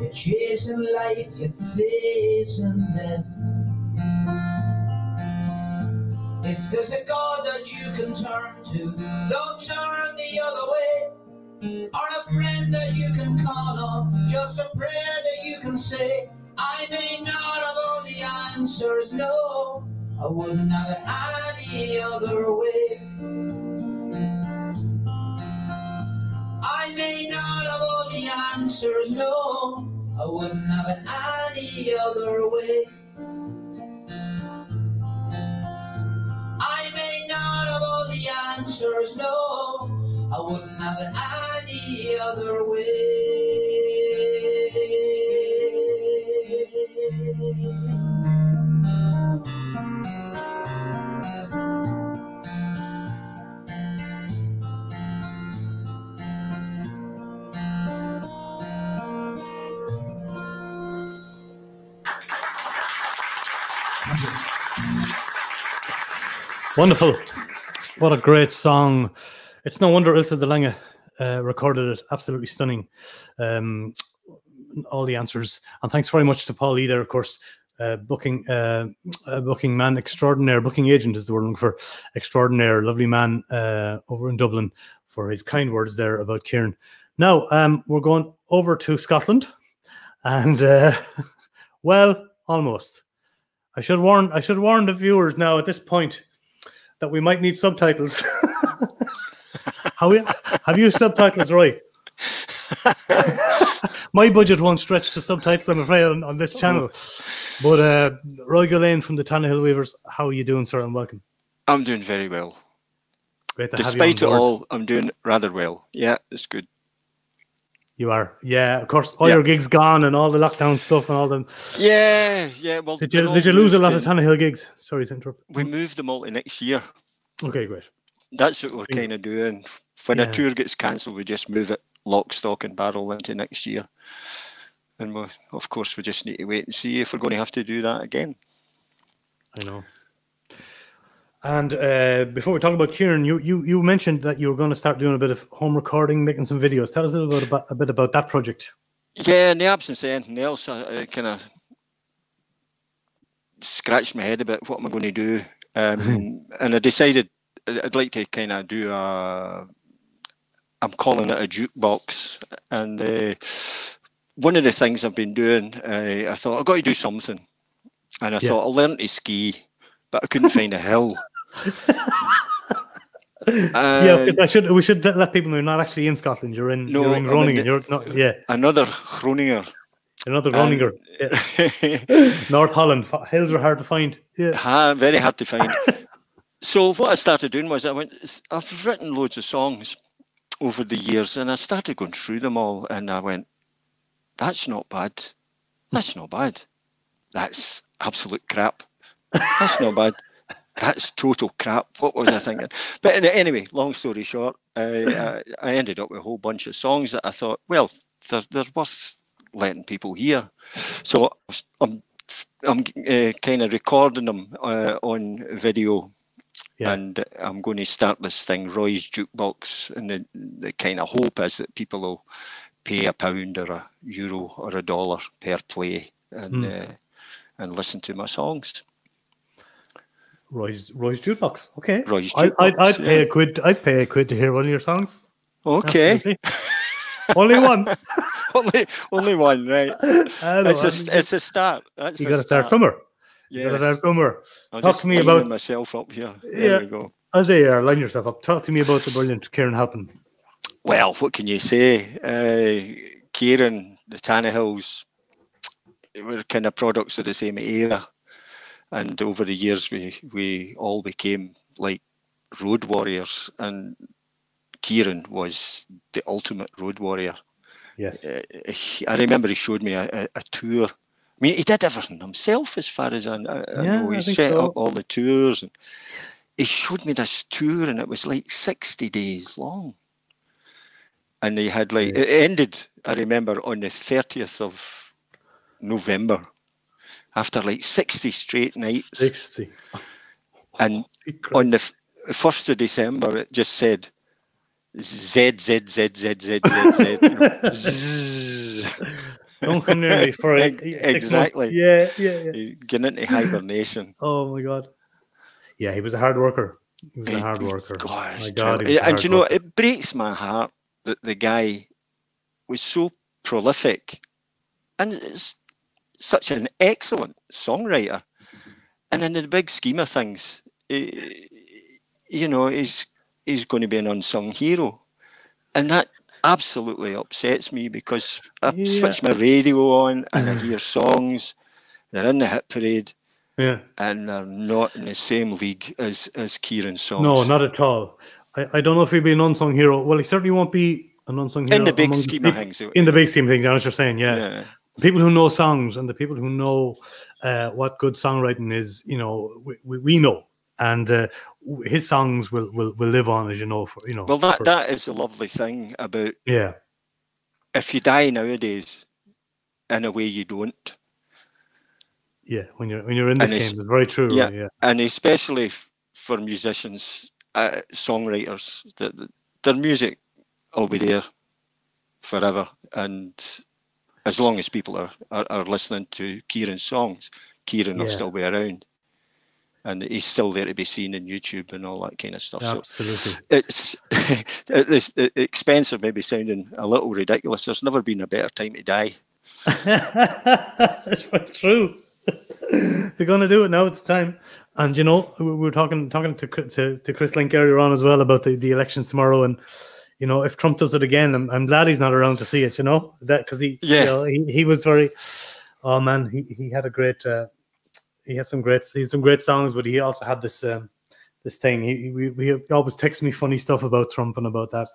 S13: you're chasing life, you're facing death. There's a God that you can turn to, don't turn the other way. Or a friend that you can call on, just a prayer that you can say. I may not have all the answers, no, I wouldn't have it any other way. I may not have all the answers, no, I wouldn't have it any other way. I may not have all the answers, no, I wouldn't have it any other way.
S1: Wonderful. What a great song. It's no wonder Ilse de Lange uh, recorded it. Absolutely stunning. Um, all the answers. And thanks very much to Paul Lee there, of course, uh, booking uh, booking man extraordinaire, booking agent is the word I'm looking for, extraordinaire, lovely man uh, over in Dublin for his kind words there about Kieran. Now um, we're going over to Scotland, and uh, well, almost. I should warn I should warn the viewers now at this point that we might need subtitles. have, you, have you subtitles right? My budget won't stretch to subtitles, I'm afraid, on, on this channel. But uh, Roy Gullane from the Tannahill Weavers, how are you doing, sir? And welcome.
S14: I'm doing very well.
S1: Great to
S14: Despite
S1: have you
S14: it
S1: on board.
S14: all, I'm doing rather well. Yeah, it's good.
S1: You are, yeah. Of course, all
S14: Yeah.
S1: your gigs gone and all the lockdown stuff and all them.
S14: Yeah, yeah. Well,
S1: Did you did you lose a lot of Tannahill gigs? Sorry to interrupt.
S14: We moved them all to next year.
S1: Okay, great.
S14: That's what we're
S1: Yeah.
S14: kind of doing. When
S1: Yeah.
S14: a tour gets cancelled, we just move it lock, stock, and barrel into next year. And we, of course, we just need to wait and see if we're going to have to do that again.
S1: I know. And uh, before we talk about Kieran, you, you you mentioned that you were going to start doing a bit of home recording, making some videos. Tell us a little bit about a bit about that project.
S14: Yeah, in the absence of anything else, I, I kind of scratched my head about what am I going to do um, and I decided I'd like to kind of do a. I'm calling it a jukebox, and uh, one of the things I've been doing, uh, I thought I've got to do something, and I
S1: Yeah.
S14: thought I'll learn to ski, but I couldn't find a hill.
S1: Yeah,
S14: um,
S1: I should. We should let- people know you're not actually in Scotland. You're in.
S14: No,
S1: you're in
S14: I'm in
S1: Groningen.
S14: the-
S1: You're not. Yeah,
S14: another Groninger.
S1: another Groninger. Yeah. North Holland. Hills are hard to find. Yeah.
S14: Very hard to find. so what I started doing was I went. I've written loads of songs over the years, and I started going through them all, and I went, "That's not bad. That's not bad. That's absolute crap. That's not bad. That's total crap. What was I thinking?" But anyway, long story short, I, I, I ended up with a whole bunch of songs that I thought, well, they're, they're worth letting people hear. So I'm I'm uh, kind of recording them uh, on video,
S1: Yeah.
S14: and I'm going to start this thing, Roy's Jukebox, and the, the kind of hope is that people will pay a pound or a euro or a dollar per play and
S1: Hmm.
S14: uh, and listen to my songs.
S1: Roy's Roy's jukebox. Okay.
S14: Roy's
S1: I, I'd, I'd
S14: Jukebox,
S1: pay
S14: yeah.
S1: a quid. I'd pay a quid to hear one of your songs.
S14: Okay,
S1: Only one.
S14: only only one, right? It's a it's a start. That's
S1: you got to start somewhere. You
S14: Yeah,
S1: got to start somewhere.
S14: I'll
S1: Talk to me about.
S14: myself up here.
S1: Yeah.
S14: There we go.
S1: Oh, there you are. Line yourself up. Talk to me about the brilliant Kieran Halpin.
S14: Well, what can you say? Uh, Kieran, the Tannahills, were kind of products of the same era, and over the years we we all became like road warriors, and Kieran was the ultimate road warrior.
S1: Yes.
S14: Uh, he- I remember he showed me a, a, a tour. I mean, he did everything himself, as far as I, I, I know. He set
S1: so.
S14: up all the tours, and he showed me this tour, and it was like sixty days long. And they had like it ended. I remember on the thirtieth of November, after like sixty straight nights.
S1: Sixty.
S14: And on the f- first of December, it just said Z Z Z Z Z Z Z. you.
S1: Don't come near me for a-
S14: Ex-
S1: six months.
S14: exactly.
S1: Yeah, yeah, yeah.
S14: You Get into hibernation.
S1: Oh my god. Yeah, he was a hard worker. He was a hard worker.
S14: God,
S1: my god. he was a
S14: and
S1: hard
S14: you know,
S1: worker.
S14: it breaks my heart that the guy was so prolific and is such an excellent songwriter. And in the big scheme of things, eh, you know, he's he's going to be an unsung hero, and that absolutely upsets me because I
S1: Yeah.
S14: switch my radio on and I hear songs. They're in the hit parade,
S1: Yeah.
S14: and they're not in the same league as as Kieran's songs.
S1: No, not at all. I, I don't know if he'll be an unsung hero. Well, he certainly won't be an unsung hero
S14: In the big scheme of things,
S1: In the big scheme of things, I was just saying, yeah.
S14: Yeah.
S1: People who know songs and the people who know uh, what good songwriting is, you know, we, we, we know, and uh, his songs will, will will live on, as you know, for you know.
S14: Well, that
S1: for-
S14: that is the lovely thing about
S1: yeah,
S14: if you die nowadays, in a way you don't.
S1: yeah. When you're when you're in this
S14: And
S1: game,
S14: it's-
S1: very true.
S14: Yeah,
S1: Yeah,
S14: and especially for musicians, uh, songwriters, that that their music will be there forever, and as long as people are are, are listening to Kieran's songs, Kieran will still be around, and he's still there to be seen in YouTube and all that kind of stuff. So
S1: absolutely.
S14: it's it's it- expensive, maybe sounding a little ridiculous. There's never been a better time to die.
S1: That's very true. They're going to do it now. It's time. And you know, we we were talking talking to Chris- to, to Chris Link earlier on as well about the, the elections tomorrow. And you know, if Trump does it again, I'm, I'm glad he's not around to see it. You know that because he
S14: Yeah.
S1: you know, he, he was very. Oh man, he, he had a great. Uh, he had some great he had some great songs, but he also had this um, this thing. He, he, we, he always texts me funny stuff about Trump and about that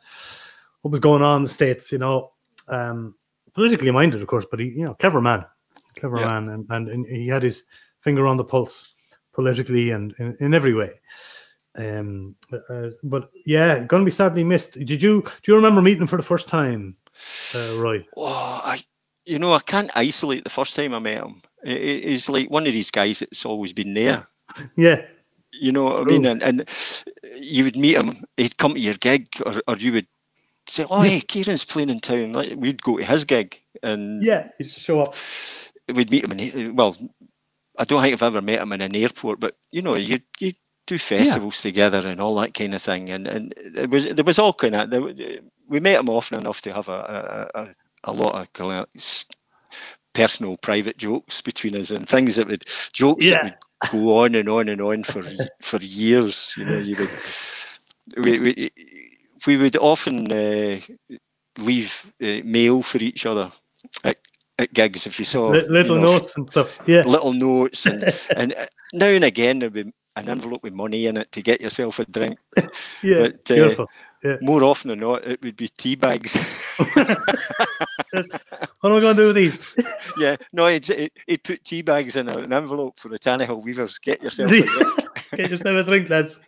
S1: what was going on in the states. You know, um, politically minded, of course, but he, you know, clever man, clever
S14: Yeah.
S1: man, and, and and he had his finger on the pulse politically and in, in every way. Um, uh, but yeah, going to be sadly missed. Did you do you remember meeting him for the first time, uh, Roy?
S14: Oh, I, you know, I can't isolate the first time I met him. He- He's like one of these guys that's always been there.
S1: Yeah,
S14: You know what I mean? And, and you would meet him, he'd come to your gig, or, or you would say, Oh, hey, Kieran's playing in town. Like, we'd go to his gig and
S1: yeah, he'd show up.
S14: we'd meet him. In, well, I don't think I've ever met him in an airport, but you know, you you do festivals yeah. together and all that kind of thing. And and it was there was all kind of there, we met him often enough to have a a, a, a lot of personal, private jokes between us and things that would jokes yeah. that would go on and on and on for for years. You know, you would we we, we would often uh, leave uh, mail for each other at, at gigs if you saw
S1: little
S14: you know,
S1: notes and stuff. Yeah,
S14: little notes and and now and again there'd be an envelope with money in it to get yourself a drink.
S1: yeah, but, uh, yeah.
S14: More often than not, it would be tea bags.
S1: what am I going to do with these?
S14: yeah, no, he'd, he'd put tea bags in an envelope for the Tannahill Weavers. Get yourself a drink.
S1: Get yourself a drink, lads.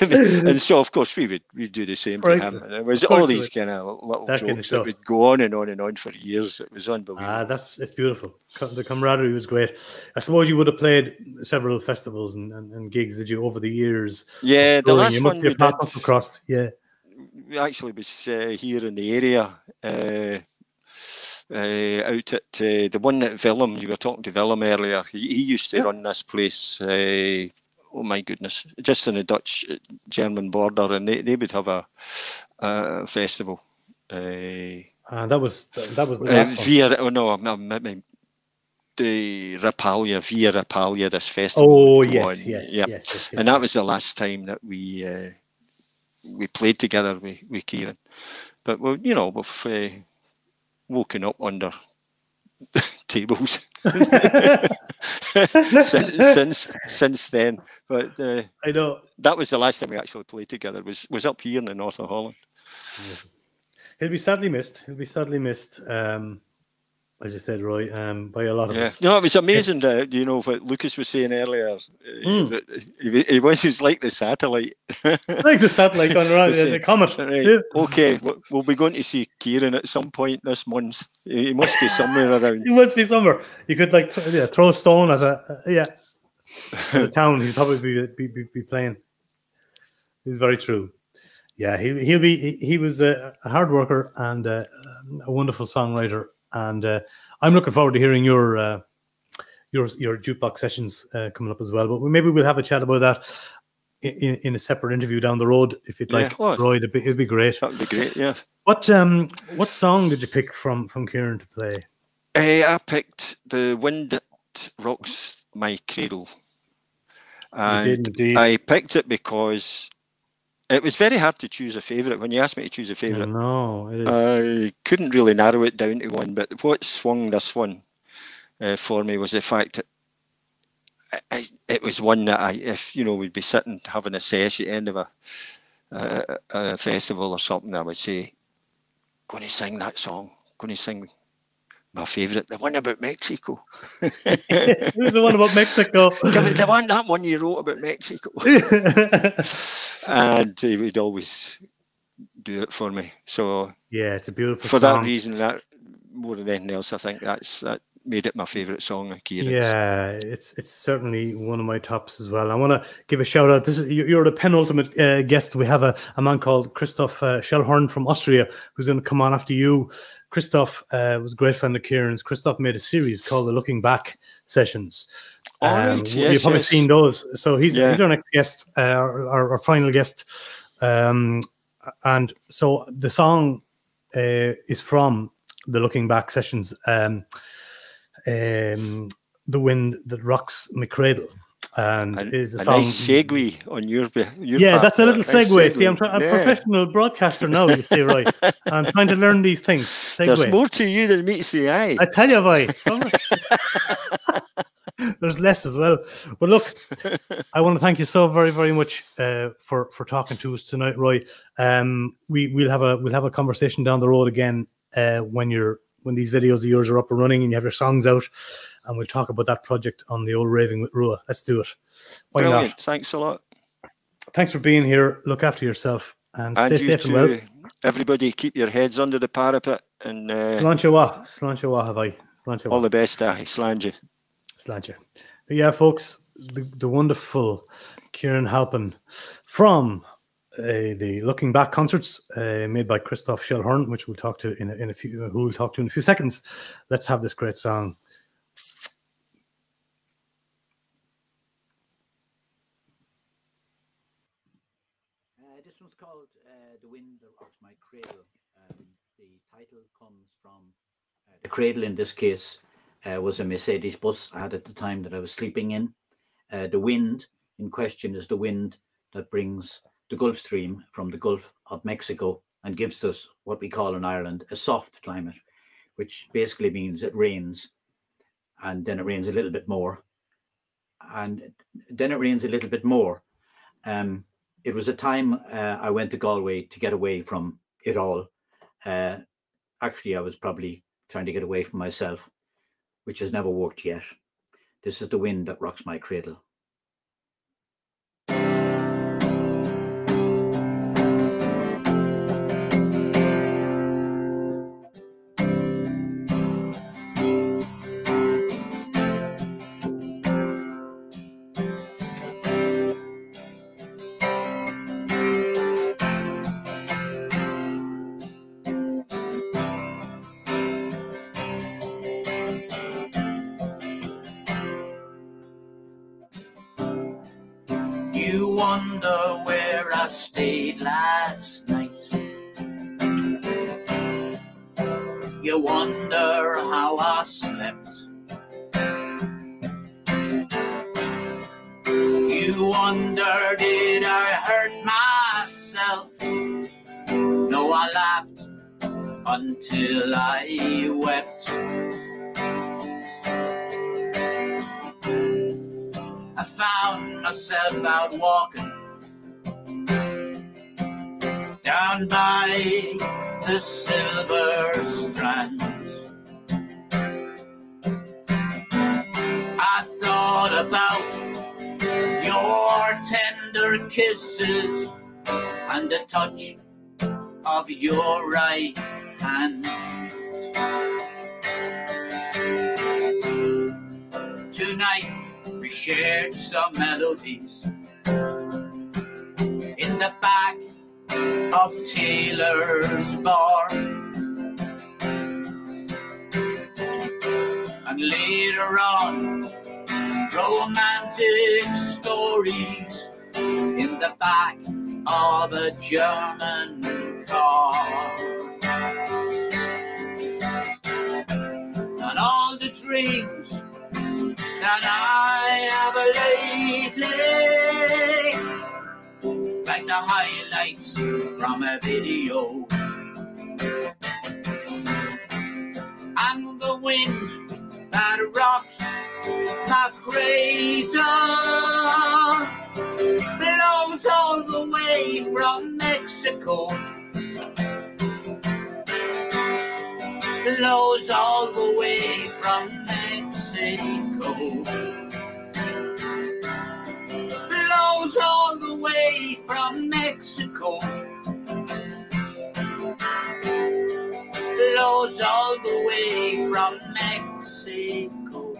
S14: And so of course we would we do the same to him. And it was all these kind of little that jokes kind of that would go on and on and on for years. It was unbelievable.
S1: Ah, that's it's beautiful. The camaraderie was great. I suppose you would have played several festivals and, and, and gigs, did you, over the years?
S14: Yeah, the last one we did,
S1: across. Yeah,
S14: we actually was uh, here in the area. Uh, uh, out at uh, the one at Willem, you were talking to Willem earlier. He, he used to yeah. run this place uh, oh my goodness, just on the Dutch uh, German border, and they, they would have a, a festival. Uh,
S1: uh, that was that was the uh,
S14: via oh no, I mean, the Rapalia via Rapalje this festival.
S1: Oh yes, yes, yep. yes, yes,
S14: and that was the last time that we uh, we played together with, with Kieran. But well, you know, we've uh, woken up under tables since, since since then. But uh,
S1: I know
S14: that was the last time we actually played together. Was was up here in the north of Holland.
S1: He'll be sadly missed. He'll be sadly missed. Um, as you said, Roy, um, by a lot of
S14: yeah.
S1: us.
S14: No, it was amazing. Uh, you know what Lucas was saying earlier. Mm. He, he, was, he was like the satellite,
S1: like the satellite on around the, the comet.
S14: Right. Yeah. Okay, we'll be going to see Kieran at some point this month. He must be somewhere around.
S1: he must be somewhere. You could like th- yeah, throw a stone at a uh, yeah. the town, he'd probably be, be, be playing. It's very true. Yeah, he he'll be. He, he was a, hard worker and a, a wonderful songwriter and uh, I'm looking forward to hearing your uh, your your jukebox sessions uh, coming up as well. But maybe we'll have a chat about that in, in a separate interview down the road if you'd like, yeah, Roy. It'd be, it'd be great.
S14: That'd be great. Yeah.
S1: What um what song did you pick from from Kieran to play?
S14: Uh, I picked the wind that rocks my cradle. And I picked it because it was very hard to choose a favourite. When you asked me to choose a favourite,
S1: no,
S14: I couldn't really narrow it down to one. But what swung this one uh, for me was the fact that I, it was one that I, if you know, we'd be sitting having a sesh at the end of a, a, a festival or something, I would say, "Going to sing that song. Going to sing my favourite, the one about Mexico.
S1: Who's the one about Mexico?
S14: the one, that one you wrote about Mexico. and he would always do it for me. So
S1: yeah, it's a beautiful.
S14: For
S1: song.
S14: that reason, that more than anything else, I think that's that made it my favourite song Kieran's.
S1: Yeah, it's it's certainly one of my tops as well. I want to give a shout out. This is you're the penultimate uh, guest. We have a, a man called Christoph uh, Schellhorn from Austria who's going to come on after you. Christoph uh, was a great friend of Kieran's. Christoph made a series called the Looking Back Sessions.
S14: Um, right, yes,
S1: you've probably
S14: yes.
S1: seen those. So he's, yeah. he's our next guest, uh, our, our, final guest. Um, and so the song uh, is from the Looking Back Sessions. Um, um, the wind that rocks my cradle and
S14: a,
S1: is a, song.
S14: nice segue on your, your
S1: yeah
S14: part.
S1: that's a little segue.
S14: Nice
S1: see i'm trying a professional broadcaster now you see right i'm trying to learn these things segue.
S14: there's more to you than meets the eye
S1: i tell you why there's less as well but look i want to thank you so very very much uh, for for talking to us tonight roy um we we'll have a we'll have a conversation down the road again uh, when you're when these videos of yours are up and running and you have your songs out and we'll talk about that project on the old raving with Rua. Let's do it. Why
S14: Brilliant.
S1: not?
S14: Thanks a lot.
S1: Thanks for being here. Look after yourself and,
S14: and
S1: stay safe
S14: too.
S1: and well.
S14: Everybody, keep your heads under the parapet and uh,
S1: Sláinte wa, Sláinte wa, have I? Sláinte
S14: all the best, uh, Sláinte.
S1: Sláinte. yeah, folks, the, the wonderful Kieran Halpin from uh, the Looking Back concerts uh, made by Christoph Schellhorn, which we'll talk to in a, in a few, uh, who we'll talk to in a few seconds. Let's have this great song.
S13: Uh, this one's called uh, "The Wind of My Cradle." Um, the title comes from uh, the cradle in this case, uh, was a Mercedes bus I had at the time that I was sleeping in. Uh, the wind in question is the wind that brings the Gulf Stream from the Gulf of Mexico and gives us what we call in Ireland a soft climate, which basically means it rains and then it rains a little bit more and then it rains a little bit more. Um, it was a time uh, I went to Galway to get away from it all. Uh, actually, I was probably trying to get away from myself, which has never worked yet. This is the wind that rocks my cradle.
S3: Wonder where I stayed last night. You wonder how I slept. You wonder did I hurt myself? No, I laughed until I wept. I found myself out walking down by the silver strands. I thought about your tender kisses and the touch of your right hand. Tonight we shared some melodies in the back of Taylor's bar. And later on, romantic stories in the back of a German car. And all the dreams that I have a lately, like the highlights from a video. And the wind that rocks my cradle blows all the way from Mexico. Blows all the way all the way from Mexico. Blows all the way from Mexico.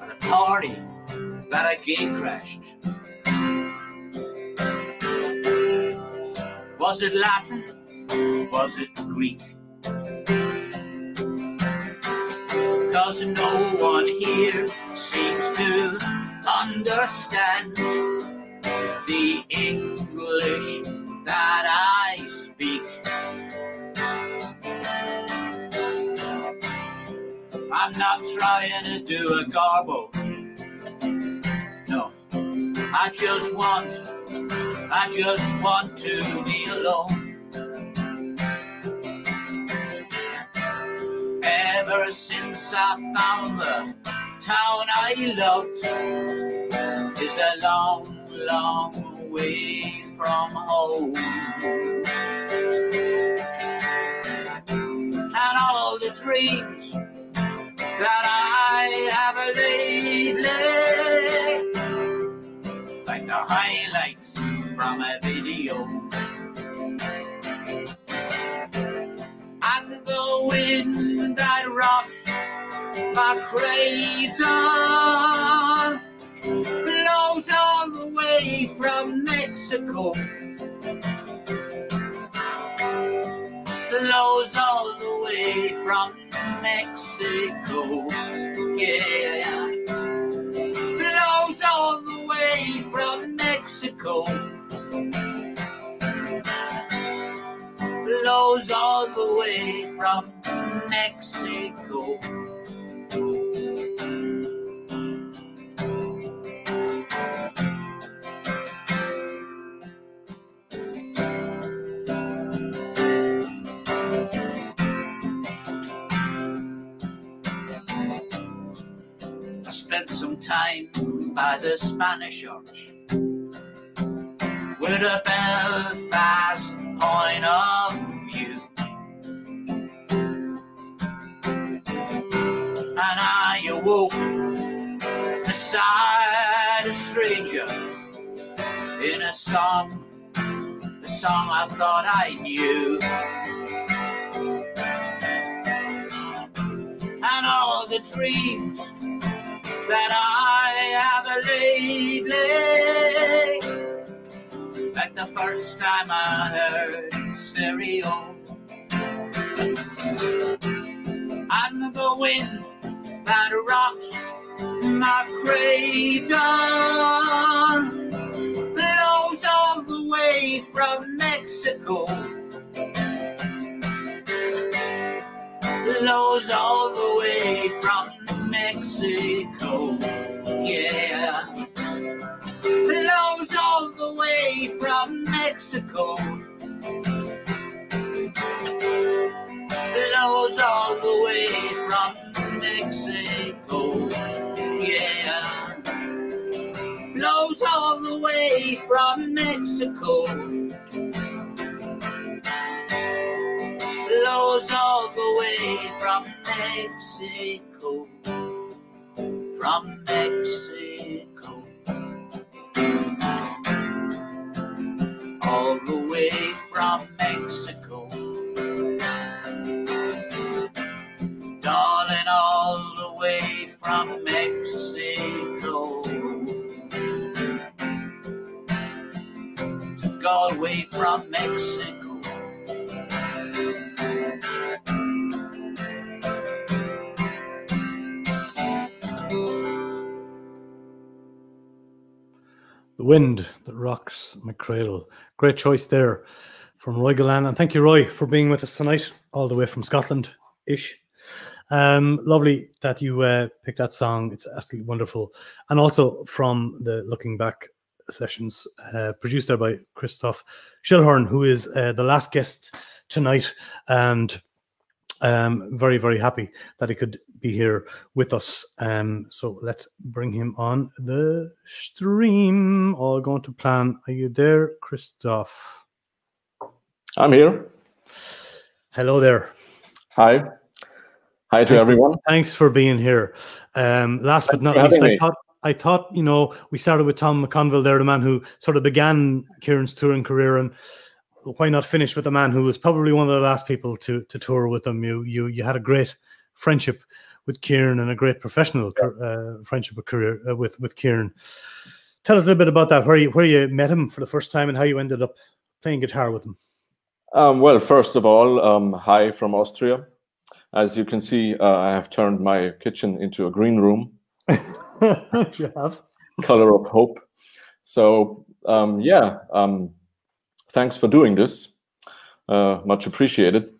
S3: At a party that I gate crashed. Was it Latin? Was it Greek? Cause no one here seems to understand the English that I speak. I'm not trying to do a garbo. No, I just want, I just want to be alone. Ever since I found the town I loved is a long, long way from home. And all the dreams that I have lately, like the highlights from a video. The wind that rocks my cradle blows all the way from Mexico. Blows all the way from Mexico. Yeah. Blows all the way from Mexico. Way from Mexico. I spent some time by the Spanish Arch with a Belfast point of awoke beside a stranger in a song, a song I thought I knew. And all the dreams that I have lately like the first time I heard stereo. And the wind that rocks my cradle blows all the way from Mexico. Blows all the way from Mexico. Yeah blows all the way from Mexico. Blows all the way from all the way from Mexico. Blows all the way from Mexico. From Mexico. all the way from Mexico. Darling, all the way from Mexico. Galway from Mexico.
S1: The Wind That Rocks My Cradle. Great choice there from Roy Gullane. And thank you, Roy, for being with us tonight, all the way from Scotland ish. Um, lovely that you uh, picked that song. It's absolutely wonderful. And also from the Looking Back sessions, uh, produced there by Christoph Schellhorn, who is uh, the last guest tonight. And um, very, very happy that he could be here with us. Um, so let's bring him on the stream. All going to plan. Are you there, Christoph?
S15: I'm here.
S1: Hello there.
S15: Hi. Hi to
S1: Thanks-
S15: everyone.
S1: Thanks for being here. Um, last but not least, I thought I thought you know we started with Tom McConville there, the man who sort of began Kieran's touring career, and why not finish with the man who was probably one of the last people to to tour with him? You you you had a great friendship with Kieran and a great professional uh, friendship with career uh, with with Kieran. Tell us a little bit about that. Where you where you met him for the first time and how you ended up playing guitar with him.
S15: Um, well, first of all, um, hi from Austria. As you can see, uh, I have turned my kitchen into a green room,
S1: you have.
S15: color of hope. So, um, yeah, um, thanks for doing this. Uh, much appreciated.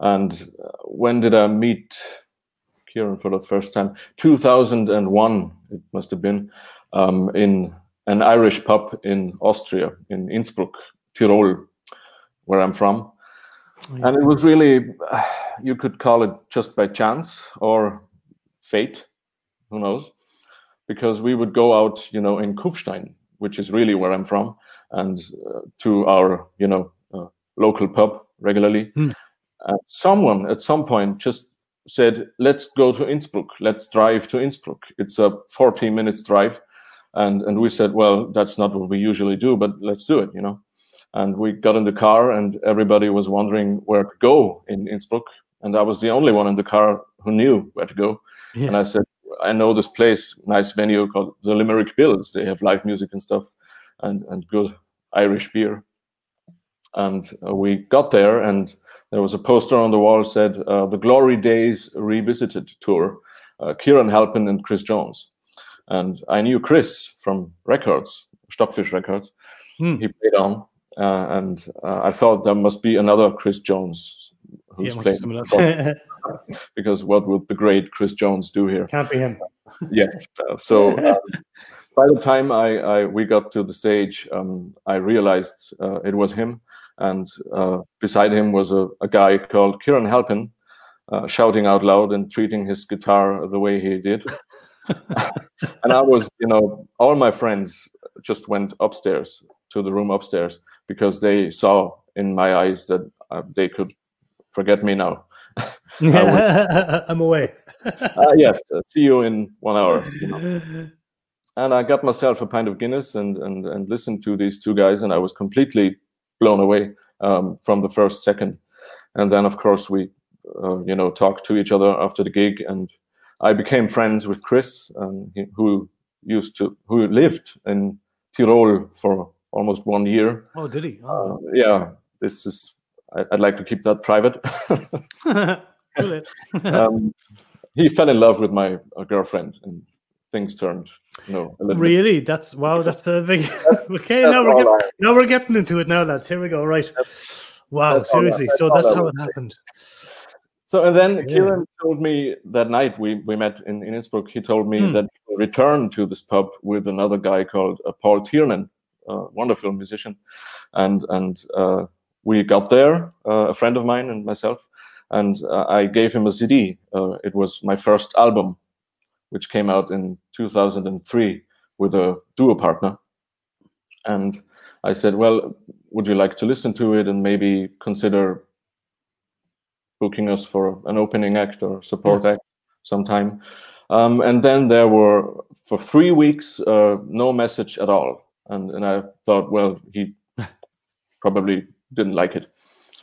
S15: And uh, when did I meet Kieran for the first time? 2001, it must have been, um, in an Irish pub in Austria, in Innsbruck, Tyrol, where I'm from. And it was really, you could call it just by chance or fate, who knows? Because we would go out, you know, in Kufstein, which is really where I'm from, and uh, to our, you know, uh, local pub regularly. Uh, someone at some point just said, let's go to Innsbruck, let's drive to Innsbruck. It's a 40 minutes drive. And, and we said, well, that's not what we usually do, but let's do it, you know and we got in the car and everybody was wondering where to go in Innsbruck and I was the only one in the car who knew where to go and I said I know this place nice venue called the Limerick Bills. They have live music and stuff and and good Irish beer. And uh, we got there and there was a poster on the wall said uh, the Glory Days Revisited tour uh, Kieran Halpin and Chris Jones. And I knew Chris from records Stockfish Records. He played on uh, and uh, I thought there must be another Chris Jones who's
S1: Yeah,
S15: playing.
S1: must be someone
S15: because what would the great Chris Jones do here?
S1: Can't be him.
S15: yes. uh, So um, by the time I, I we got to the stage, um, I realized uh, it was him, and uh, beside him was a, a guy called Kieran Halpin, uh, shouting out loud and treating his guitar the way he did. and I was, you know, all my friends just went upstairs to the room upstairs because they saw in my eyes that uh, they could forget me now.
S1: I'm away.
S15: uh, yes, uh, see you in one hour. You know. And I got myself a pint of Guinness and and and listened to these two guys, and I was completely blown away um, from the first second. And then, of course, we, uh, you know, talked to each other after the gig, and I became friends with Chris, um, he- who used to who lived in Tirol for almost one year.
S1: Oh, did he?
S15: Uh, yeah, this is. I, I'd like to keep that private. Um, he fell in love with my uh, girlfriend, and things turned, no. little bit-
S1: Really? That's wow. That's a big. okay,
S15: that's
S1: now we're getting,
S15: I-
S1: now we're getting into it now, lads. Here we go. Right. Wow.
S15: that's all
S1: Seriously. So that's how it happened.
S15: So and then
S1: Yeah.
S15: Kieran told me that night we, we met in, in Innsbruck. He told me
S1: Hmm.
S15: that he returned to this pub with another guy called uh, Paul Tiernan, a wonderful musician, and and uh, we got there, uh, a friend of mine and myself, and uh, I gave him a CD. Uh, it was my first album, which came out in 2003 with a duo partner, and I said, "Well, would you like to listen to it and maybe consider booking us for an opening act or support
S1: Yes.
S15: act sometime. Um, and then there were for three weeks uh, no message at all, and and I thought, well, he probably didn't like it.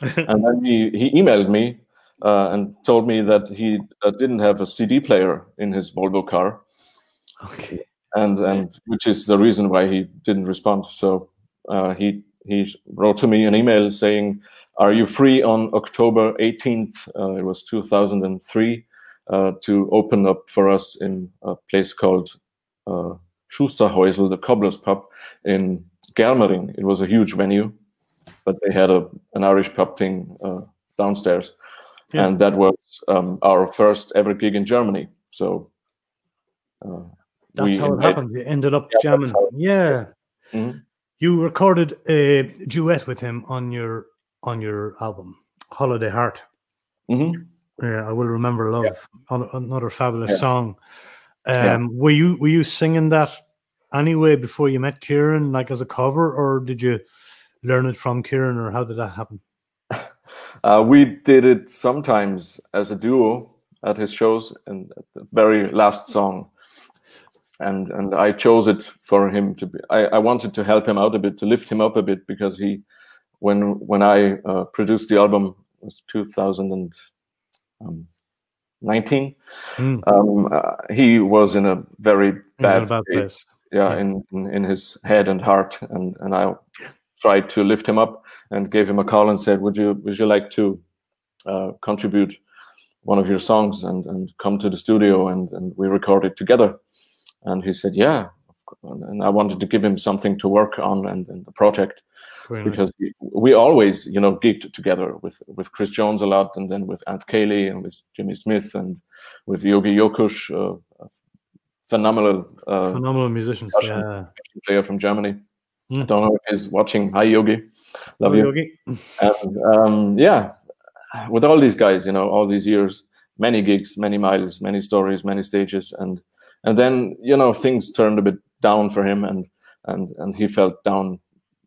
S15: and then he he emailed me uh, and told me that he uh, didn't have a CD player in his Volvo car.
S1: Okay.
S15: And and which is the reason why he didn't respond. So uh, he he wrote to me an email saying, "Are you free on October 18th? Uh, it was 2003 uh, to open up for us in a place called uh, Schusterhäusl, the Cobbler's Pub in Germering. It was a huge venue, but they had a an Irish pub thing uh, downstairs,
S1: Yeah.
S15: and that was um, our first ever gig in Germany. So." Uh,
S1: That's how it happened. You ended up
S15: Yeah,
S1: jamming. Yeah.
S15: Mhm.
S1: You recorded a duet with him on your on your album, Holiday Heart.
S15: Mhm.
S1: Yeah, I will remember love. an- Another fabulous
S15: Yeah.
S1: song. Um,
S15: Yeah.
S1: Were you were you singing that anyway before you met Kieran, like as a cover, or did you learn it from Kieran, or how did that happen?
S15: Uh, we did it sometimes as a duo at his shows, and at the very last song, and and I chose it for him to be. I, I wanted to help him out a bit, to lift him up a bit, because he, when when I uh, produced the album, it was 2019.
S1: Hmm.
S15: Um, uh, he was in a very
S1: was in
S15: bad,
S1: a bad place.
S15: yeah, in, in in his head and heart, and and I tried to lift him up and gave him a call and said, "Would you would you like to uh, contribute one of your songs and and come to the studio and and we record it together?" And he said, "Yeah." And I wanted to give him something to work on and, and the project
S1: Very nice.
S15: because we, we always, you know, gigged together with with Chris Jones a lot, and then with Anth Cayley and with Jimmy Smith and with Yogi Jockusch, uh, a phenomenal uh,
S1: Phenomenal musicians. Yeah.
S15: player from Germany.
S1: Mm.
S15: I don't know if he's watching. Hi, Yogi. Love you.
S1: Yogi.
S15: And um, yeah, with all these guys, you know, all these years, many gigs, many miles, many stories, many stages, and and then you know things turned a bit down for him, and and and he felt down,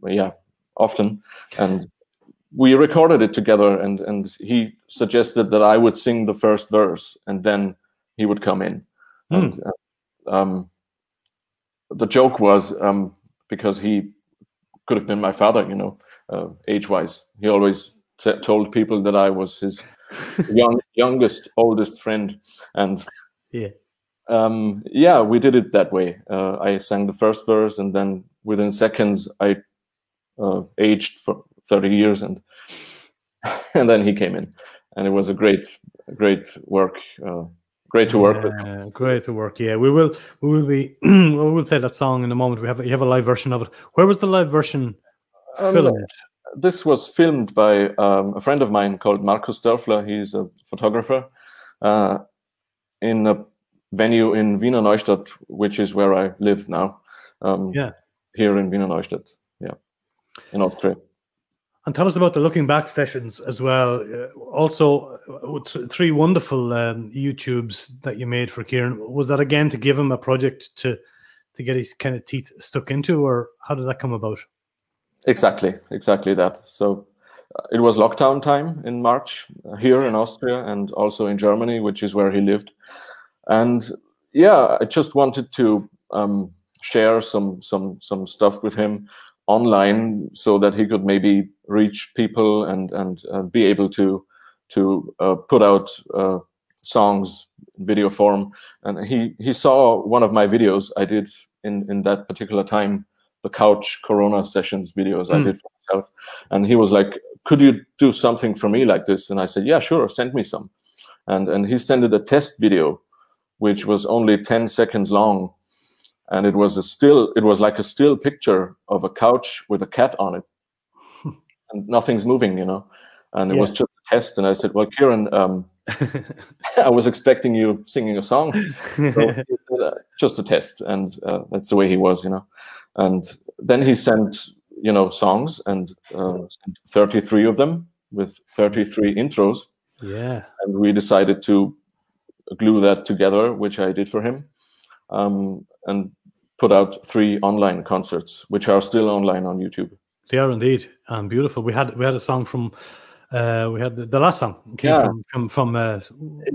S15: yeah, often, and we recorded it together, and and he suggested that I would sing the first verse, and then he would come in, and uh, um, the joke was um, because he could have been my father, you know, uh, age-wise. He always t- told people that I was his young, youngest, oldest friend, and
S1: Yeah.
S15: um, yeah, we did it that way. Uh, I sang the first verse, and then within seconds, I uh, aged for thirty years, and and then he came in, and it was a great, great work. Great to work with.
S1: Great to work. Yeah, we will. We will be. we will play that song in a moment. We have. You have a live version of it. Where was the live version
S15: Um,
S1: filmed?
S15: this was filmed by um, a friend of mine called Markus Dörfler. He's a photographer uh, in a venue in Wiener Neustadt, which is where I live now. Um,
S1: yeah.
S15: Here in Wiener Neustadt. Yeah. In Austria.
S1: And tell us about the looking back sessions as well. Uh, also, uh, three wonderful um, YouTubes that you made for Kieran. Was that again to give him a project to to get his kind of teeth stuck into, or how did that come about?
S15: Exactly, exactly that. So uh, it was lockdown time in March uh, here in Austria and also in Germany, which is where he lived. And yeah, I just wanted to um, share some some some stuff with him online so that he could maybe reach people and and uh, be able to to uh, put out uh, songs video form and he he saw one of my videos i did in in that particular time the couch corona sessions videos mm. i hmm. did for myself and he was like could you do something for me like this and i said yeah sure send me some and and he sent it a test video which was only 10 seconds long and it was a still it was like a still picture of a couch with a cat on it. And nothing's moving you know? And it yeah. was just a test and i said well kieran um, i was expecting you singing a song. So uh, just a test and uh, that's the way he was you know? And then he sent you know songs and uh, 33 of them with 33 intros.
S1: Yeah.
S15: And we decided to glue that together which i did for him. Um, and put out three online concerts, which are still online on YouTube.
S1: They are indeed, and beautiful. We had we had a song from uh, we had the, the last song came yeah. from from, from uh,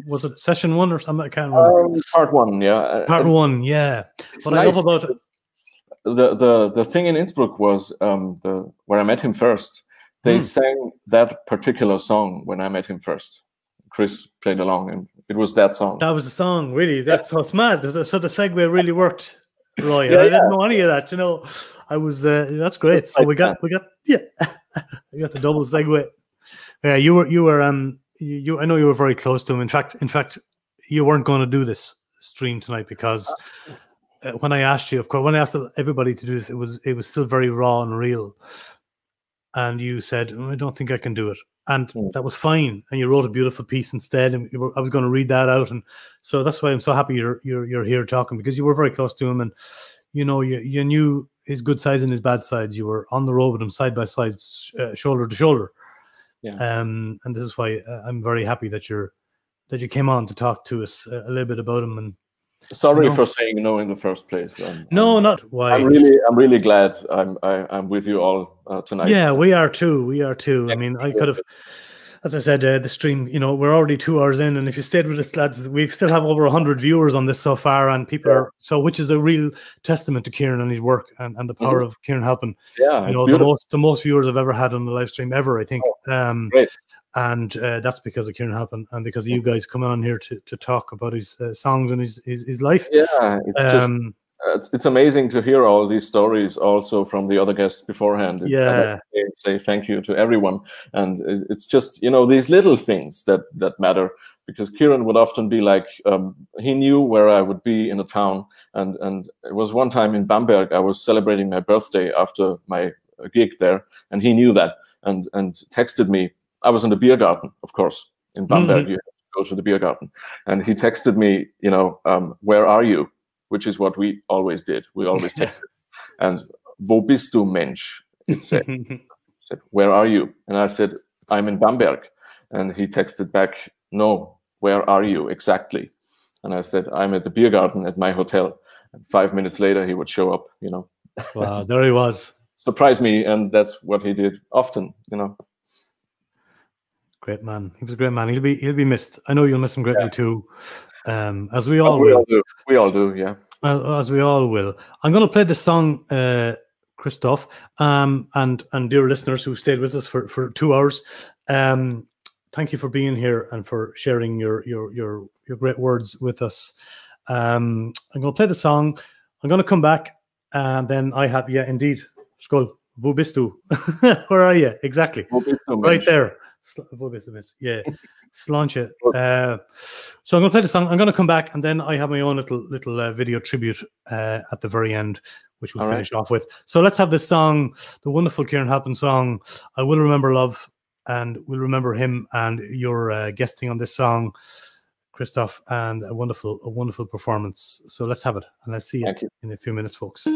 S1: was it session one or something? I can't remember.
S15: Um, part one, yeah. Uh,
S1: part it's, one, yeah. What nice. I love about it.
S15: The, the the thing in Innsbruck was um, the where I met him first. They hmm. sang that particular song when I met him first. Chris played along, and it was that song.
S1: That was the song, really. That's so it's mad. So the segue really worked, Roy. yeah, I didn't know any of that. You know, I was. Uh, that's great. So we got, we got, yeah, we got the double segue. Yeah, you were, you were, um, you, you, I know you were very close to him. In fact, in fact, you weren't going to do this stream tonight because uh, when I asked you, of course, when I asked everybody to do this, it was, it was still very raw and real. And you said, oh, I don't think I can do it and mm. that was fine. And you wrote a beautiful piece instead, and were, I was going to read that out, and so that's why I'm so happy you're you're you're here talking because you were very close to him, and you know you you knew his good sides and his bad sides. You were on the road with him side by side, uh, shoulder to shoulder. Yeah. Um, and this is why uh, I'm very happy that you're that you came on to talk to us a, a little bit about him and
S15: Sorry know? for saying no in the first place. Um,
S1: no, not why.
S15: I'm really, I'm really glad I'm, I, am i am with you all uh, tonight.
S1: Yeah, we are too. We are too. Yeah. I mean, I could have, as I said, uh, the stream. You know, we're already two hours in, and if you stayed with us, lads, we still have over hundred viewers on this so far, and people yeah. are so, which is a real testament to Kieran and his work and, and the power mm-hmm. of Kieran helping.
S15: Yeah,
S1: you know, beautiful. the most the most viewers I've ever had on the live stream ever. I think. Oh, um, great and uh, that's because of Kieran Halpin and because you guys come on here to, to talk about his uh, songs and his, his, his life.
S15: Yeah, it's um, just it's, it's amazing to hear all these stories also from the other guests beforehand. It's,
S1: yeah,
S15: say thank you to everyone, and it's just you know these little things that that matter because Kieran would often be like um, he knew where I would be in a town, and and it was one time in Bamberg I was celebrating my birthday after my gig there, and he knew that and and texted me I was in the beer garden, of course, in Bamberg. Mm-hmm. You go to the beer garden, and he texted me, you know, um, where are you? Which is what we always did. We always texted. and wo bist du, Mensch? It said, said, where are you? And I said, I'm in Bamberg. And he texted back, no, where are you exactly? And I said, I'm at the beer garden at my hotel. And five minutes later, he would show up, you know.
S1: wow, there he was.
S15: Surprise me. And that's what he did often, you know.
S1: Great man. He was a great man. He'll be he'll be missed. I know you'll miss him greatly yeah. too. Um, as we all oh, we will.
S15: All do. We all do, yeah.
S1: as we all will. I'm going to play the song, uh, Christoph, um, and and dear listeners who stayed with us for for two hours. Um, thank you for being here and for sharing your your your your great words with us. Um, I'm going to play the song. I'm going to come back, and then I have yeah, indeed, Skull. Wo bist du? Where are you? Exactly. right there. Yeah.
S3: Sláinte. Uh, so I'm going to play the song. I'm going to come back, and then I have my own little little uh, video tribute uh, at the very end, which we'll
S1: All right.
S3: finish off with. So let's have this song, the wonderful Kieran Halpin song, "I Will Remember Love," and we'll remember him and your uh, guesting on this song, Christoph, and a wonderful a wonderful performance. So let's have it, and let's see you,
S1: you.
S3: in a few minutes, folks.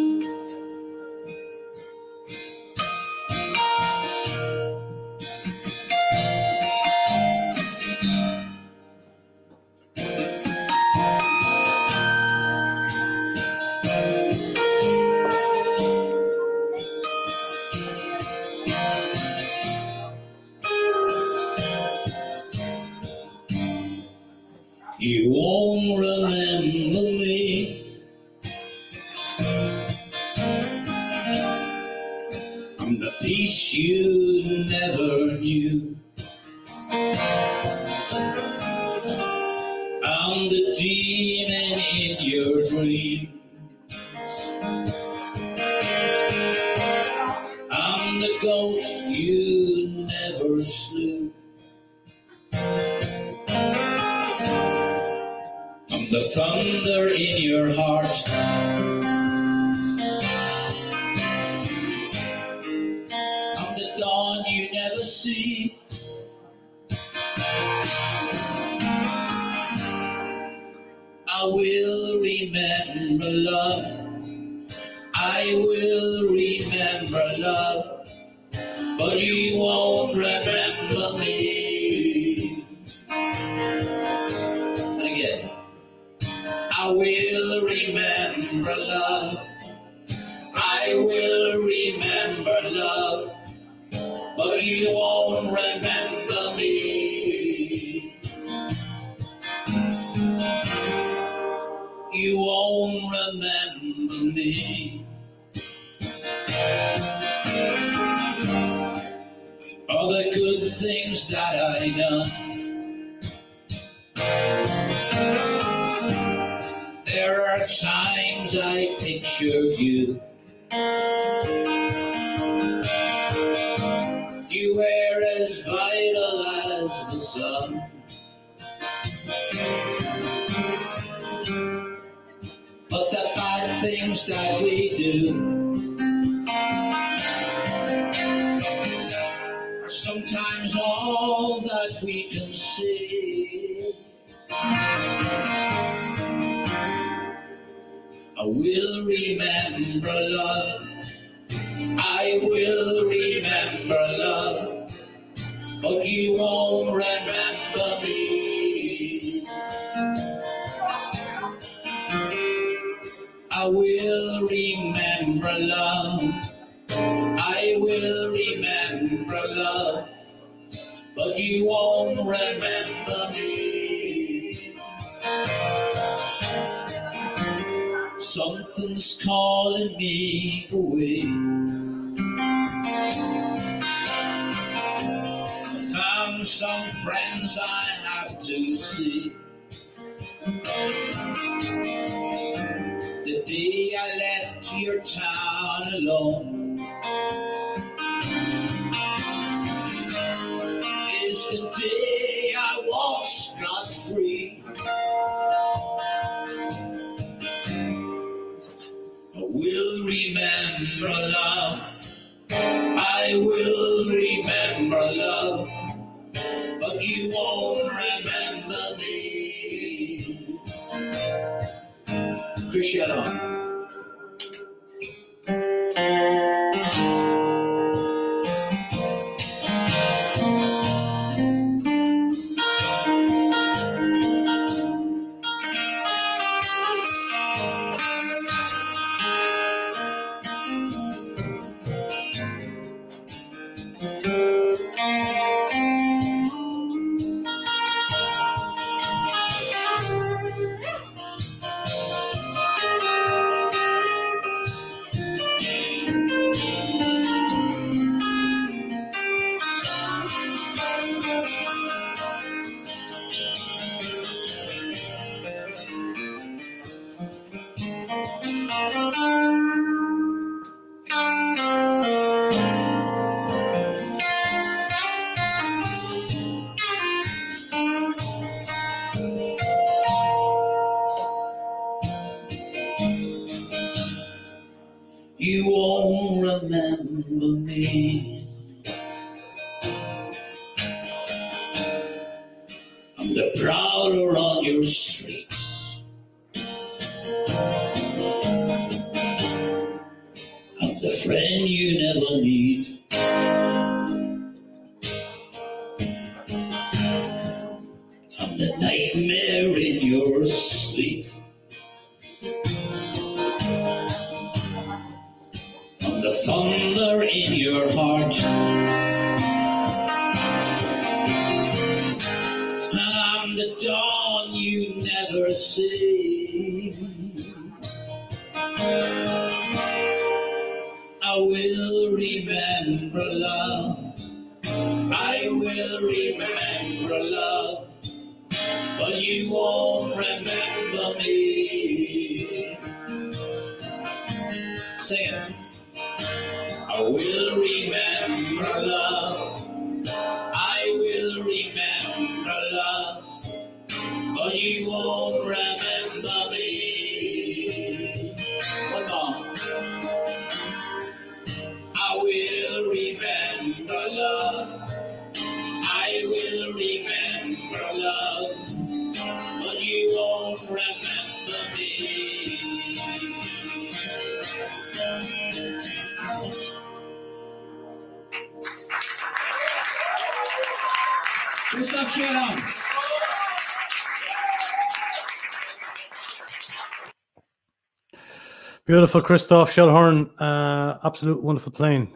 S1: Beautiful, Christoph Schellhorn. Uh, absolute wonderful playing.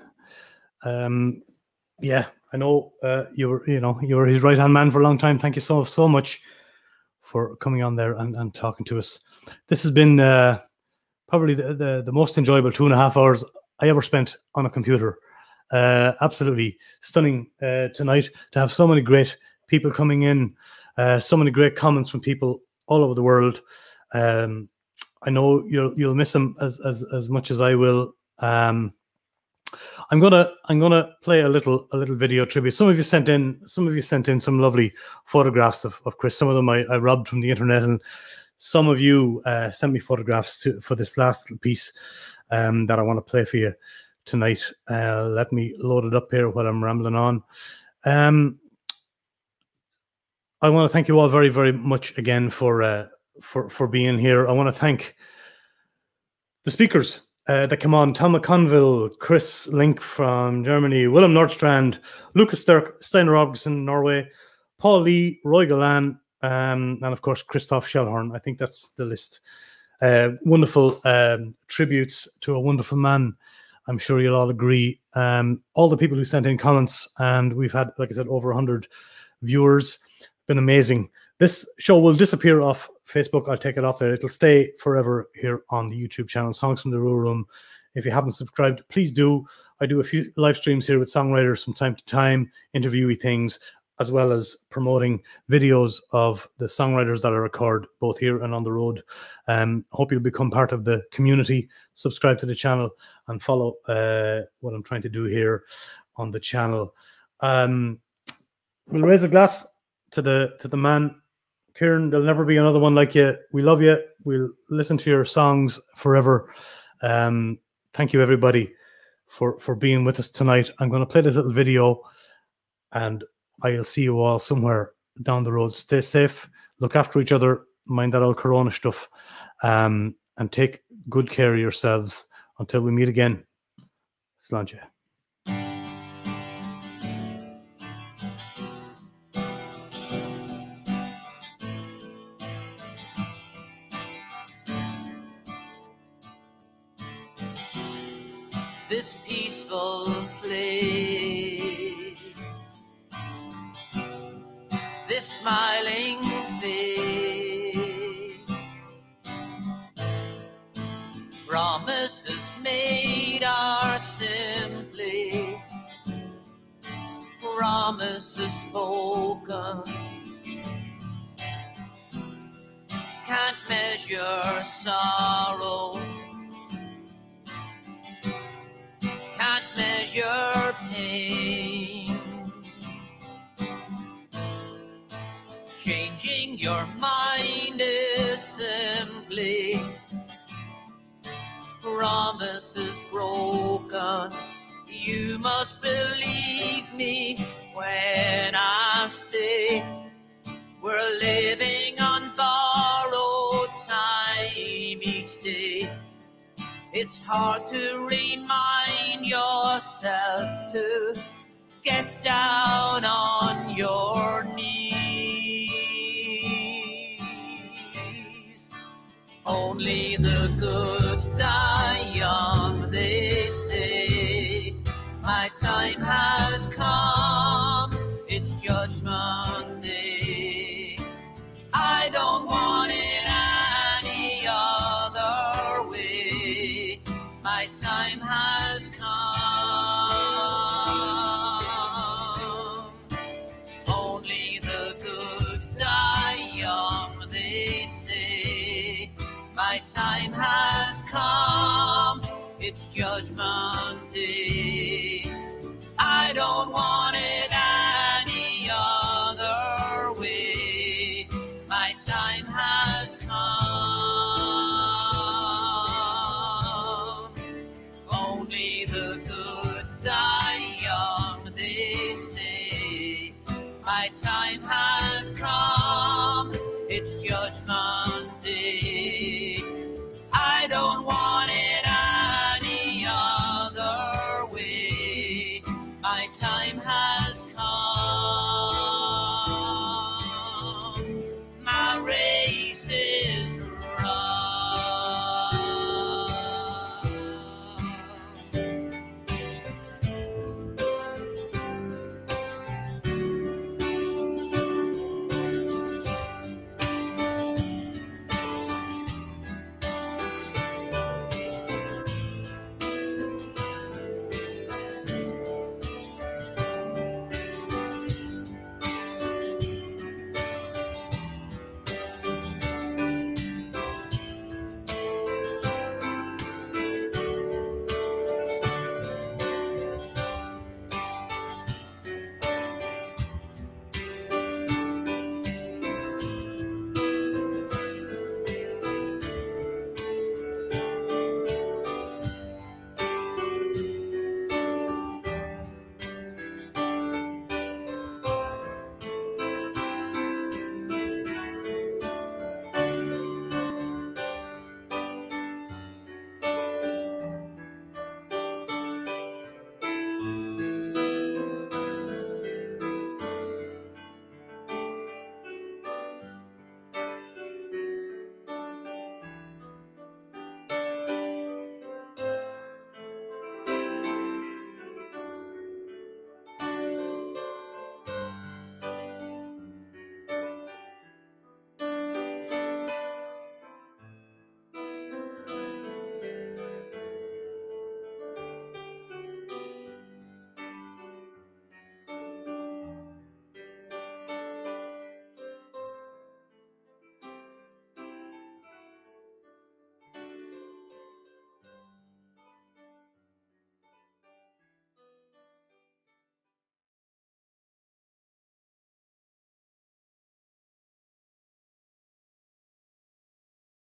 S1: Um, yeah, I know uh, you were, you know, you were his right hand man for a long time. Thank you so so much for coming on there and, and talking to us. This has been uh, probably the, the the most enjoyable two and a half hours I ever spent on a computer. Uh, absolutely stunning uh, tonight to have so many great people coming in, uh, so many great comments from people all over the world. Um, I know you'll you'll miss them as as as much as I will. Um, I'm gonna I'm gonna play a little a little video tribute. Some of you sent in some of you sent in some lovely photographs of, of Chris. Some of them I, I robbed from the internet, and some of you uh, sent me photographs to, for this last piece um, that I want to play for you tonight. Uh, let me load it up here while I'm rambling on. Um, I want to thank you all very very much again for uh, for for being here. I want to thank the speakers uh, that come on: Tom McConville, Chris Link from Germany, Willem Noordstrand, Lucas Sterk, Steinar Albrigtsen, Norway, Paul Lee, Roy Gullane, um, and of course Christoph Schellhorn. I think that's the list. Uh, wonderful um, tributes to a wonderful man. I'm sure you'll all agree. Um, all the people who sent in comments, and we've had, like I said, over 100 viewers. Been amazing. This show will disappear off Facebook. I'll take it off there. It'll stay forever here on the YouTube channel, Songs from the Rua Room. If you haven't subscribed, please do. I do a few live streams here with songwriters from time to time, interviewee things, as well as promoting videos of the songwriters that I record both here and on the road. Um, hope you'll become part of the community, subscribe to the channel, and follow uh, what I'm trying to do here on the channel. Um, we'll raise a glass to the to the man, Kieran. There'll never be another one like you. We love you. We'll listen to your songs forever. Um, thank you, everybody, for for being with us tonight. I'm going to play this little video, and I'll see you all somewhere down the road. Stay safe, look after each other, mind that old corona stuff, um, and take good care of yourselves until we meet again. Sláinte.